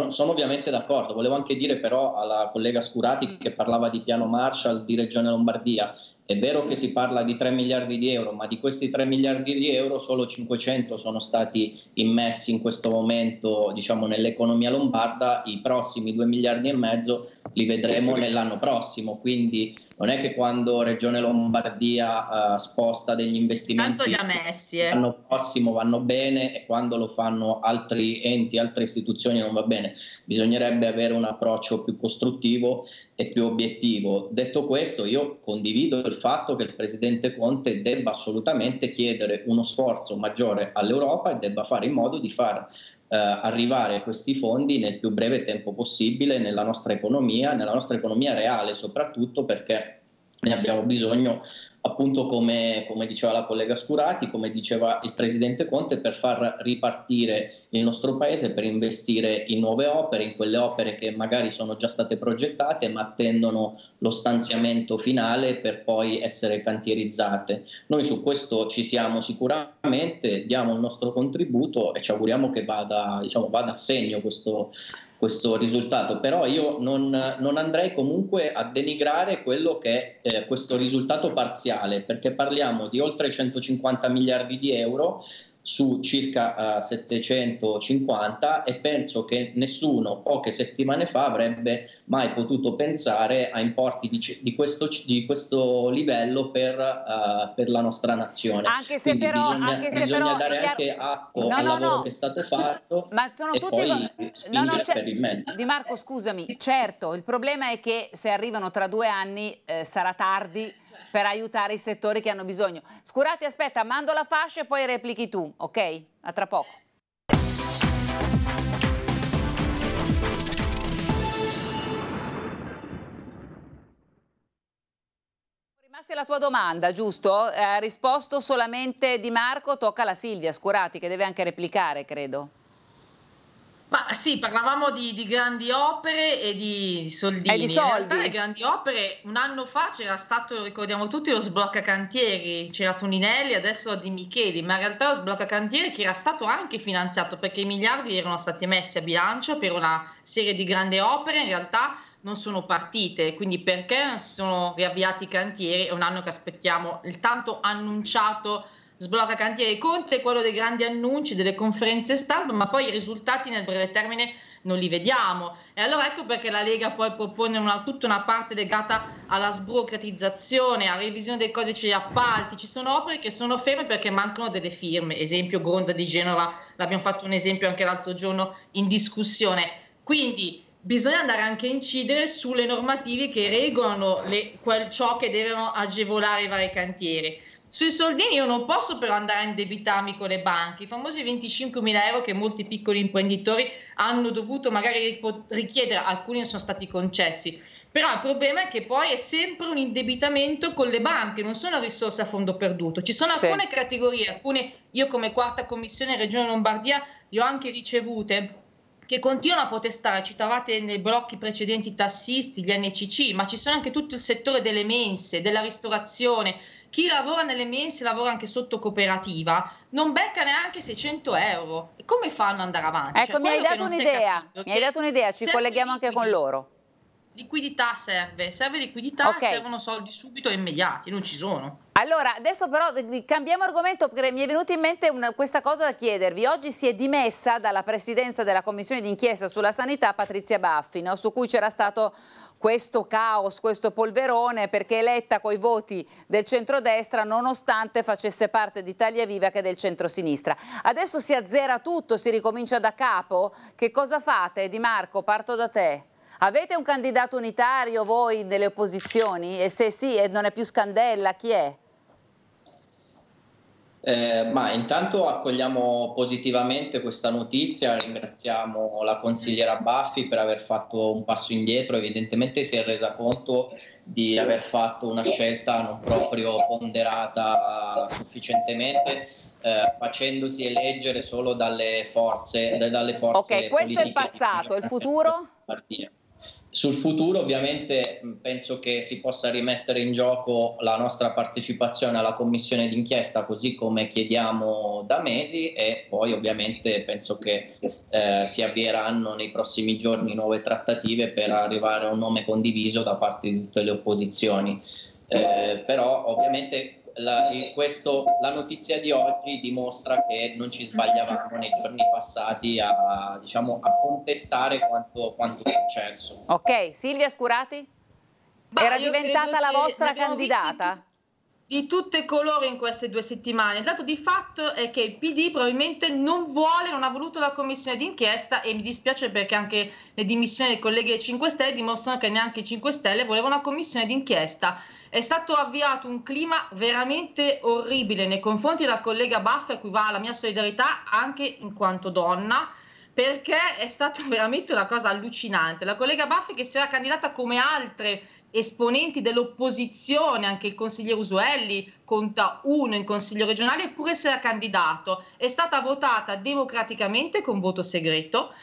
sono ovviamente d'accordo. Volevo anche dire però alla collega Scurati che parlava di piano Marshall di Regione Lombardia. È vero che si parla di 3 miliardi di euro, ma di questi 3 miliardi di euro solo 500 sono stati immessi in questo momento diciamo, nell'economia lombarda, i prossimi 2 miliardi e mezzo li vedremo nell'anno prossimo, quindi non è che quando Regione Lombardia uh, sposta degli investimenti messi, eh. l'anno prossimo vanno bene e quando lo fanno altri enti, altre istituzioni non va bene. Bisognerebbe avere un approccio più costruttivo e più obiettivo. Detto questo, io condivido il fatto che il Presidente Conte debba assolutamente chiedere uno sforzo maggiore all'Europa e debba fare in modo di far arrivare a questi fondi nel più breve tempo possibile nella nostra economia, nella nostra economia reale soprattutto perché ne abbiamo bisogno appunto come, come, diceva la collega Scurati, come diceva il Presidente Conte, per far ripartire il nostro Paese, per investire in nuove opere, in quelle opere che magari sono già state progettate ma attendono lo stanziamento finale per poi essere cantierizzate. Noi su questo ci siamo sicuramente, diamo il nostro contributo e ci auguriamo che vada, diciamo, vada a segno questo, questo risultato, però io non, non, andrei comunque a denigrare quello che è eh, questo risultato parziale, perché parliamo di oltre 150 miliardi di euro su circa uh, eh, 750 e penso che nessuno poche settimane fa avrebbe mai potuto pensare a importi di, di, questo, di questo, livello per, uh, per, la nostra nazione. Anche se Quindi però, bisogna, anche se bisogna però dare anche atto no, al no, lavoro no. che è stato fatto Ma sono tutti poi no, no, per il meglio. Di Marco, scusami, certo, il problema è che se arrivano tra due anni eh, sarà tardi per aiutare i settori che hanno bisogno. Scurati, aspetta, mando la fascia e poi replichi tu, ok? A tra poco. Rimasti alla tua domanda, giusto? Ha risposto solamente Di Marco, tocca alla Silvia Scurati che deve anche replicare, credo. Ma sì, parlavamo di, di, grandi opere e di soldini. E di soldi. In realtà le grandi opere, un anno fa c'era stato, ricordiamo tutti, lo sblocca cantieri, c'era Toninelli, adesso di Micheli, ma in realtà lo sblocca cantieri che era stato anche finanziato perché i miliardi erano stati messi a bilancio per una serie di grandi opere, in realtà non sono partite, quindi perché non si sono riavviati i cantieri? È un anno che aspettiamo il tanto annunciato sblocca cantieri Conte, quello dei grandi annunci, delle conferenze stampa, ma poi i risultati nel breve termine non li vediamo. E allora ecco perché la Lega poi propone una, tutta una parte legata alla sburocratizzazione, alla revisione dei codici di appalti. Ci sono opere che sono ferme perché mancano delle firme, esempio Gronda di Genova, l'abbiamo fatto un esempio anche l'altro giorno in discussione. Quindi bisogna andare anche a incidere sulle normative che regolano le, quel, ciò che devono agevolare i vari cantieri. Sui soldini io non posso però andare a indebitarmi con le banche, i famosi 25 mila euro che molti piccoli imprenditori hanno dovuto magari richiedere, alcuni sono stati concessi. Però il problema è che poi è sempre un indebitamento con le banche, non sono risorse a fondo perduto. Ci sono alcune sì. categorie, alcune io come quarta commissione Regione Lombardia le ho anche ricevute che continuano a protestare, citavate nei blocchi precedenti i tassisti, gli NCC, ma ci sono anche tutto il settore delle mense, della ristorazione, chi lavora nelle mense lavora anche sotto cooperativa, non becca neanche 600 euro. E come fanno ad andare avanti? Ecco, cioè, mi, hai dato un'idea, mi hai dato un'idea, ci colleghiamo anche con loro. Liquidità serve, serve liquidità, okay. servono soldi subito e immediati, non ci sono. Allora, adesso però cambiamo argomento perché mi è venuta in mente una, questa cosa da chiedervi. Oggi si è dimessa dalla presidenza della commissione d'inchiesta sulla sanità Patrizia Baffi, no? su cui c'era stato questo caos, questo polverone, perché eletta coi voti del centrodestra nonostante facesse parte di Italia Viva che del centrosinistra. Adesso si azzera tutto, si ricomincia da capo. Che cosa fate? Di Marco, parto da te. Avete un candidato unitario voi delle opposizioni? E se sì, e non è più Scandella, chi è? Eh, ma intanto accogliamo positivamente questa notizia, ringraziamo la consigliera Baffi per aver fatto un passo indietro, evidentemente si è resa conto di aver fatto una scelta non proprio ponderata sufficientemente. Eh, facendosi eleggere solo dalle forze, dalle forze ok questo è il passato, il futuro? Partire. Sul futuro ovviamente penso che si possa rimettere in gioco la nostra partecipazione alla commissione d'inchiesta così come chiediamo da mesi e poi ovviamente penso che eh, si avvieranno nei prossimi giorni nuove trattative per arrivare a un nome condiviso da parte di tutte le opposizioni. Eh, però ovviamente la, questo, la notizia di oggi dimostra che non ci sbagliavamo nei giorni passati a, diciamo, a contestare quanto, quanto, è successo. Ok, Silvia Scurati? Bah, Era diventata la vostra candidata? Di tutte colore in queste due settimane. Il dato di fatto è che il PD probabilmente non vuole, non ha voluto la commissione d'inchiesta e mi dispiace perché anche le dimissioni dei colleghi dei 5 Stelle dimostrano che neanche i 5 Stelle volevano una commissione d'inchiesta. È stato avviato un clima veramente orribile nei confronti della collega Baffa, a cui va la mia solidarietà anche in quanto donna perché è stata veramente una cosa allucinante. La collega Baffi che si era candidata come altre esponenti dell'opposizione, anche il consigliere Usuelli conta uno in consiglio regionale, eppure se era candidato. È stata votata democraticamente con voto segreto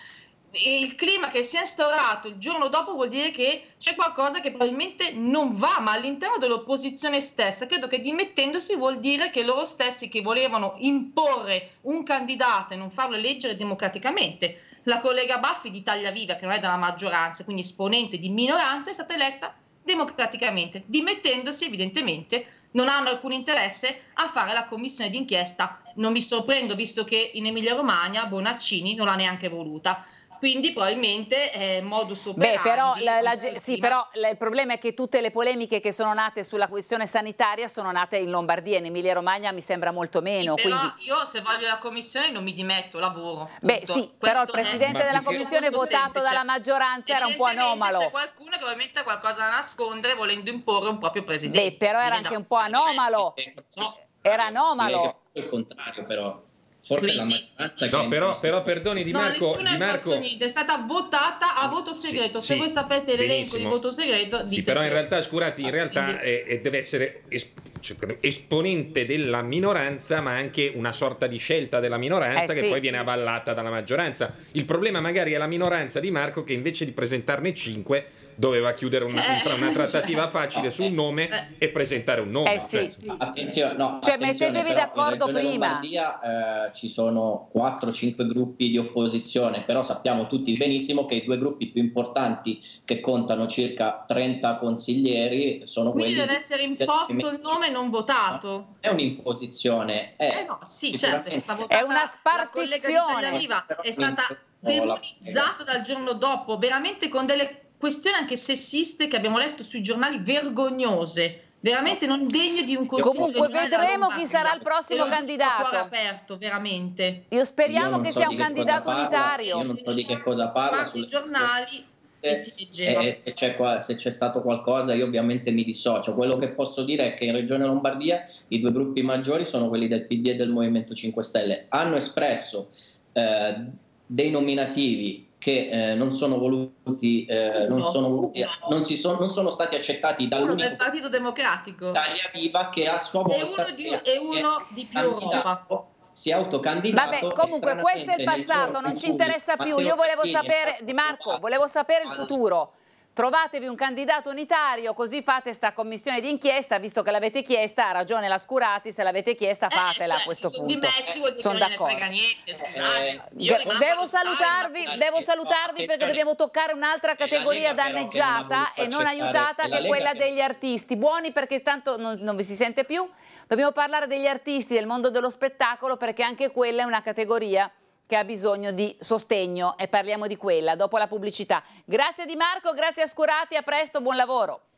il clima che si è instaurato il giorno dopo vuol dire che c'è qualcosa che probabilmente non va, ma all'interno dell'opposizione stessa. Credo che dimettendosi vuol dire che loro stessi che volevano imporre un candidato e non farlo eleggere democraticamente. La collega Baffi di Taglia Viva, che non è della maggioranza, quindi esponente di minoranza, è stata eletta democraticamente. Dimettendosi, evidentemente, non hanno alcun interesse a fare la commissione d'inchiesta. Non mi sorprendo, visto che in Emilia-Romagna Bonaccini non l'ha neanche voluta quindi probabilmente è modus operandi. Beh, però, la, la, sì, però il problema è che tutte le polemiche che sono nate sulla questione sanitaria sono nate in Lombardia, in Emilia Romagna mi sembra molto meno. Sì, quindi... io se voglio la commissione non mi dimetto, lavoro. Beh sì, Questo però il presidente della commissione votato semplice. dalla maggioranza era un po' anomalo. C'è qualcuno che probabilmente ha qualcosa da nascondere volendo imporre un proprio presidente. Beh, però era anche un po' anomalo. Era anomalo. Il contrario però. Forse Quindi, la maggioranza no, però, però, perdoni Di Marco, no, di Marco... Niente, è stata votata a voto segreto. Sì, Se sì, voi sapete l'elenco di voto segreto, Sì, però in realtà, scurati, in realtà è, è, deve essere cioè, esponente della minoranza, ma anche una sorta di scelta della minoranza eh, che sì, poi viene avallata dalla maggioranza. Il problema magari è la minoranza di Marco che invece di presentarne cinque doveva chiudere una, eh, una trattativa facile su un nome eh. e presentare un nome. Eh sì, cioè. Attenzione, no, cioè mettetevi d'accordo prima. In Lombardia eh, ci sono 4-5 gruppi di opposizione, però sappiamo tutti benissimo che i due gruppi più importanti che contano circa 30 consiglieri sono Quindi quelli... deve essere imposto il nome non votato. È un'imposizione. È, eh no, sì, certo, è stata votata è una spartizione. è stata demonizzata dal giorno dopo, veramente con delle questioni anche sessiste che abbiamo letto sui giornali vergognose. Veramente non degne di un consiglio comunque vedremo chi sarà il prossimo candidato. aperto veramente. Io speriamo io che so sia un candidato parla, unitario. io non so di che cosa parla sui giornali e si leggeva. E se c'è, qua, se c'è stato qualcosa io ovviamente mi dissocio. Quello che posso dire è che in Regione Lombardia i due gruppi maggiori sono quelli del PD e del Movimento 5 Stelle. Hanno espresso eh, dei nominativi che eh, non sono voluti, eh, non, sono voluti non, sono, non, sono stati accettati del Partito Democratico. Italia Viva che a sua volta e uno di, e uno di più Europa. si è autocandidato vabbè comunque questo è il passato non ci interessa più. Io volevo sapere Di Marco volevo sapere il futuro trovatevi un candidato unitario, così fate sta commissione d'inchiesta, visto che l'avete chiesta, ha ragione la Scurati, se l'avete chiesta eh, fatela eh, a questo punto. Sono d'accordo. Eh, devo salutarvi, devo salutarvi perché dobbiamo toccare un'altra categoria danneggiata e non aiutata che è quella degli artisti. Buoni perché tanto non, non vi si sente più. Dobbiamo parlare degli artisti del mondo dello spettacolo perché anche quella è una categoria che ha bisogno di sostegno e parliamo di quella dopo la pubblicità. Grazie Di Marco, grazie a Scurati, a presto, buon lavoro.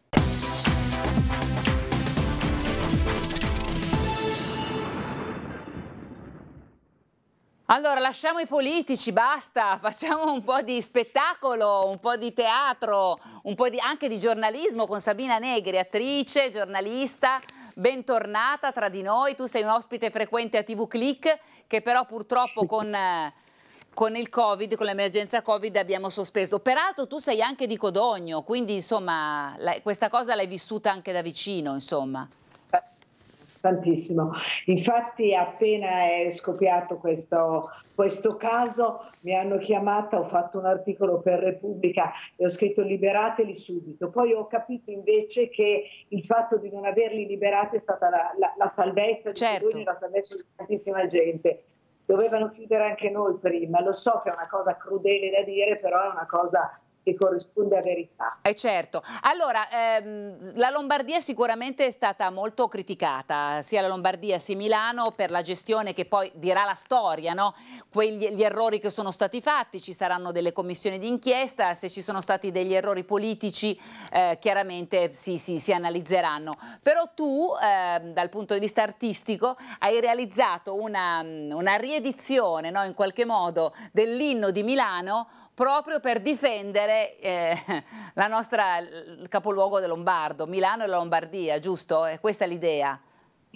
Allora, lasciamo i politici, basta, facciamo un po' di spettacolo, un po' di teatro, un po' di, anche di giornalismo con Sabina Negri, attrice, giornalista, bentornata tra di noi. Tu sei un ospite frequente a TV Click che però purtroppo con, eh, con il Covid, con l'emergenza Covid abbiamo sospeso. Peraltro tu sei anche di Codogno, quindi insomma la, questa cosa l'hai vissuta anche da vicino, insomma. Tantissimo. Infatti appena è scoppiato questo, questo caso mi hanno chiamata, ho fatto un articolo per Repubblica e ho scritto liberateli subito. Poi ho capito invece che il fatto di non averli liberati è stata la, la, la salvezza di certo. La salvezza di tantissima gente. Dovevano chiudere anche noi prima. Lo so che è una cosa crudele da dire, però è una cosa che corrisponde a verità. Eh certo. Allora, ehm, la Lombardia sicuramente è stata molto criticata, sia la Lombardia sia Milano, per la gestione che poi dirà la storia, no? Quegli, gli errori che sono stati fatti, ci saranno delle commissioni d'inchiesta, se ci sono stati degli errori politici eh, chiaramente si, si, si, analizzeranno. Però tu, eh, dal punto di vista artistico, hai realizzato una, una riedizione, no? in qualche modo, dell'inno di Milano proprio per difendere eh, nostra, il capoluogo del Lombardo, Milano e la Lombardia, giusto? E questa è l'idea.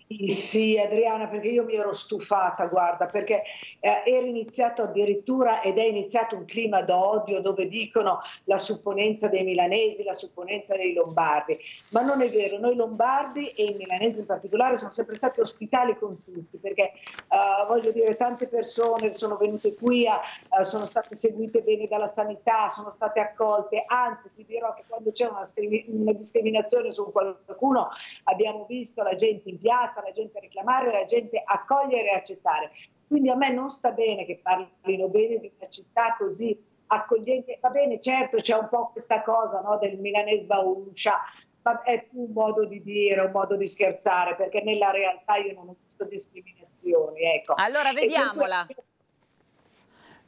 Sì, Adriana, perché io mi ero stufata, guarda, perché eh, era iniziato addirittura ed è iniziato un clima d'odio dove dicono la supponenza dei milanesi, la supponenza dei lombardi, ma non è vero, noi lombardi e i milanesi in particolare sono sempre stati ospitali con tutti, perché eh, voglio dire, tante persone sono venute qui, eh, sono state seguite bene dalla sanità, sono state accolte, anzi ti dirò che quando c'è una, una discriminazione su qualcuno abbiamo visto la gente in piazza, la gente reclamare, la gente accogliere e accettare. Quindi a me non sta bene che parlino bene di una città così accogliente. Va bene, certo, c'è un po' questa cosa no, del milanese Bauscia, ma è più un modo di dire, un modo di scherzare, perché nella realtà io non ho visto discriminazioni. Ecco. Allora vediamola.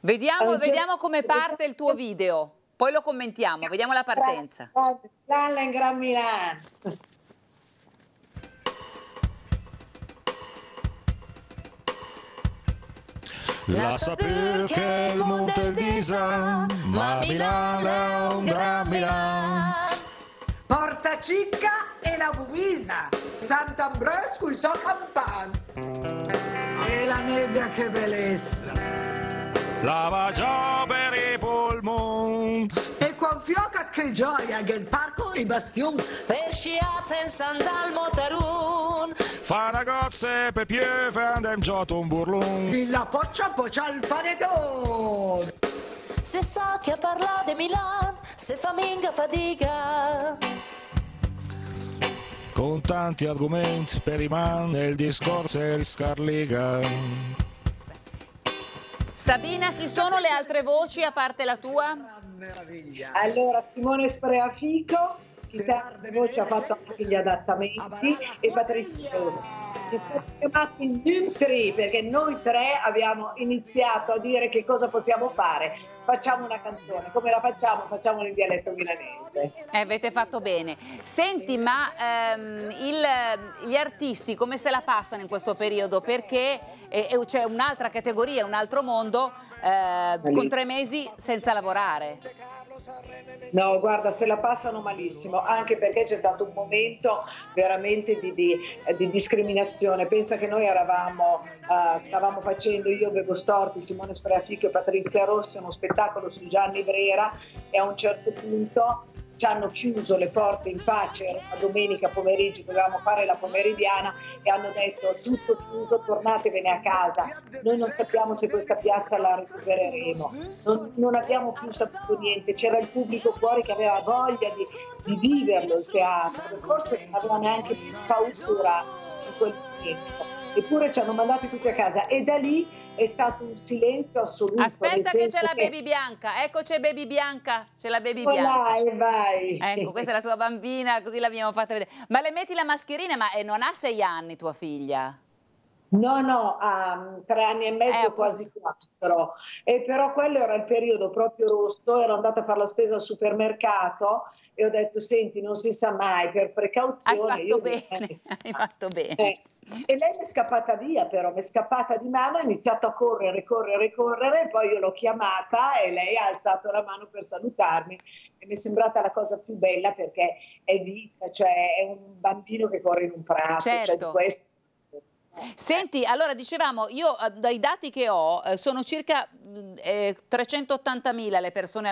Vediamo, vediamo come parte il tuo video, poi lo commentiamo, vediamo la partenza. Milano in Gran Milano. La saper che il monte è il Disa, ma Milano è un gran Milano. Porta Cicca e la Buvisa, Sant'Ambresco e Sa Campana. E la nebbia che bellezza. La già per i polmoni. Fioca che gioia che il parco i bastion. Per scia senza andare al motarun. Fa ragazze per pieve andem gioto un burlun. La poccia poccia il paredone. Se sa che parla di Milan, se fa minga fatica. Con tanti argomenti per rimane il discorso e il Scarliga. Sabina, chi sono le altre voci a parte la tua? Allora, Simone Spreafico, chitarra voce ha fatto anche gli adattamenti e Patrizia Rossi. Che sono chiamati in tri perché noi tre abbiamo iniziato a dire che cosa possiamo fare. Facciamo una canzone. Come la facciamo? facciamola in dialetto milanese. Eh, avete fatto bene. Senti ma ehm, il, gli artisti come se la passano in questo periodo? Perché eh, c'è un'altra categoria un altro mondo eh, con tre mesi senza lavorare No, guarda, se la passano malissimo, anche perché c'è stato un momento veramente di, di, di discriminazione. Pensa che noi eravamo, uh, stavamo facendo, io avevo storti, Simone Spreafico e Patrizia Rossi, uno spettacolo su Gianni Brera e a un certo punto ci hanno chiuso le porte in pace, era domenica pomeriggio, dovevamo fare la pomeridiana e hanno detto tutto chiuso, tornatevene a casa. Noi non sappiamo se questa piazza la recupereremo, non, non abbiamo più saputo niente, c'era il pubblico fuori che aveva voglia di, di viverlo il teatro, forse non aveva neanche paura in quel momento. Eppure ci hanno mandati tutti a casa e da lì è stato un silenzio assoluto. Aspetta che c'è la baby bianca, ecco c'è baby bianca, c'è la baby bianca. Vai, vai. Ecco, questa è la tua bambina, così l'abbiamo fatta vedere. Ma le metti la mascherina, ma eh, non ha sei anni tua figlia? No, no, ha tre anni e mezzo, eh, quasi quattro. E però quello era il periodo proprio rosso, ero andata a fare la spesa al supermercato e ho detto, senti, non si sa mai, per precauzione. Hai fatto bene, hai fatto bene. Eh, e lei mi è scappata via però, mi è scappata di mano, ha iniziato a correre, correre, correre, poi io l'ho chiamata e lei ha alzato la mano per salutarmi e mi è sembrata la cosa più bella perché è vita, cioè è un bambino che corre in un prato, certo. cioè questo Senti, allora dicevamo, io eh, dai dati che ho eh, sono circa mm, eh, 380.000 le persone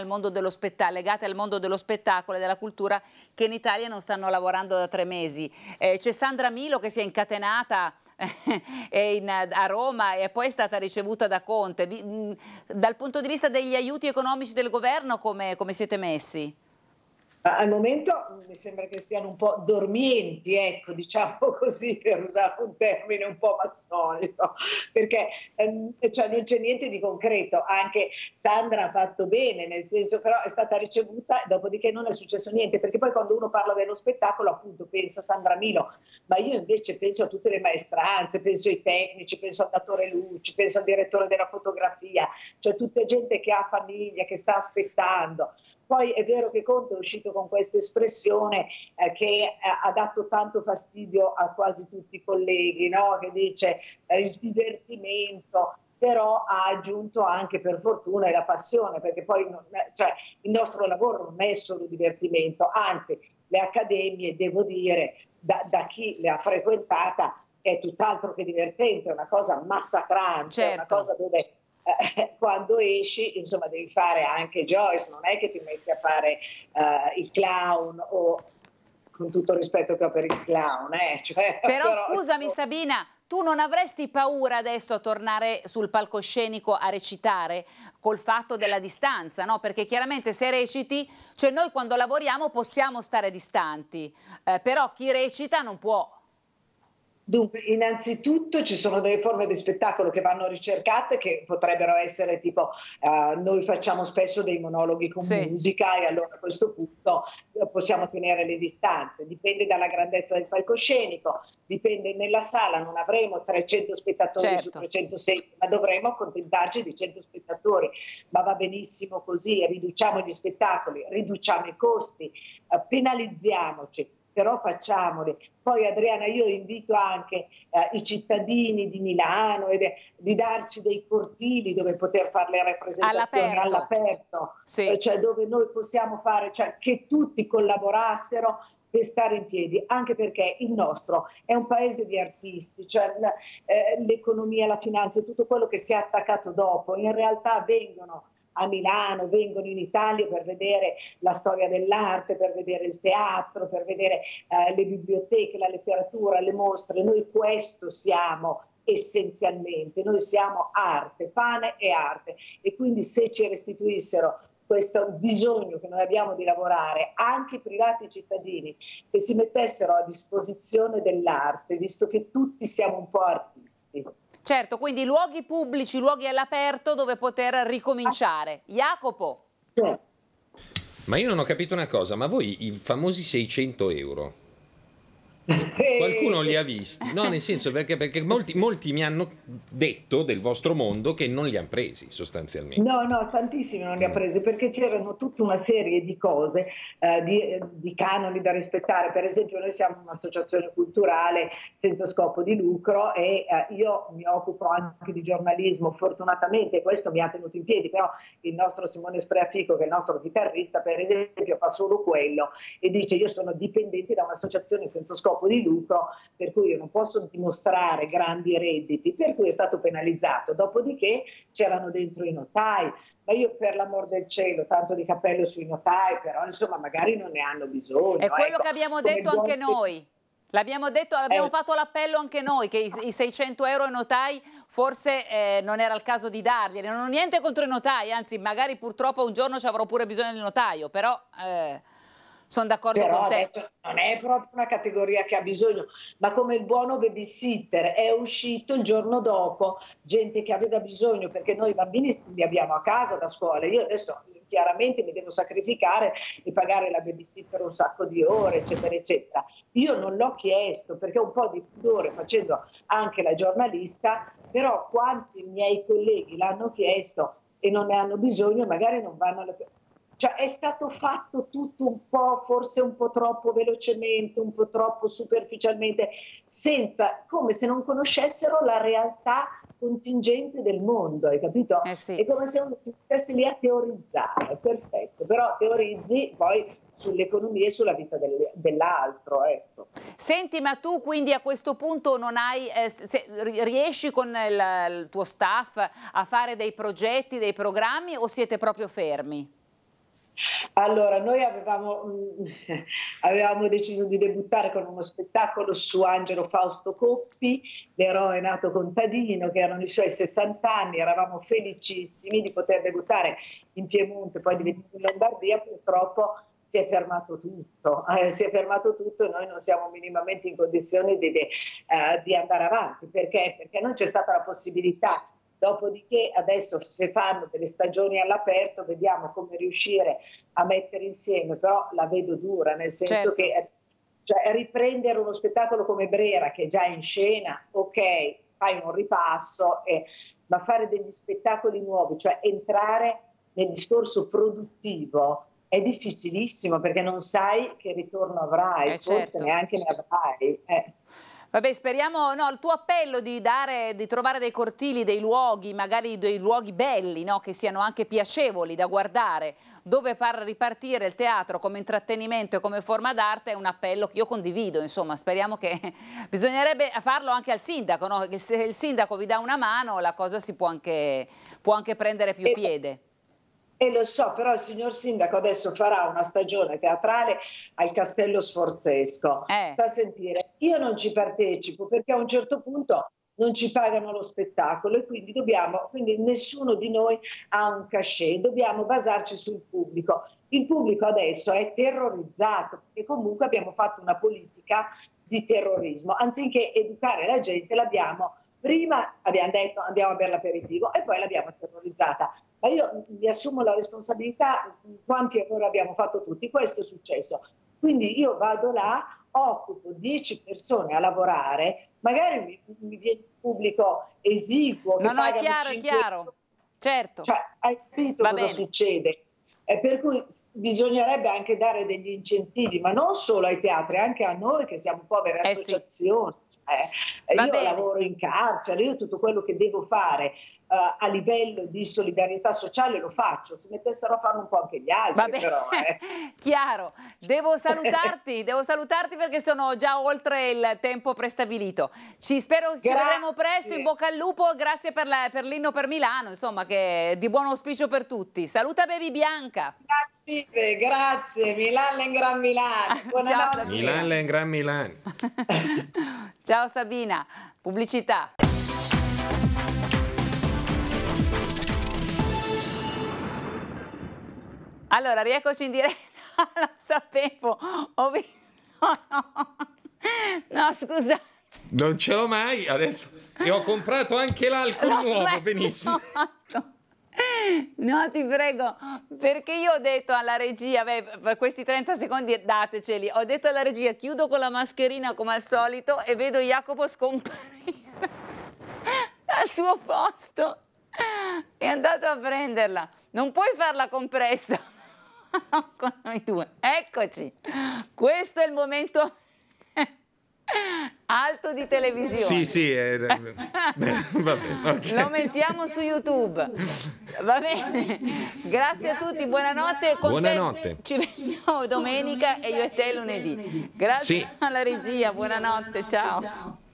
legate al mondo dello spettacolo e della cultura che in Italia non stanno lavorando da tre mesi. Eh, c'è Sandra Milo che si è incatenata in, a Roma e poi è stata ricevuta da Conte. Mm, dal punto di vista degli aiuti economici del governo come, come siete messi? Al momento mi sembra che siano un po' dormienti, ecco, diciamo così, per usare un termine un po' massonico, perché ehm, cioè non c'è niente di concreto, anche Sandra ha fatto bene, nel senso però è stata ricevuta, dopodiché non è successo niente, perché poi quando uno parla dello spettacolo appunto pensa a Sandra Milo, ma io invece penso a tutte le maestranze, penso ai tecnici, penso al datore Luci, penso al direttore della fotografia, cioè tutta gente che ha famiglia, che sta aspettando. Poi è vero che Conte è uscito con questa espressione eh, che eh, ha dato tanto fastidio a quasi tutti i colleghi, no? che dice eh, il divertimento, però ha aggiunto anche per fortuna la passione, perché poi non, cioè, il nostro lavoro non è solo divertimento, anzi le accademie, devo dire, da, da chi le ha frequentate, è tutt'altro che divertente, è una cosa massacrante, certo. è una cosa dove eh, quando esci, insomma, devi fare anche Joyce, non è che ti metti a fare uh, il clown o con tutto il rispetto che ho per il clown, eh? cioè, però, però scusami insomma... Sabina, tu non avresti paura adesso a tornare sul palcoscenico a recitare col fatto della distanza, no? Perché chiaramente se reciti, cioè noi quando lavoriamo possiamo stare distanti, eh, però chi recita non può. Dunque, innanzitutto ci sono delle forme di spettacolo che vanno ricercate che potrebbero essere tipo uh, noi facciamo spesso dei monologhi con sì. musica e allora a questo punto uh, possiamo tenere le distanze, dipende dalla grandezza del palcoscenico, dipende nella sala, non avremo 300 spettatori certo. su 306, ma dovremo accontentarci di 100 spettatori, ma va benissimo così, riduciamo gli spettacoli, riduciamo i costi, uh, penalizziamoci però facciamoli. Poi Adriana, io invito anche eh, i cittadini di Milano ed, di darci dei cortili dove poter fare le rappresentazioni all'aperto, all'aperto sì. eh, cioè dove noi possiamo fare, cioè che tutti collaborassero per stare in piedi, anche perché il nostro è un paese di artisti, cioè eh, l'economia, la finanza, tutto quello che si è attaccato dopo, in realtà vengono a Milano, vengono in Italia per vedere la storia dell'arte, per vedere il teatro, per vedere eh, le biblioteche, la letteratura, le mostre. Noi questo siamo essenzialmente, noi siamo arte, pane e arte e quindi se ci restituissero questo bisogno che noi abbiamo di lavorare, anche i privati cittadini, che si mettessero a disposizione dell'arte, visto che tutti siamo un po' artisti. Certo, quindi luoghi pubblici, luoghi all'aperto dove poter ricominciare. Jacopo. Ma io non ho capito una cosa, ma voi i famosi 600 euro, Qualcuno li ha visti? No, nel senso perché, perché molti, molti, mi hanno detto del vostro mondo che non li hanno presi sostanzialmente. No, no, tantissimi non li ha mm. presi perché c'erano tutta una serie di cose, eh, di, di, canoni da rispettare. Per esempio noi siamo un'associazione culturale senza scopo di lucro e eh, io mi occupo anche di giornalismo, fortunatamente questo mi ha tenuto in piedi, però il nostro Simone Spreafico, che è il nostro chitarrista, per esempio fa solo quello e dice io sono dipendente da un'associazione senza scopo scopo di lucro, per cui io non posso dimostrare grandi redditi, per cui è stato penalizzato. Dopodiché c'erano dentro i notai, ma io per l'amor del cielo, tanto di cappello sui notai, però insomma magari non ne hanno bisogno. È quello ecco, che abbiamo detto anche noi. L'abbiamo detto, abbiamo eh. fatto l'appello anche noi che i, i 600 euro ai notai forse eh, non era il caso di darglieli. Non ho niente contro i notai, anzi magari purtroppo un giorno ci avrò pure bisogno del notaio, però... Eh sono d'accordo Però con te. non è proprio una categoria che ha bisogno, ma come il buono babysitter è uscito il giorno dopo, gente che aveva bisogno, perché noi bambini li abbiamo a casa da scuola. Io adesso chiaramente mi devo sacrificare e pagare la babysitter un sacco di ore, eccetera, eccetera. Io non l'ho chiesto perché ho un po' di pudore facendo anche la giornalista, però quanti miei colleghi l'hanno chiesto e non ne hanno bisogno, magari non vanno alle cioè è stato fatto tutto un po', forse un po' troppo velocemente, un po' troppo superficialmente, senza, come se non conoscessero la realtà contingente del mondo, hai capito? Eh sì. È come se uno stessi lì a teorizzare, perfetto, però teorizzi poi sull'economia e sulla vita del, dell'altro. Ecco. Senti, ma tu quindi a questo punto non hai, eh, se, riesci con il, il tuo staff a fare dei progetti, dei programmi o siete proprio fermi? Allora, noi avevamo, avevamo, deciso di debuttare con uno spettacolo su Angelo Fausto Coppi, l'eroe nato contadino, che erano i suoi 60 anni, eravamo felicissimi di poter debuttare in Piemonte, poi di in Lombardia, purtroppo si è fermato tutto, eh, si è fermato tutto e noi non siamo minimamente in condizione di, di, uh, di andare avanti. Perché? Perché non c'è stata la possibilità Dopodiché adesso se fanno delle stagioni all'aperto vediamo come riuscire a mettere insieme, però la vedo dura, nel senso certo. che cioè, riprendere uno spettacolo come Brera che è già in scena, ok, fai un ripasso, eh, ma fare degli spettacoli nuovi, cioè entrare nel discorso produttivo è difficilissimo perché non sai che ritorno avrai, eh, forse certo. neanche ne avrai. Eh. Vabbè, speriamo, no, il tuo appello di, dare, di trovare dei cortili, dei luoghi, magari dei luoghi belli, no, che siano anche piacevoli da guardare, dove far ripartire il teatro come intrattenimento e come forma d'arte è un appello che io condivido, insomma, speriamo che bisognerebbe farlo anche al sindaco, no? che se il sindaco vi dà una mano la cosa si può anche, può anche prendere più piede. E lo so, però il signor Sindaco adesso farà una stagione teatrale al Castello Sforzesco. Eh. Sta a sentire, io non ci partecipo perché a un certo punto non ci pagano lo spettacolo e quindi dobbiamo, quindi nessuno di noi ha un cachet, dobbiamo basarci sul pubblico. Il pubblico adesso è terrorizzato perché comunque abbiamo fatto una politica di terrorismo, anziché educare la gente l'abbiamo prima abbiamo detto andiamo a bere l'aperitivo e poi l'abbiamo terrorizzata ma io mi assumo la responsabilità, quanti errori abbiamo fatto tutti, questo è successo. Quindi io vado là, occupo 10 persone a lavorare, magari mi, mi viene il pubblico esiguo. No, no, è chiaro, è chiaro. Certo. Cioè, hai capito Va cosa bene. succede? Eh, per cui bisognerebbe anche dare degli incentivi, ma non solo ai teatri, anche a noi che siamo povere eh associazioni. Sì. Eh, io bene. lavoro in carcere, io tutto quello che devo fare uh, a livello di solidarietà sociale lo faccio, si mettessero a farlo un po' anche gli altri. Vabbè, però, eh. chiaro, devo salutarti, devo salutarti perché sono già oltre il tempo prestabilito. Ci spero che ci vedremo presto, in bocca al lupo, grazie per, la, per l'inno per Milano, insomma, che è di buon auspicio per tutti. Saluta Baby Bianca. Grazie, grazie. Milan in Gran Milano. Buonanotte. Milan in Gran Milano. Ciao Sabina, pubblicità. Allora, rieccoci in diretta, lo sapevo, ho visto... No, no. no scusa. Non ce l'ho mai, adesso... E ho comprato anche l'alcol no, nuovo, beh, benissimo. No, ti prego, perché io ho detto alla regia, beh, questi 30 secondi dateceli, ho detto alla regia chiudo con la mascherina come al solito e vedo Jacopo scomparire al suo posto. È andato a prenderla. Non puoi farla compressa. con noi due. Eccoci, questo è il momento alto di televisione. Sì, sì, eh, va bene. Okay. Lo mettiamo su YouTube. Va bene. Grazie a tutti, buonanotte. Con buonanotte. ci vediamo domenica e io e te lunedì. Grazie sì. alla regia, buonanotte, ciao.